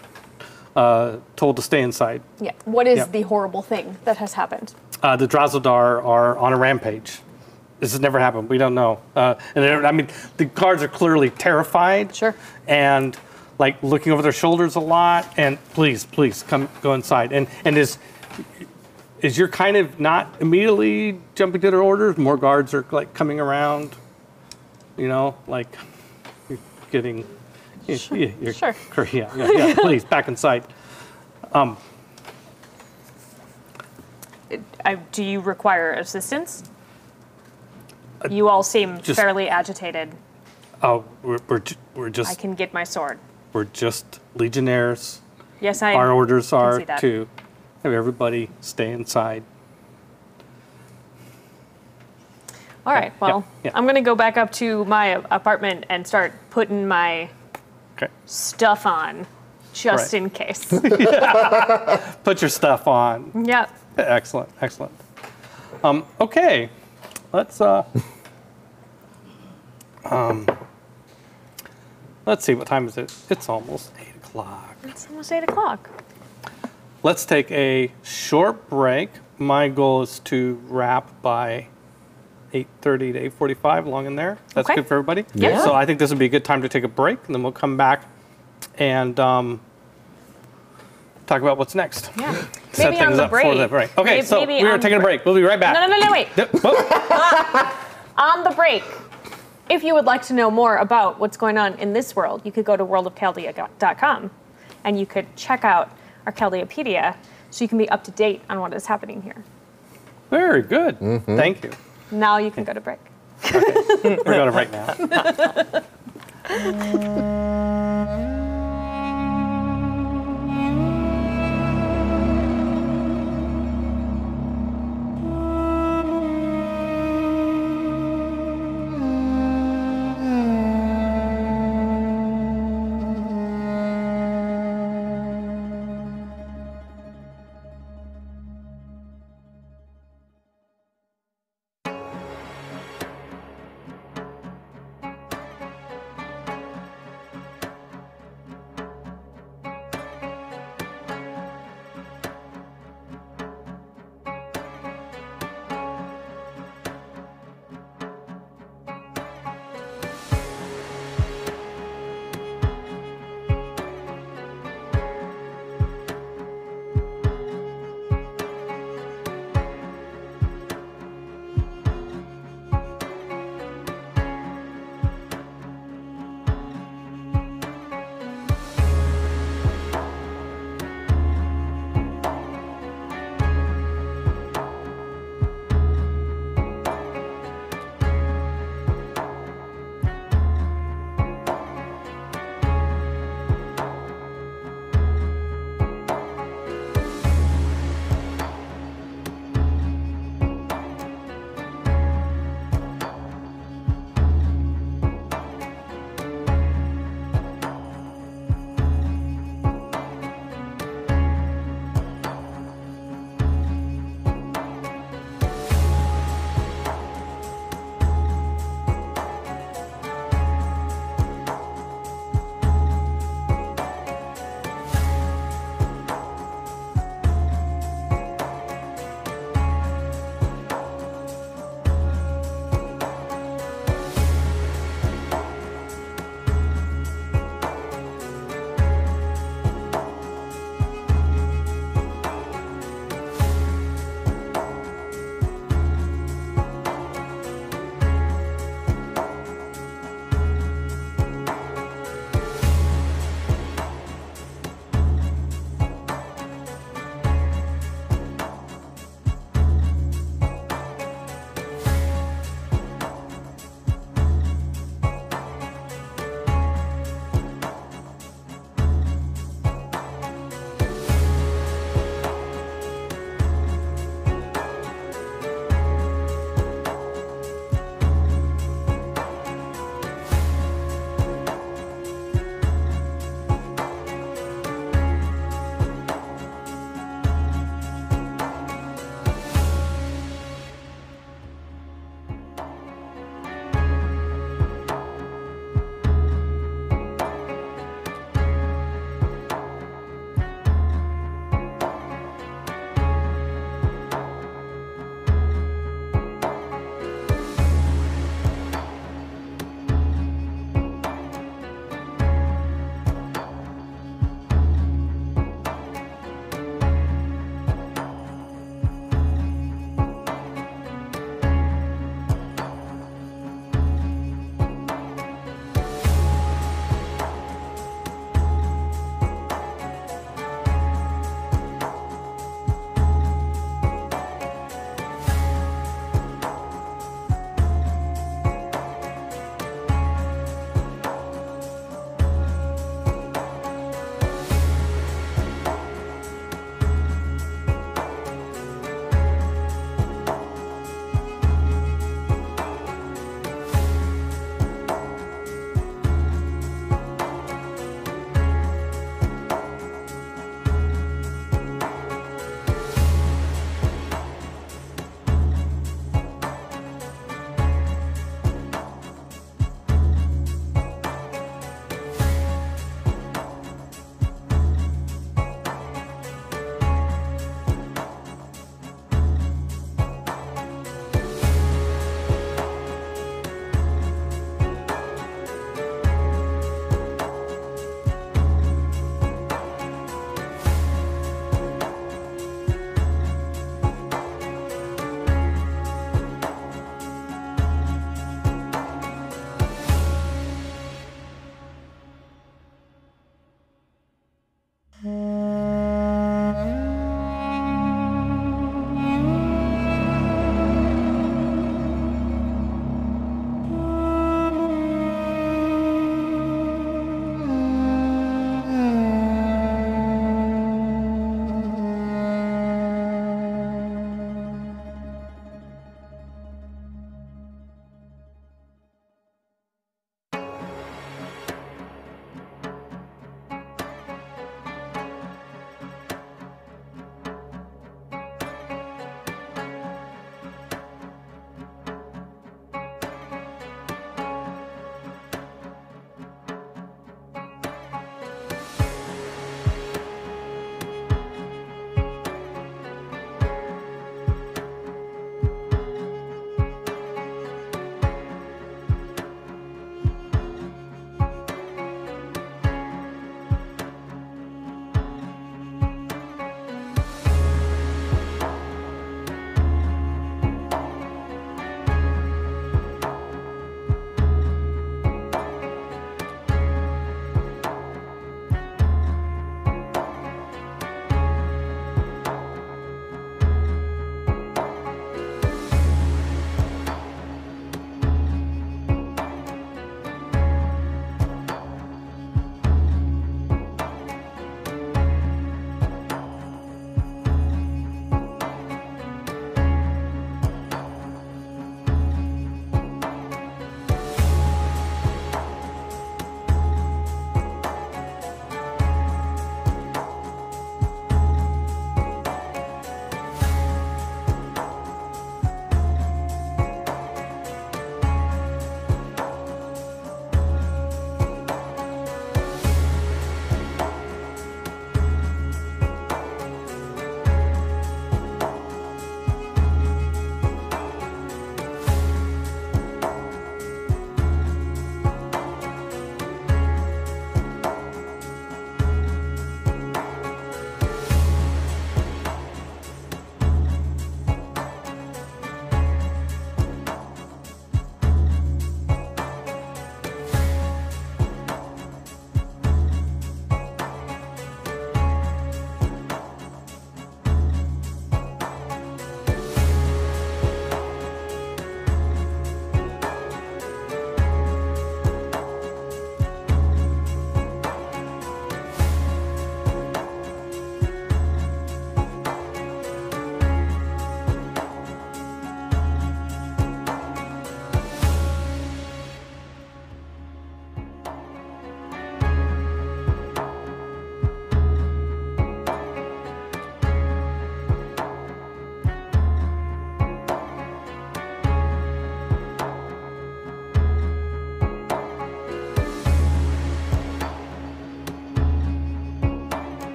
uh, told to stay inside. yeah. What is yeah. the horrible thing that has happened? Uh, the Drazzledar are on a rampage. This has never happened. We don't know. Uh, and I mean, the guards are clearly terrified. Sure. And like looking over their shoulders a lot. And please, please come go inside. And and is is you're kind of not immediately jumping to their orders. More guards are like coming around. You know, like you're Sure. Sure. *laughs* Yeah, yeah, yeah. please back inside. Um, I, do you require assistance? Uh, you all seem just- fairly agitated. Oh, we're we're, we're I can get my sword. we're just legionnaires. Yes, I. Our orders are to have everybody stay inside. All right. Well, yeah. I'm gonna go back up to my apartment and start putting my Okay. stuff on, just Right. in case. *laughs* Put your stuff on. yep. Excellent, excellent. Um, okay, let's uh, um, let's see what time is it. It's almost eight o'clock. It's almost eight o'clock. Let's take a short break. My goal is to wrap by 8:30 to 8:45, along in there. That's Okay. good for everybody. Yeah. So I think this would be a good time to take a break, and then we'll come back and um, talk about what's next. Yeah. Set Maybe on things the up for break. the break. Okay, Maybe- so maybe we are taking a break. We'll be right back. No, no, no, no, wait. Yep. *laughs* On the break, if you would like to know more about what's going on in this world, you could go to worldofchaldea.com and you could check out our Chaldeapedia so you can be up to date on what is happening here. Very good. Thank you. Now you can go to break. *laughs* We're going to break now. *laughs*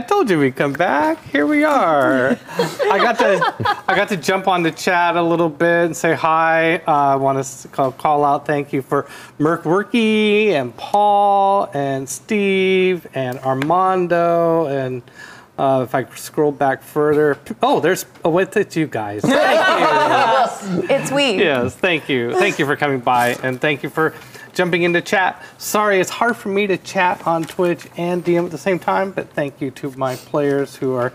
I told you we'd come back. Here we are. I got to I got to jump on the chat a little bit and say hi. Uh, I want to call, call out thank you for Merc Worky and Paul and Steve and Armando and. Uh, if I scroll back further, oh, there's oh, wait, it's you guys. Thank you. *laughs* It's we. Yes, thank you. Thank you for coming by and thank you for jumping into chat. Sorry, it's hard for me to chat on Twitch and DM at the same time, but thank you to my players who are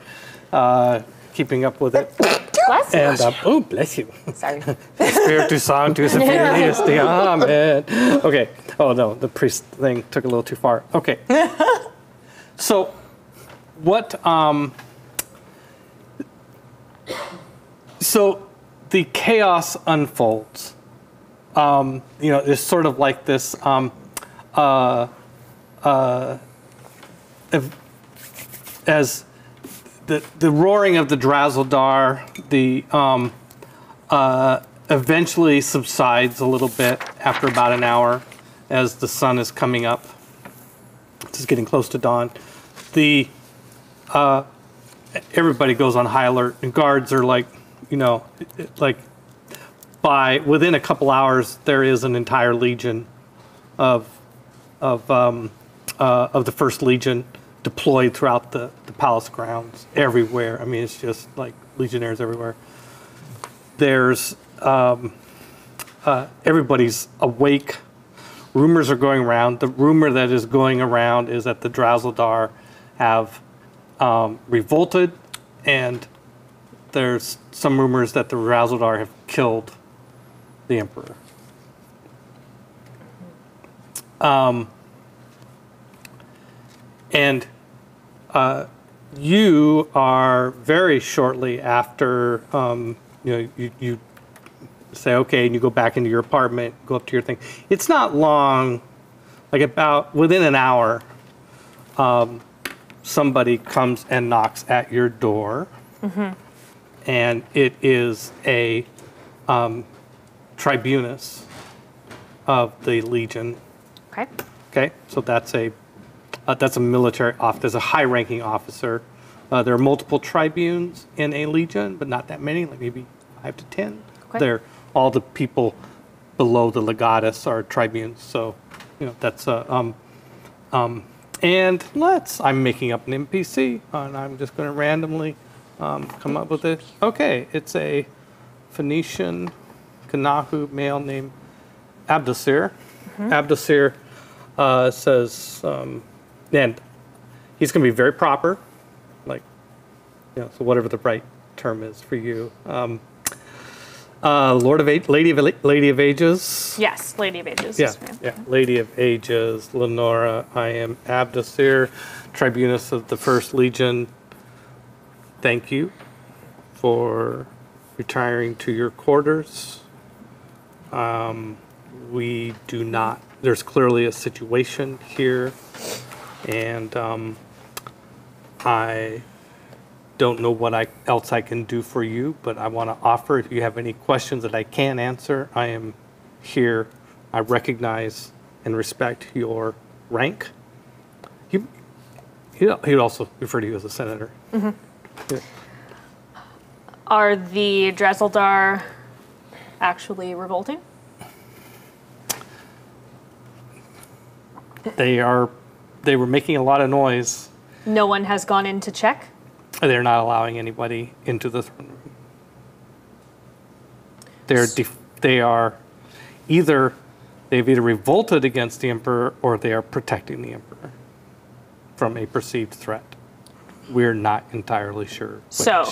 uh, keeping up with it. *coughs* Bless you. And uh, oh, bless you. Sorry. Spiritus Sanctus Infinitus Dei. Amen. Okay. Oh no, the priest thing took a little too far. Okay. *laughs* so, what? Um, so, the chaos unfolds. Um, you know, it's sort of like this. Um, uh, uh, ev- as the the roaring of the Drazzledar, the um, uh, eventually subsides a little bit after about an hour as the sun is coming up. It's getting close to dawn. The uh, everybody goes on high alert, and guards are like, you know, like by within a couple hours, there is an entire legion of of um, uh, of the first legion deployed throughout the, the palace grounds everywhere. I mean, it's just like legionnaires everywhere. There's um, uh, everybody's awake. Rumors are going around. The rumor that is going around is that the Drazzledar have um, revolted, and there's some rumors that the Drazzledar have killed the Emperor. Um, and uh, you are very shortly after, um, you know, you, you say, okay, and you go back into your apartment, go up to your thing. It's not long, like about within an hour, um, somebody comes and knocks at your door. And it is a um, tribunus of the Legion Okay. Okay, so that's a uh, that's a military off. There's a high-ranking officer. Uh, there are multiple tribunes in a legion, but not that many, like maybe five to ten. Okay. They're all the people below the legatus are tribunes. So, you know, that's a um, um, and let's. I'm making up an NPC, and I'm just going to randomly um, come up with it. Okay, it's a Phoenician Kanahu male named Abdasir. Abdasir uh, says, um, and he's going to be very proper, like, you know, so whatever the right term is for you. Um, uh, Lord of Age, Lady of Lady of Ages. Yes, Lady of Ages. Yeah, yes, yeah. Lady of Ages, Lenora. I am Abdasir, Tribunus of the First Legion. Thank you for retiring to your quarters. Um, we do not, there's clearly a situation here, and um, I don't know what I, else I can do for you, but I want to offer, if you have any questions that I can answer, I am here. I recognize and respect your rank. He, he, he'd also refer to you as a senator. Yeah. Are the Drazzledar actually revolting? They are, they were making a lot of noise. No one has gone in to check. They're not allowing anybody into the throne room. They're def- they are either they've either revolted against the emperor or they are protecting the emperor from a perceived threat. We're not entirely sure. So,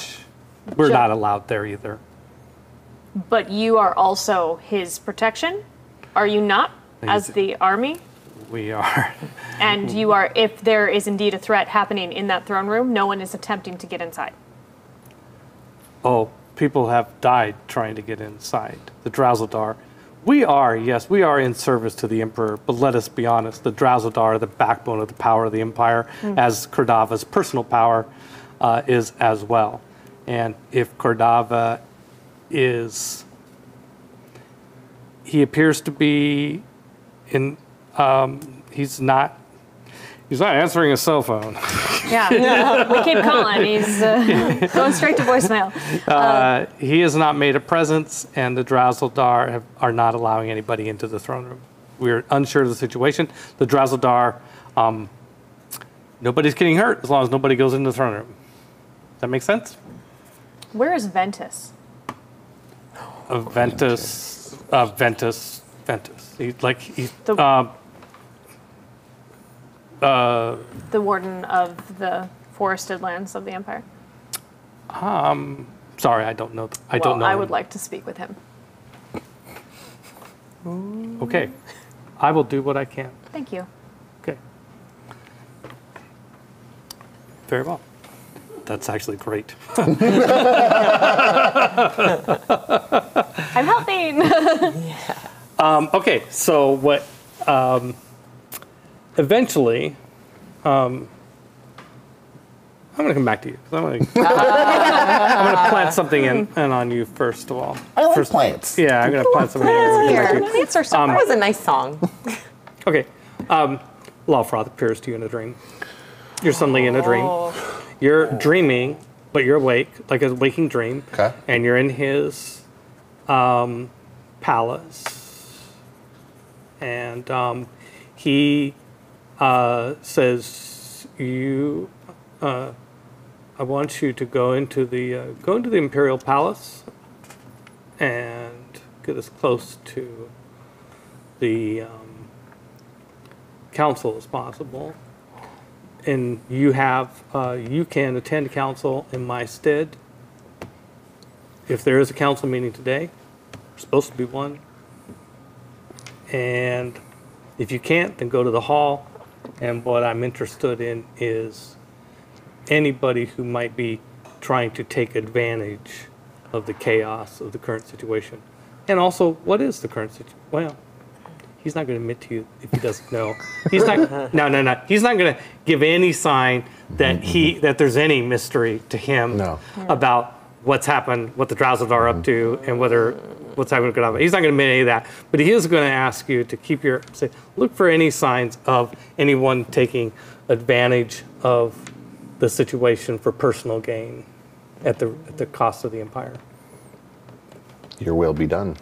we're ju- not allowed there either. But you are also his protection? Are you not? As the army? We are. *laughs* And you are, if there is indeed a threat happening in that throne room, no one is attempting to get inside. Oh, people have died trying to get inside. The Drazzledar. We are, yes, we are in service to the Emperor, but let us be honest, the Drazzledar are the backbone of the power of the Empire, as Kradava's personal power uh, is as well. And if Cordava is. He appears to be in. Um, he's not. He's not answering his cell phone. Yeah, *laughs* we keep calling. He's uh, *laughs* going straight to voicemail. Uh, he has not made a presence, and the Drazzledar have, are not allowing anybody into the throne room. We're unsure of the situation. The Drazzledar, um, nobody's getting hurt as long as nobody goes into the throne room. Does that make sense? Where is Ventus? Uh, Ventus, uh, Ventus, Ventus. He, like he, The- uh, uh, The warden of the forested lands of the Empire. um, sorry, I don't know. I well, don't know. I him. would like to speak with him. Okay, I will do what I can. Thank you. Okay. Very well. That's actually great. I'm helping. *laughs* Um, okay, so what? Um, eventually, um, I'm going to come back to you. 'cause I'm going to I'm going to plant something in, in on you first of all. I like First- plants. Yeah, I'm going to plant something in. Plants and come here. you. Plants are so. Um, that was a nice song. Okay. Um, Lavroth appears to you in a dream. You're suddenly in a dream. You're dreaming, but you're awake, like a waking dream. Okay. And you're in his um, palace. And um, he uh, says, "You, uh, I want you to go into the uh, go into the imperial palace and get as close to the um, council as possible. And you have, uh, you can attend council in my stead. If there is a council meeting today, supposed to be one. And if you can't, then go to the hall. And what I'm interested in is anybody who might be trying to take advantage of the chaos of the current situation. And also, what is the current situation? Well, he's not going to admit to you if he doesn't know. He's not. *laughs* no, no, no. He's not going to give any sign that he that there's any mystery to him No. about what's happened, what the Drowsers are up to, mm-hmm. and whether what's happening. with He's not going to admit any of that. But he is going to ask you to keep your say, look for any signs of anyone taking advantage of the situation for personal gain at the at the cost of the empire. Your will be done.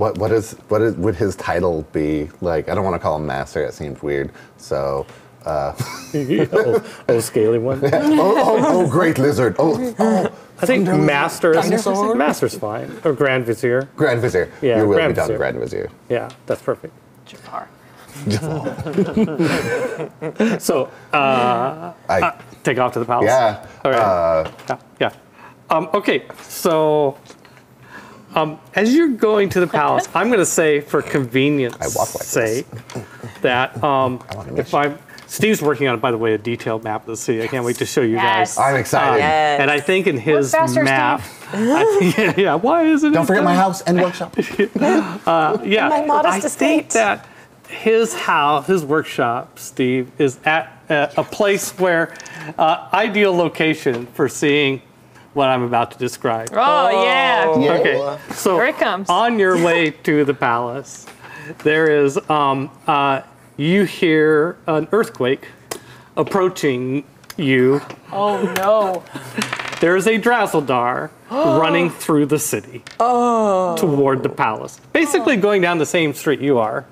What what is what is would his title be? Like I don't want to call him master. It seems weird. So. Uh, *laughs* oh, oh, scaly one. *laughs* oh, oh, oh, great lizard. Oh, oh, I think master is Dinosaur? master's fine or grand vizier. Grand Vizier. Yeah, Your will Grand be done, Vizier. Grand Vizier. Yeah, that's perfect. Jafar. *laughs* So uh, I, take off to the palace. yeah. All right. Uh, Yeah. yeah. Um, okay. So um, as you're going to the *laughs* palace, I'm going to say for convenience I walk like this. sake that um, I if I'm Steve's working on, by the way, a detailed map of the city. I can't wait to show you Yes. guys. I'm excited. Yes. And I think in his faster, map, *laughs* I think, yeah, why isn't Don't it forget my house and workshop. *laughs* Yeah, my modest I estate. think that his house, his workshop, Steve, is at a, a place where uh, ideal location for seeing what I'm about to describe. Oh, yeah. Yeah. Okay, so Here it comes. on your way *laughs* to the palace, there is um, uh, you hear an earthquake approaching you. Oh no. There is a Drazzledar *gasps* running through the city toward the palace, basically going down the same street you are.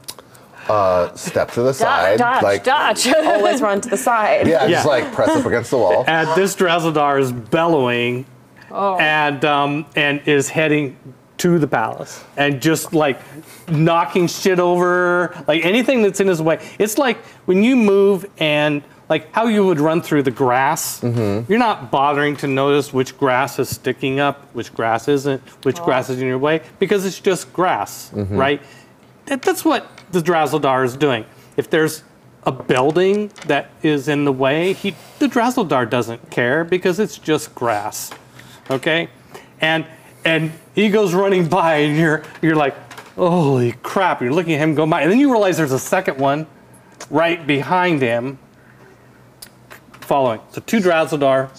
Uh, step to the side. Dodge, like, dodge. *laughs* Always run to the side. yeah, Yeah. just like press up against the wall. and this Drazzledar is bellowing Oh. and um, and is heading to the palace and just like knocking shit over, like anything that's in his way. It's like when you move and like how you would run through the grass. You're not bothering to notice which grass is sticking up, which grass isn't, which grass is in your way because it's just grass, right? That, that's what the Drazzledar is doing. If there's a building that is in the way, he, the Drazzledar doesn't care because it's just grass. Okay? And and he goes running by and you're you're like, holy crap, you're looking at him go by. And then you realize there's a second one right behind him following. So two Drazzledar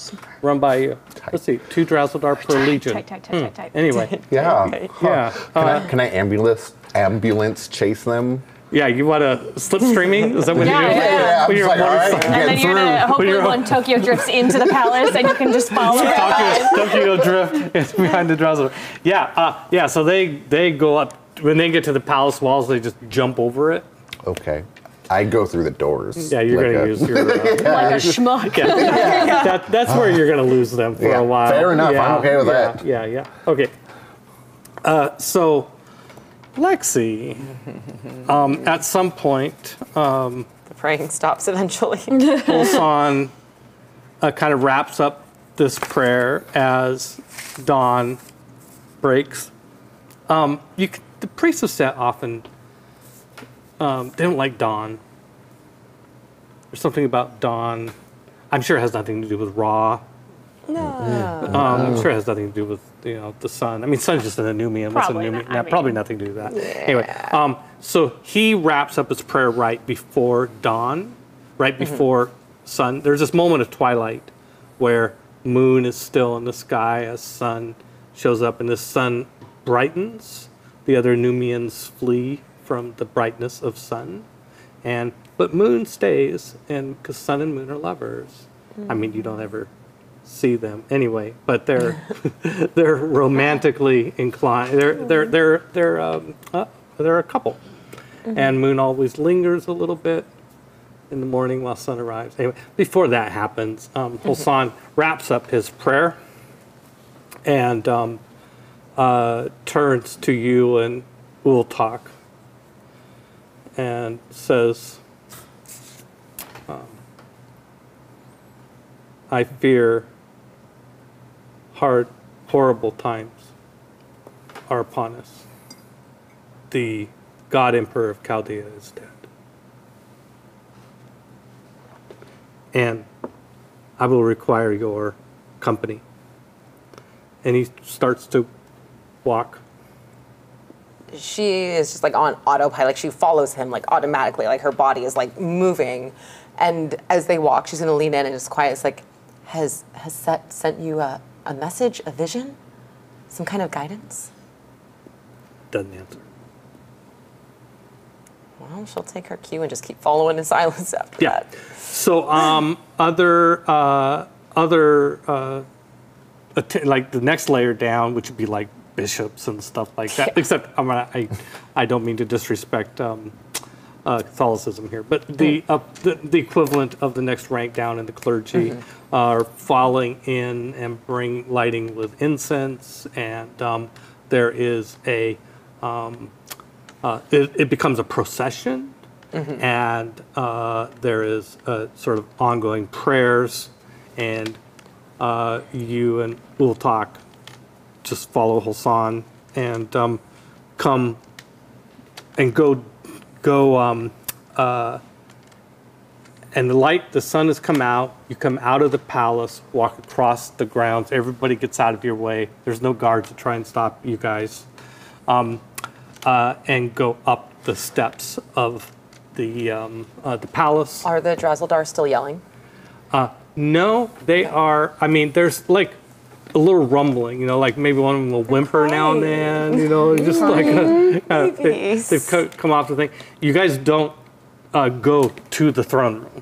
run by you. Let's see, two Drazzledar per legion. Tight, tight, tight, tight, tight. Anyway, *laughs* Yeah. *laughs* yeah. Can, uh, I, can I ambulance ambulance chase them? Yeah, you want to slipstreaming? Is that what Yeah, you're doing? yeah, yeah. I'm just like, all right, And then get you're gonna through. hopefully you're- when *laughs* Tokyo drifts into the palace, and you can just follow it. Tokyo, Tokyo Drift is behind the drowser. Yeah, uh, yeah. So they they go up when they get to the palace walls. They just jump over it. Okay. I go through the doors. Yeah, you're like gonna a- use your. *laughs* Uh, like a schmuck. *laughs* that, that's where you're gonna lose them for Yeah, a while. fair enough, I'm Yeah, okay with yeah, that. Yeah, yeah. Okay. Uh, so, Lexi, um, at some point, Um, The praying stops eventually. *laughs* Holsan uh, kind of wraps up this prayer as dawn breaks. Um, you, the priests of Set often um, they don't like dawn. There's something about dawn. I'm sure it has nothing to do with Raw. no. Um, I'm sure it has nothing to do with you know the sun. I mean, sun's just an Anumian. What's Probably an not, Anumian? I Yeah, mean- probably nothing to do with that. Anyway, um, so he wraps up his prayer right before dawn, right before sun. There's this moment of twilight where moon is still in the sky as sun shows up, and the sun brightens. The other Numians flee from the brightness of sun, and but moon stays, and because sun and moon are lovers. I mean, you don't ever see them anyway, but they're *laughs* they're romantically inclined. They're they're they're they're um, uh, they're a couple, and Moon always lingers a little bit in the morning while sun arrives. Anyway, before that happens, um, Holsan wraps up his prayer and um, uh, turns to you and Uhltok and says. um, I fear hard, horrible times are upon us. The God Emperor of Chaldea is dead. And I will require your company. And he starts to walk. She is just like on autopilot. Like She follows him like automatically. Like her body is like moving. And as they walk, she's gonna lean in and just quiet. It's like, has has Set sent you a, a message, a vision, some kind of guidance? Doesn't answer. Well, she'll take her cue and just keep following in silence *laughs* after Yeah. that. So um, *laughs* other uh, other uh, like the next layer down, which would be like bishops and stuff like that. Except I'm gonna, I I don't mean to disrespect um, uh, Catholicism here, but the, uh, the the equivalent of the next rank down in the clergy are falling in and bring lighting with incense, and um, there is a um, uh, it, it becomes a procession, and uh, there is a sort of ongoing prayers, and uh, you and Uhltok just follow Holsan and um, come and go go um, uh, and the light the sun has come out you come out of the palace walk across the grounds everybody gets out of your way there's no guards to try and stop you guys um, uh, and go up the steps of the um, uh, the palace Are the Drazzledar still yelling? no, they are. I mean, there's like a little rumbling, you know, like maybe one of them will whimper now and then, you know, just *laughs* like a, uh, they, they've co- come off the thing. You guys don't uh, go to the throne room,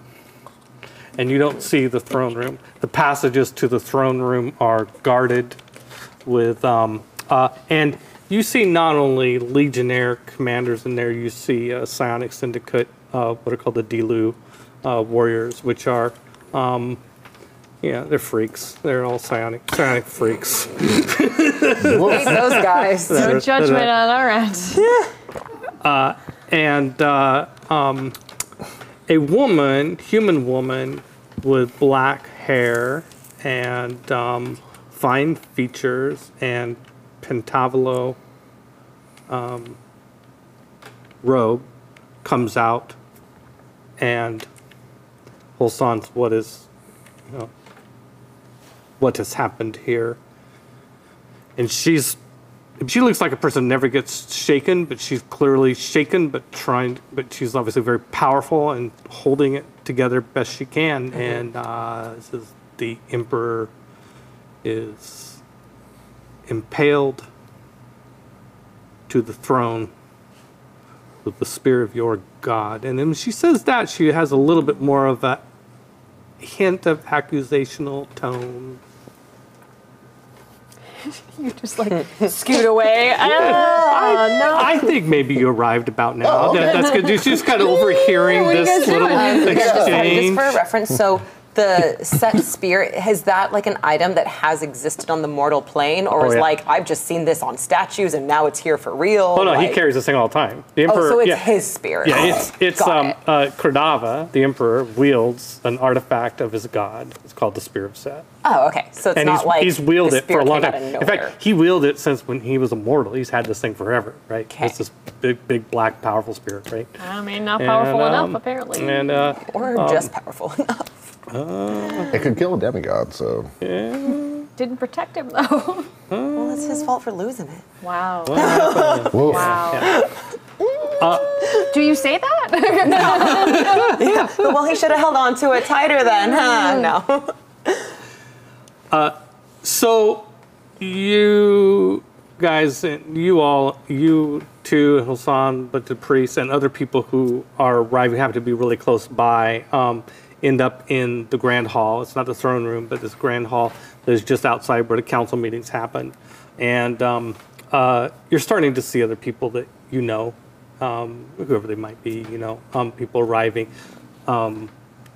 and you don't see the throne room. The passages to the throne room are guarded with, um, uh, and you see not only legionnaire commanders in there, you see uh, psionic syndicate, uh, what are called the Delu uh, warriors, which are um, yeah, they're freaks. They're all psionic, psionic freaks. *laughs* Hate those guys. They're- No judgment on our end. Yeah. And uh, um, a woman, human woman, with black hair and um, fine features and pentavolo um, robe comes out and Holsan's what is, you know, what has happened here. And she's, she looks like a person who never gets shaken, but she's clearly shaken, but trying, but she's obviously very powerful and holding it together best she can. And uh, this is the emperor is impaled to the throne with the spear of your God. And then when she says that, she has a little bit more of a hint of accusational tone. *laughs* You're just like *laughs* scoot away. Ah, no. I think maybe you arrived about now. Oh, okay. That- that's good. She's just kind of overhearing What are you this little doing? Sorry, just exchange. for a reference, so the set spear, is that like an item that has existed on the mortal plane? Or Oh, is yeah. like, I've just seen this on statues and now it's here for real? Oh no, he carries this thing all the time. The Oh, emperor. so it's yeah. his spear. Yeah, it's it's Got um it. uh, Kradava, the emperor, wields an artifact of his god. It's called the Spear of Set, Oh, okay. So it's and not he's like he's wielded it for a long time. In fact, he wielded it since when he was immortal. He's had this thing forever, right? Okay. It's this big, big, black, powerful spear, right? I mean, not powerful And, enough, um, apparently. And uh, or just powerful *laughs* enough. Oh. It could kill a demigod, so. Didn't protect him though. Well, it's his fault for losing it. wow. Woof. Wow. Uh, uh, Do you say that? *laughs* Yeah. well, he should have held on to it tighter then, huh? Mm. No. Uh, so, you guys, you all, you two, Hassan, but the priests and other people who are arriving happen to be really close by, um, end up in the grand hall. It's not the throne room, but this grand hall that is just outside where the council meetings happen. And um, uh, you're starting to see other people that you know, um, whoever they might be, you know, um, people arriving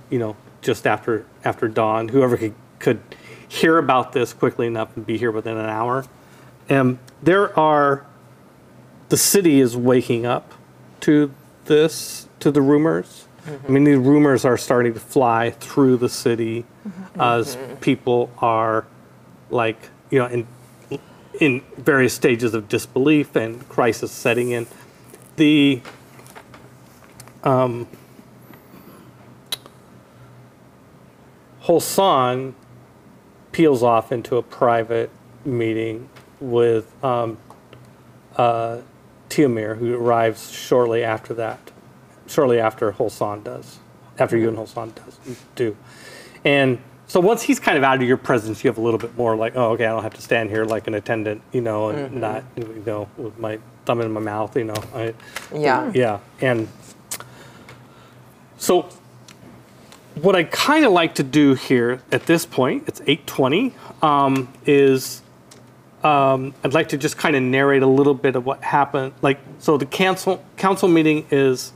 you know, just after after dawn. Whoever could, could hear about this quickly enough and be here within an hour. And there are, the city is waking up to this, to the rumors. I mean, these rumors are starting to fly through the city as people are, like, you know, in in various stages of disbelief and crisis setting in. The whole song peels off into a private meeting with um, uh, Tiamir, who arrives shortly after that, shortly after Holsan does, after you and Holsan does do, and so once he's kind of out of your presence, you have a little bit more like, oh, okay, I don't have to stand here like an attendant, you know, and not, you know, with my thumb in my mouth, you know. I, Yeah. yeah, and so what I kind of like to do here at this point, it's 8:20, um, is um, I'd like to just kind of narrate a little bit of what happened. Like, so the council council meeting is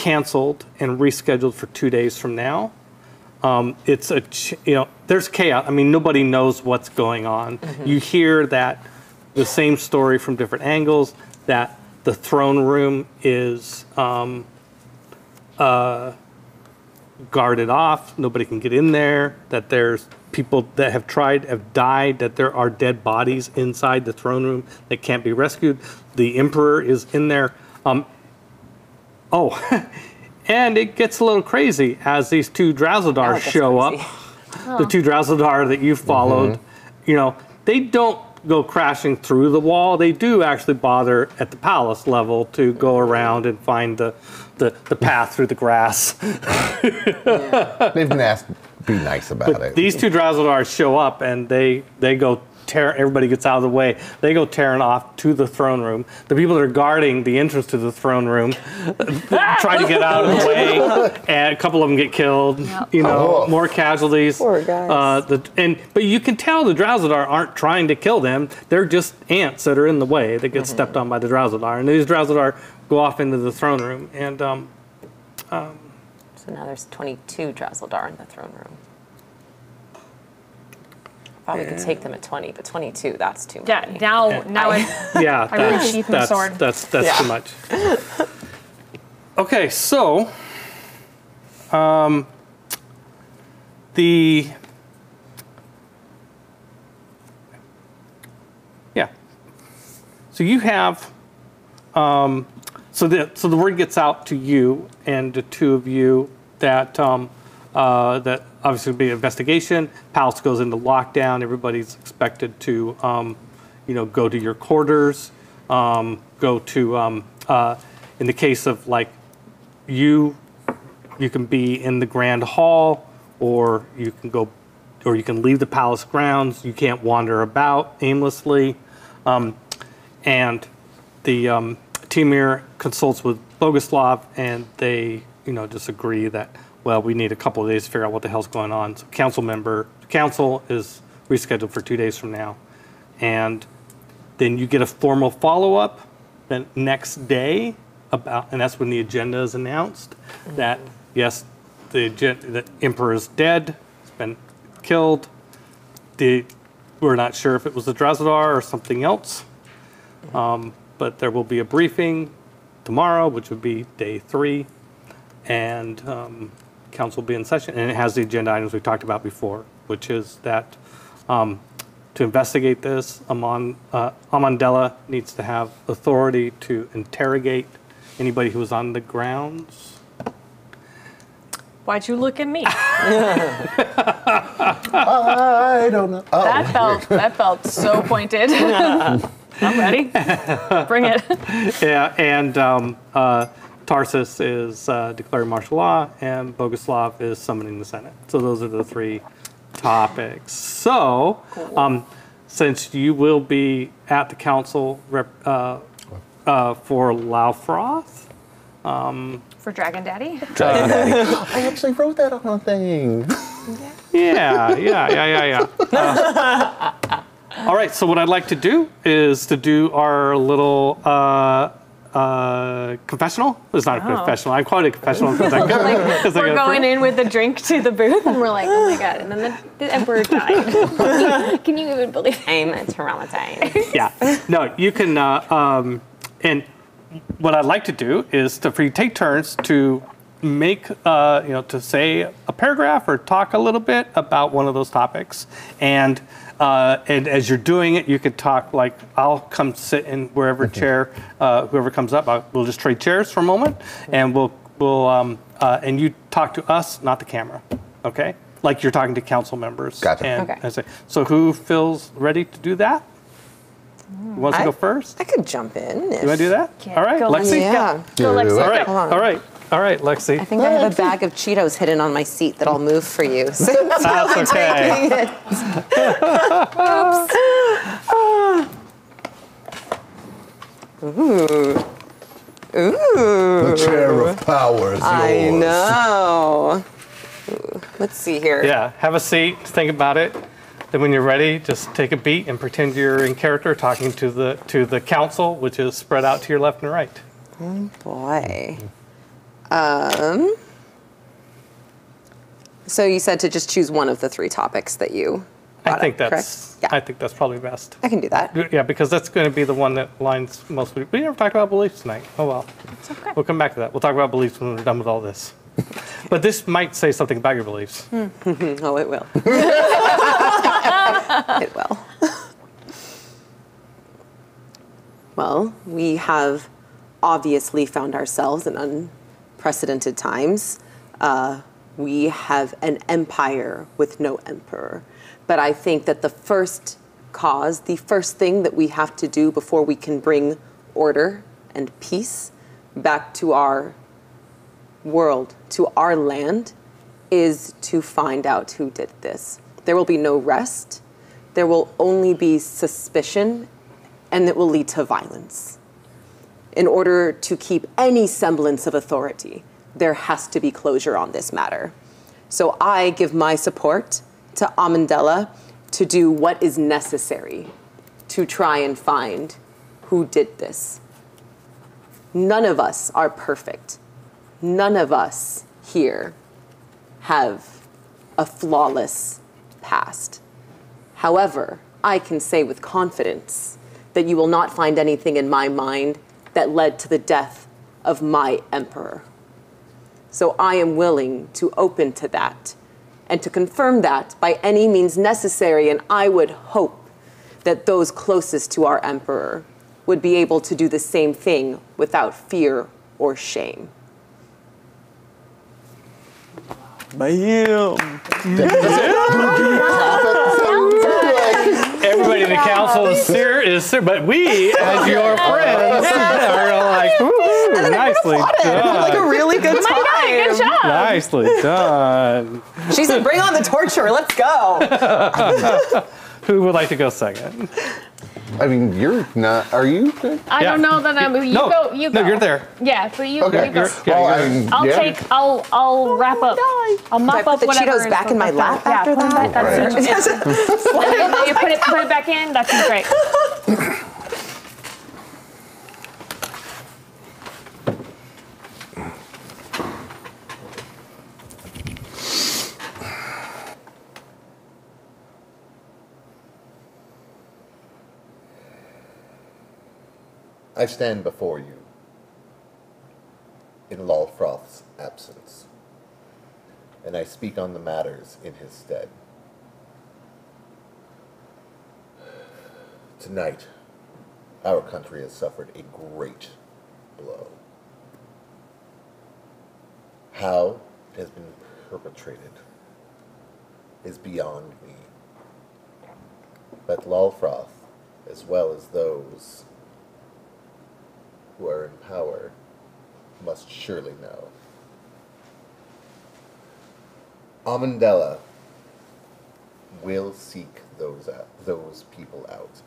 canceled and rescheduled for two days from now. Um, it's a ch- you know there's chaos. I mean nobody knows what's going on. You hear that the same story from different angles. That the throne room is um, uh, guarded off. Nobody can get in there. That there's people that have tried, have died. That there are dead bodies inside the throne room that can't be rescued. The emperor is in there. Um, oh, *laughs* and it gets a little crazy as these two Drazzledar Oh, it gets show crazy. up. *laughs* The two Drazzledar that you mm-hmm. followed, you know, they don't go crashing through the wall. They do actually bother at the palace level to go around and find the, the, the path through the grass. *laughs* They've been asked to be nice about it. These two Drazzledars show up and they they go tear. Everybody gets out of the way. They go tearing off to the throne room. The people that are guarding the entrance to the throne room *laughs* try to get out of the *laughs* way, and a couple of them get killed. You know, Oh. more casualties. Poor guys. Uh, the, and but you can tell the Drazzledar aren't trying to kill them. They're just ants that are in the way that get stepped on by the Drazzledar, and these Drazzledar go off into the throne room and. Um, So now there's 22 Drazzledar in the throne room. Thought we could take them at 20, but 22, that's too much. Yeah, now, now I, *laughs* yeah, I really that's, sheath my that's, sword. that's, that's Yeah. too much. Okay, so um, the yeah, so you have um, so the so the word gets out to you and the two of you that um, uh, that obviously will be an investigation. Palace goes into lockdown. Everybody's expected to um, you know go to your quarters, um, go to um, uh, in the case of like you you can be in the grand hall or you can go or you can leave the palace grounds you can't wander about aimlessly um, and the um, Timir consults with Boguslav, and they, you know, just agree that well, we need a couple of days to figure out what the hell's going on. So council member, council is rescheduled for two days from now, and then you get a formal follow up the next day about, and that's when the agenda is announced. That yes, the emperor is dead, has been killed. The we're not sure if it was the Drazzledar or something else. Um, but there will be a briefing tomorrow, which would be day three, and um, council will be in session. And it has the agenda items we talked about before, which is that um, to investigate this, Amon, uh, Amandela needs to have authority to interrogate anybody who was on the grounds. Why'd you look at me? *laughs* I don't know. Oh, That felt that felt so pointed. *laughs* I'm ready. *laughs* Bring it. Yeah, and um, uh, Tarsus is uh, declaring martial law, and Boguslav is summoning the Senate. So those are the three topics. So, um, since you will be at the council rep, uh, uh, for Lavroth, For Dragon Daddy. Dragon *laughs* Daddy. I actually wrote that on a thing. yeah, yeah, yeah, yeah, yeah. Uh, *laughs* all right. So what I'd like to do is to do our little uh, confessional. It's not a confessional. I call it a confessional because I got because *laughs* I We're got going in with a drink to the booth, and we're like, oh my god! And then the, the emperor died. *laughs* Can you even believe? I'm traumatized. yeah. No, you can. Uh, um, and what I'd like to do is to for you take turns to make uh, you know to say a paragraph or talk a little bit about one of those topics and. Uh, and as you're doing it, you could talk like I'll come sit in wherever chair, uh, whoever comes up. I'll, we'll just trade chairs for a moment, and we'll we'll um, uh, and you talk to us, not the camera, okay? Like you're talking to council members. Gotcha. And, Okay. and say, so who feels ready to do that? Who wants to I- go first? I could jump in. You want to do that? Yeah, All right, go, Lexi. Yeah. Go, Lexi. All right, Hold on. all right, all right, Lexi. I think I have a bag of Cheetos hidden on my seat that I'll move for you. *laughs* So That's okay. The chair of power is yours. I know. Let's see here. Yeah, have a seat. Think about it. Then, when you're ready, just take a beat and pretend you're in character, talking to the to the council, which is spread out to your left and right. Oh boy. Um. So you said to just choose one of the three topics that you. I think up, that's. correct? Yeah, I think that's probably best. I can do that. Yeah, because that's going to be the one that lines most. We never talked about beliefs tonight. Oh well. okay. We'll come back to that. We'll talk about beliefs when we're done with all this. *laughs* but this might say something about your beliefs. *laughs* Oh, it will. *laughs* it will. Well, we have obviously found ourselves in unprecedented times. Uh, we have an empire with no emperor. But I think that the first cause, the first thing that we have to do before we can bring order and peace back to our world, to our land, is to find out who did this. There will be no rest. There will only be suspicion, and it will lead to violence. In order to keep any semblance of authority, there has to be closure on this matter. So I give my support to Amandela to do what is necessary to try and find who did this. None of us are perfect. None of us here have a flawless past. However, I can say with confidence that you will not find anything in my mind that led to the death of my emperor. So I am willing to open to that and to confirm that by any means necessary, and I would hope that those closest to our emperor would be able to do the same thing without fear or shame. Everybody *laughs* in the council is *laughs* here, is here, but we, as *laughs* your friends, *laughs* are like, ooh, nicely Like a really good time. Good job. Nicely done. She said, "Bring on the torture. Let's go." Who would like to go second? I mean, you're not. Are you? I Yeah. don't know that I'm. You No, go. You go. no, you're there. Yeah, so you, Okay. you go. You're- Well, I you're- mean, I'll yeah. take. I'll. I'll wrap up. I'll mop I put the whatever Cheetos is back in my left lap over. after yeah, put that? That, that Right. seems, and then you put it, put it back in. That's great. *laughs* I stand before you in Lavroth's absence, and I speak on the matters in his stead. Tonight, our country has suffered a great blow. How it has been perpetrated is beyond me. But Lolfroth, as well as those who are in power must surely know. Amandella will seek those out, those people out.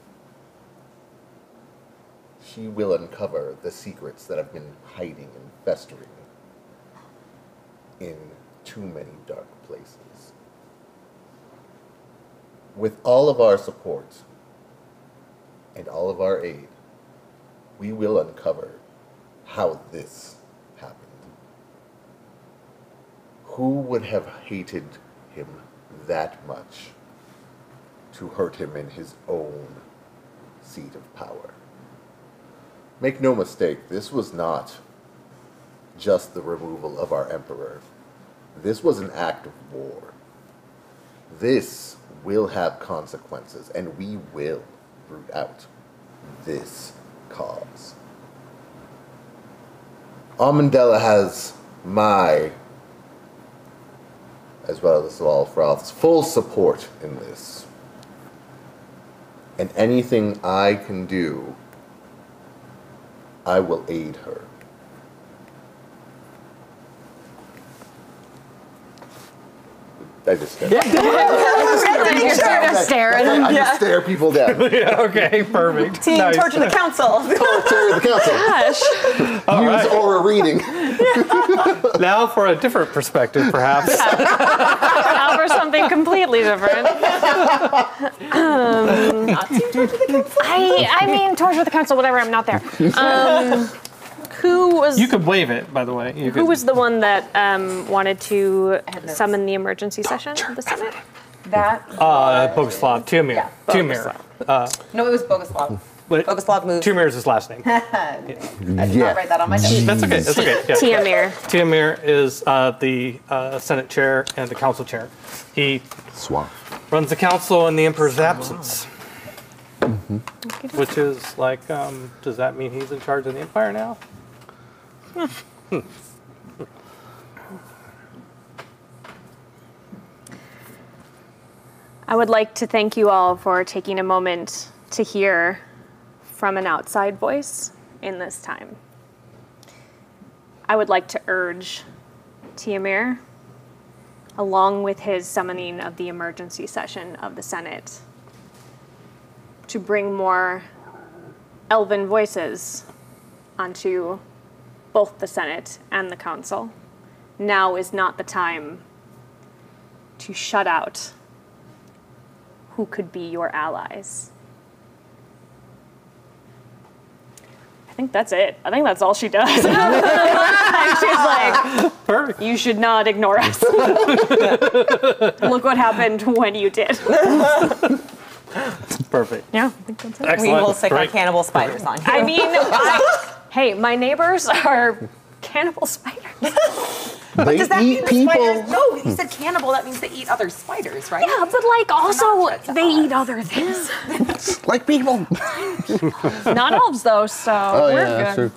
She will uncover the secrets that have been hiding and festering in too many dark places. With all of our support and all of our aid, we will uncover how this happened. Who would have hated him that much to hurt him in his own seat of power? Make no mistake, this was not just the removal of our emperor. This was an act of war. This will have consequences, and we will root out this cause. Amandella has my, as well as Lavroth's, full support in this. And anything I can do, I will aid her. I just stare. Staring. *laughs* I just stare people down. *laughs* yeah, okay, perfect. Team Nice. torture the council. *laughs* Torture the council. Use aura reading. Now for a different perspective, perhaps. Now for something completely different. Um, I, I mean, torture the council, whatever. I'm not there. Um, who was You could waive it, by the way. You who could- was the one that um, wanted to summon the emergency session of the Senate? that. Uh, Boguslav, Tiamir. Yeah, Tiamir. No, it was Boguslav. But Boguslav moved. Tiamir is his last name. *laughs* I did not write that on my notes. That's okay. That's okay. Yeah. Tiamir. Tiamir is uh, the uh, Senate chair and the council chair. He Swamp. runs the council in the emperor's absence. Which is like, um, does that mean he's in charge of the empire now? I would like to thank you all for taking a moment to hear from an outside voice in this time. I would like to urge Tiamir, along with his summoning of the emergency session of the Senate, to bring more elven voices onto both the Senate and the Council. Now is not the time to shut out who could be your allies. I think that's it. I think that's all she does. *laughs* *laughs* She's like, Perfect. you should not ignore us. *laughs* Look what happened when you did. Perfect. Yeah, I think that's it. We will stick our cannibal spiders on you. I mean, I, hey, my neighbors are cannibal spiders. *laughs* They Does that eat mean the people. spiders? No, you said cannibal. That means they eat other spiders, right? Yeah, but like also they eat other things. *laughs* *laughs* Like people. Not elves though, so Oh we're yeah, good. that's true.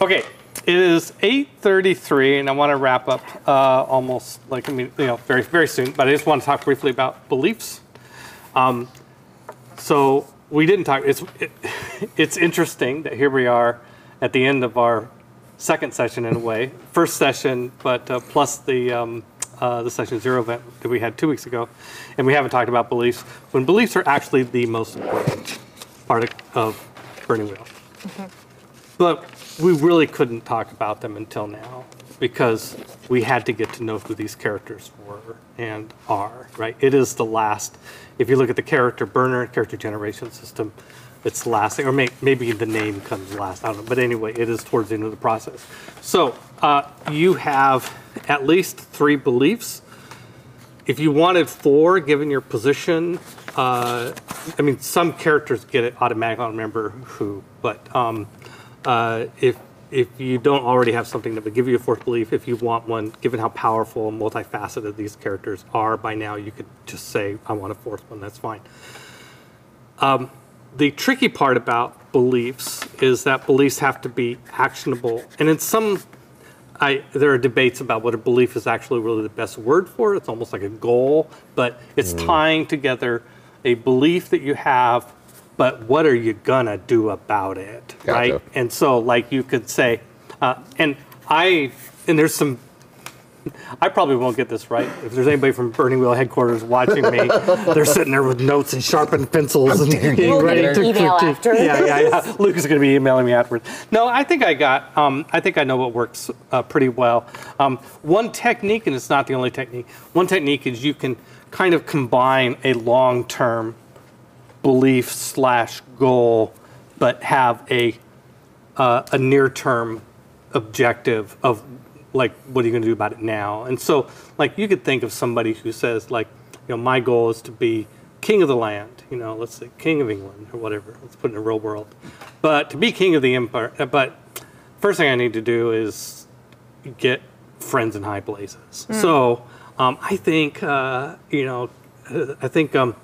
Okay, it is 8:33, and I want to wrap up uh, almost like I mean, you know, very very soon. But I just want to talk briefly about beliefs. Um, so we didn't talk. It's it, it's interesting that here we are at the end of our second session in a way, first session, but uh, plus the um, uh, the session zero event that we had two weeks ago, and we haven't talked about beliefs. When beliefs are actually the most important. part of, of Burning Wheel. But we really couldn't talk about them until now because we had to get to know who these characters were and are, right? It is the last, if you look at the character burner, character generation system, it's last thing, or may, maybe the name comes last, I don't know. But anyway, it is towards the end of the process. So uh, you have at least three beliefs. If you wanted four, given your position, uh, I mean, some characters get it automatically. I don't remember who, but um, uh, if if you don't already have something that would give you a fourth belief, if you want one, given how powerful and multifaceted these characters are by now, you could just say, "I want a fourth one." That's fine. Um, the tricky part about beliefs is that beliefs have to be actionable, and in some I, there are debates about what a belief is actually really the best word for. it. It's almost like a goal, but it's tying together a belief that you have, but what are you gonna do about it, Gotcha. right? And so, like you could say, uh, and I, and there's some. I probably won't get this right. If there's anybody from Burning Wheel headquarters watching me, they're sitting there with notes and sharpened pencils and getting We'll ready to, email to- after Yeah, yeah, yeah. Luke is going to be emailing me afterwards. No, I think I got. Um, I think I know what works uh, pretty well. Um, one technique, and it's not the only technique. One technique is you can kind of combine a long-term belief slash goal, but have a uh, a near-term objective of like what are you going to do about it now? And so, like you could think of somebody who says like, you know, my goal is to be king of the land. You know, let's say king of England or whatever. Let's put it in a real world. But to be king of the empire, uh, but first thing I need to do is get friends in high places. So um, I think uh, you know, uh, I think um,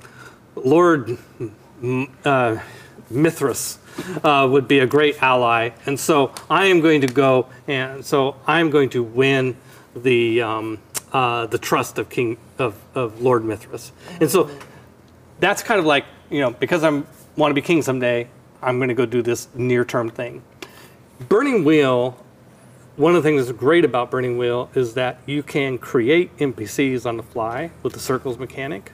Lord uh, Mithras uh, would be a great ally, and so I am going to go and so I am going to win the um, uh, the trust of King of, of Lord Mithras, and so that's kind of like you know because I'm want to be king someday, I'm going to go do this near term thing. Burning Wheel one of the things that's great about Burning Wheel is that you can create NPCs on the fly with the circles mechanic,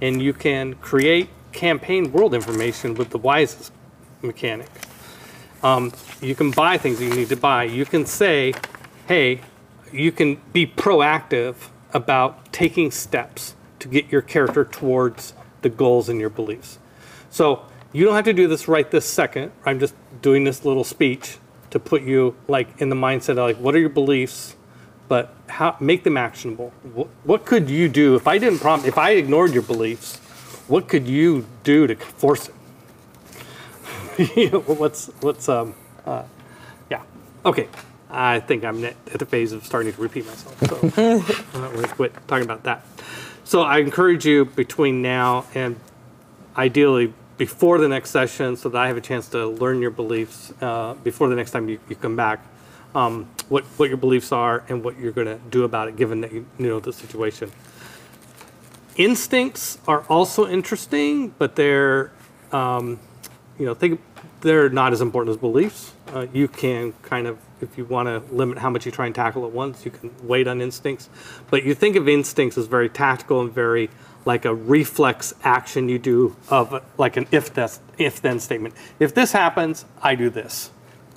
and you can create campaign world information with the wisest mechanic. Um, you can buy things you need to buy. You can say, hey, you can be proactive about taking steps to get your character towards the goals and your beliefs. So you don't have to do this right this second. I'm just doing this little speech to put you like in the mindset of like, what are your beliefs? But how make them actionable. What, what could you do if I didn't prompt? If I ignored your beliefs, what could you do to force it? You *laughs* know, what's what's um uh, yeah okay. I think I'm at the phase of starting to repeat myself. So *laughs* uh, we're gonna quit talking about that. So I encourage you between now and ideally before the next session so that I have a chance to learn your beliefs uh, before the next time you, you come back, um, what, what your beliefs are and what you're going to do about it given that you know the situation. Instincts are also interesting, but they're, um, you know, think they're not as important as beliefs. Uh, you can kind of, if you want to limit how much you try and tackle at once, you can wait on instincts. But you think of instincts as very tactical and very like a reflex action you do of like an if this if then statement. If this happens, I do this.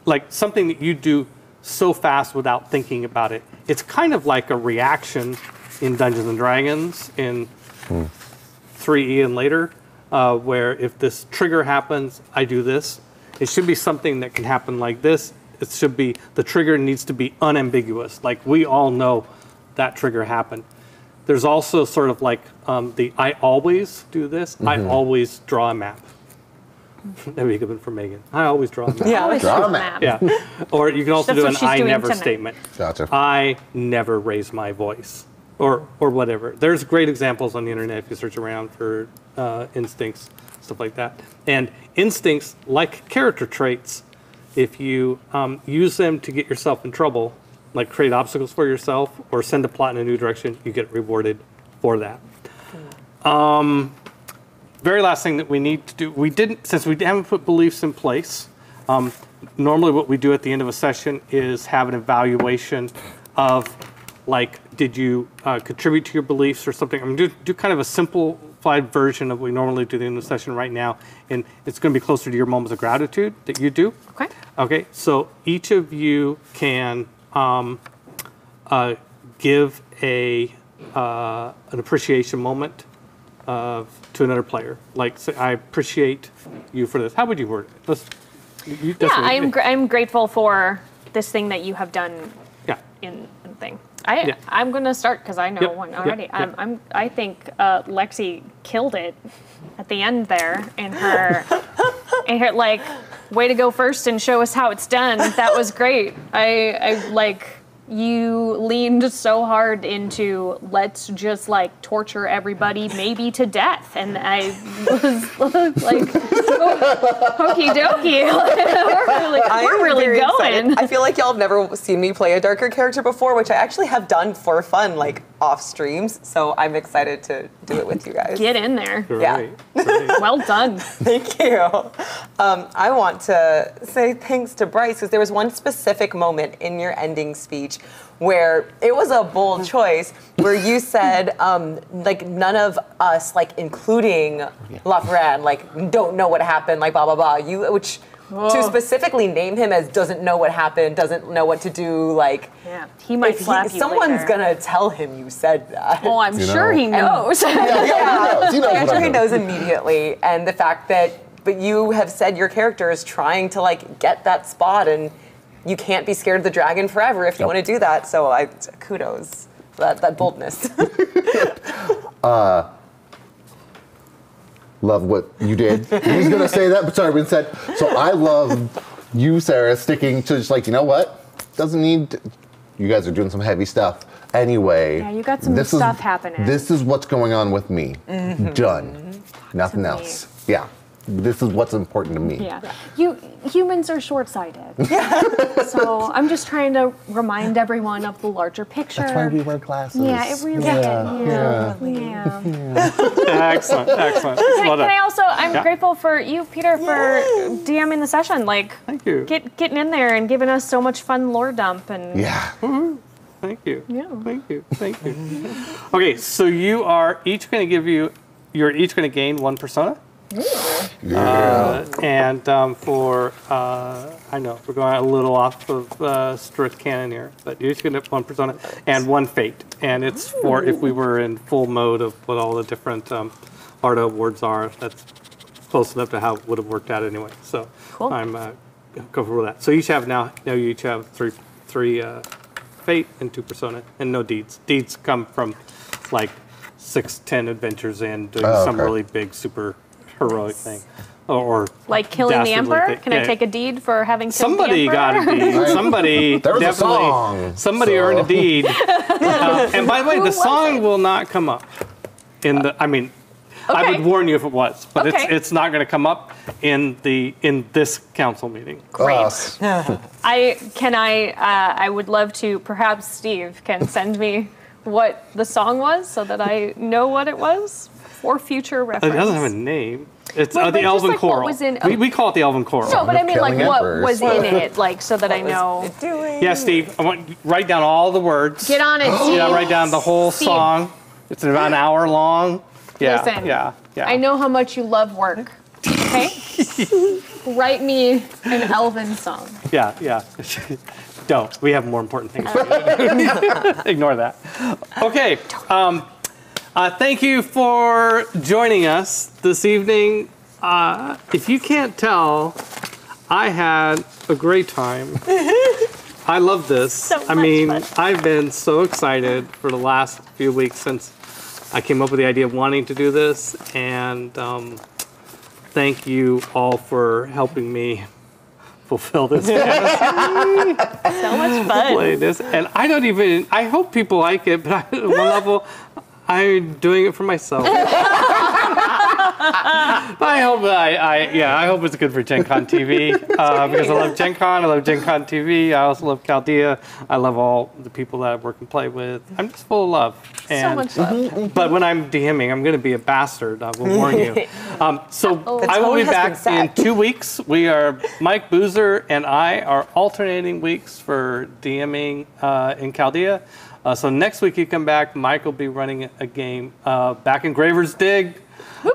Like something that you do so fast without thinking about it. It's kind of like a reaction in Dungeons and Dragons in 3E and later, uh, where if this trigger happens, I do this. It should be something that can happen like this. It should be the trigger needs to be unambiguous. Like we all know that trigger happened. There's also sort of like um, the I always do this. I always draw a map. *laughs* That'd be a good one for Megan. I always draw a map. Yeah, Always Draw a a map. map. Yeah. Or you can also That's do an I never tonight. statement. Gotcha. I never raise my voice, or or whatever. There's great examples on the internet if you search around for uh, instincts, stuff like that. And instincts, like character traits, if you um, use them to get yourself in trouble, like create obstacles for yourself or send a plot in a new direction, you get rewarded for that. Um, very last thing that we need to do, we didn't, since we haven't put beliefs in place, um, normally what we do at the end of a session is have an evaluation of, like, did you uh, contribute to your beliefs or something? I'm going to do kind of a simplified version of what we normally do in the session right now, and it's going to be closer to your moments of gratitude that you do. Okay. Okay, so each of you can um, uh, give a uh, an appreciation moment of to another player. Like, say, I appreciate you for this. How would you word it? Let's. You Yeah, I'm gr- I'm grateful for this thing that you have done Yeah. in, in thing. I Yeah. I'm gonna start because I know Yep, one already. yep. Um, I'm I think uh, Lexi killed it at the end there in her *laughs* in her like way to go first and show us how it's done. That was great. I I like you leaned so hard into let's just like torture everybody maybe to death. And I was *laughs* like hokey dokey *laughs* we're really, we're really going excited. I feel like y'all have never seen me play a darker character before, which I actually have done for fun, like off streams. So I'm excited to do it with you guys. get in there Yeah. Great, great. *laughs* well done Thank you. Um, I want to say thanks to Bryce because there was one specific moment in your ending speech where it was a bold *laughs* choice where you said um, like none of us like including Lafran like don't know what happened like blah blah blah you which to specifically name him as doesn't know what happened doesn't know what to do like yeah he might if he- slap you someone's later. gonna tell him you said that oh i'm You sure know. he knows *laughs* Yeah, yeah, he knows. He knows I'm sure he knows immediately, and the fact that, but you have said your character is trying to like get that spot, and you can't be scared of the dragon forever if you Yep. want to do that. So I kudos for that that boldness. *laughs* Uh, love what you did. *laughs* He was gonna say that, but sorry, but said. So I love you, Sarah, sticking to just like you know what doesn't need. to- you guys are doing some heavy stuff anyway. Yeah, you got some this stuff is, happening. This is what's going on with me. Mm-hmm. Done. Nothing me. else. Yeah. This is what's important to me. Yeah. You humans are short-sighted. *laughs* so I'm just trying to remind everyone of the larger picture. That's why we wear glasses. Yeah, it really Yeah, yeah. yeah. yeah. excellent, excellent. Can, Well I, can I also? I'm Yeah. grateful for you, Peter, for DMing the session. Like, Thank you. get getting in there and giving us so much fun lore dump and Yeah. Thank you. Yeah. Thank you. Thank you. okay, so you are each going to give you, you're each going to gain one persona. Uh, and um, for, uh, I know, we're going a little off of uh, strict canon here, but you're each going to have one persona and one fate. And it's for if we were in full mode of what all the different um, Artha awards are, that's close enough to how it would have worked out anyway. So Cool. I'm uh, comfortable with that. So you each have now, now you each have three, three uh, fate and two persona, and no deeds. Deeds come from like six, ten adventures and doing Oh, some really big, super heroic thing, or, or like killing the emperor. thing. Can I take a deed for having killed Somebody the got a emperor? deed. *laughs* Somebody *laughs* There was a definitely. song, somebody so- earned a deed. *laughs* Uh, and by the way, Who the song it? will not come up in the. I mean, I would warn you if it was, but it's Okay. it's not going to come up in the in this council meeting. Great. I can I uh, I would love to perhaps Steve can send me what the song was so that I know what it was for future It doesn't have a name. It's Well, uh, the just Elven like what Choral. was in- we, we call it the Elven Choral. no, but I mean like what emperors. was in it, like so that I know. Doing. Yeah, Steve. I want you to write down all the words. Get on it, Steve. Yeah, write down the whole Steve. song. It's about an hour long. Yeah, Listen, yeah, yeah. I know how much you love work. Okay, *laughs* write me an Elven song. Yeah, yeah. *laughs* Don't. We have more important things. to do. *laughs* Ignore that. Okay. Um, uh, thank you for joining us this evening. Uh, if you can't tell, I had a great time. *laughs* I love this. So I mean, fun. I've been so excited for the last few weeks since I came up with the idea of wanting to do this, and um, thank you all for helping me *laughs* fulfill this *laughs* So much fun. play this, and I don't even. I hope people like it, but I, at one level, I'm doing it for myself. *laughs* but I hope I, I, yeah, I hope it's good for Gen Con TV uh, because I love Gen Con. I love Gen Con TV. I also love Chaldea. I love all the people that I work and play with. I'm just full of love. So much love. But when I'm DMing, I'm going to be a bastard. I will warn you. *laughs* Um, so The I will be back in two weeks. We are Mike Boozer and I are alternating weeks for DMing uh, in Chaldea. Uh, so next week you come back, Mike will be running a game uh, back in Graver's Dig.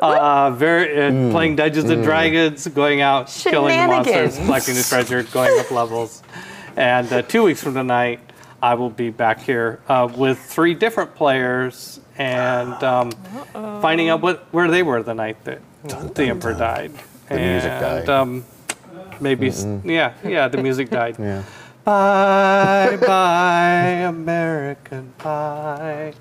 Uh, very uh, playing Dungeons and Dragons, going out, killing the monsters, collecting the treasure, going up levels. And uh, two weeks from tonight, I will be back here uh, with three different players and um, finding out what where they were the night that the emperor died. The music died. Um, maybe, s yeah, yeah, the music died. *laughs* Yeah. Bye, bye, American Pie.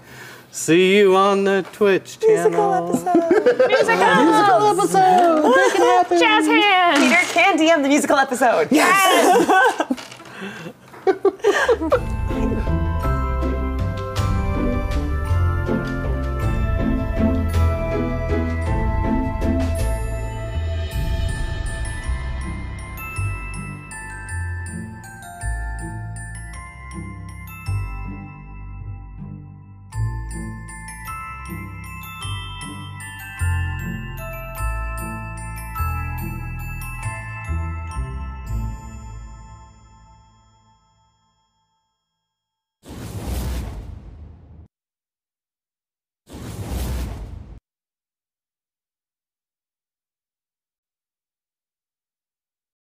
See you on the Twitch channel. Musical episode. musical episode. Make it happen. Jazz hands. Peter can DM the musical episode. Yes. *laughs*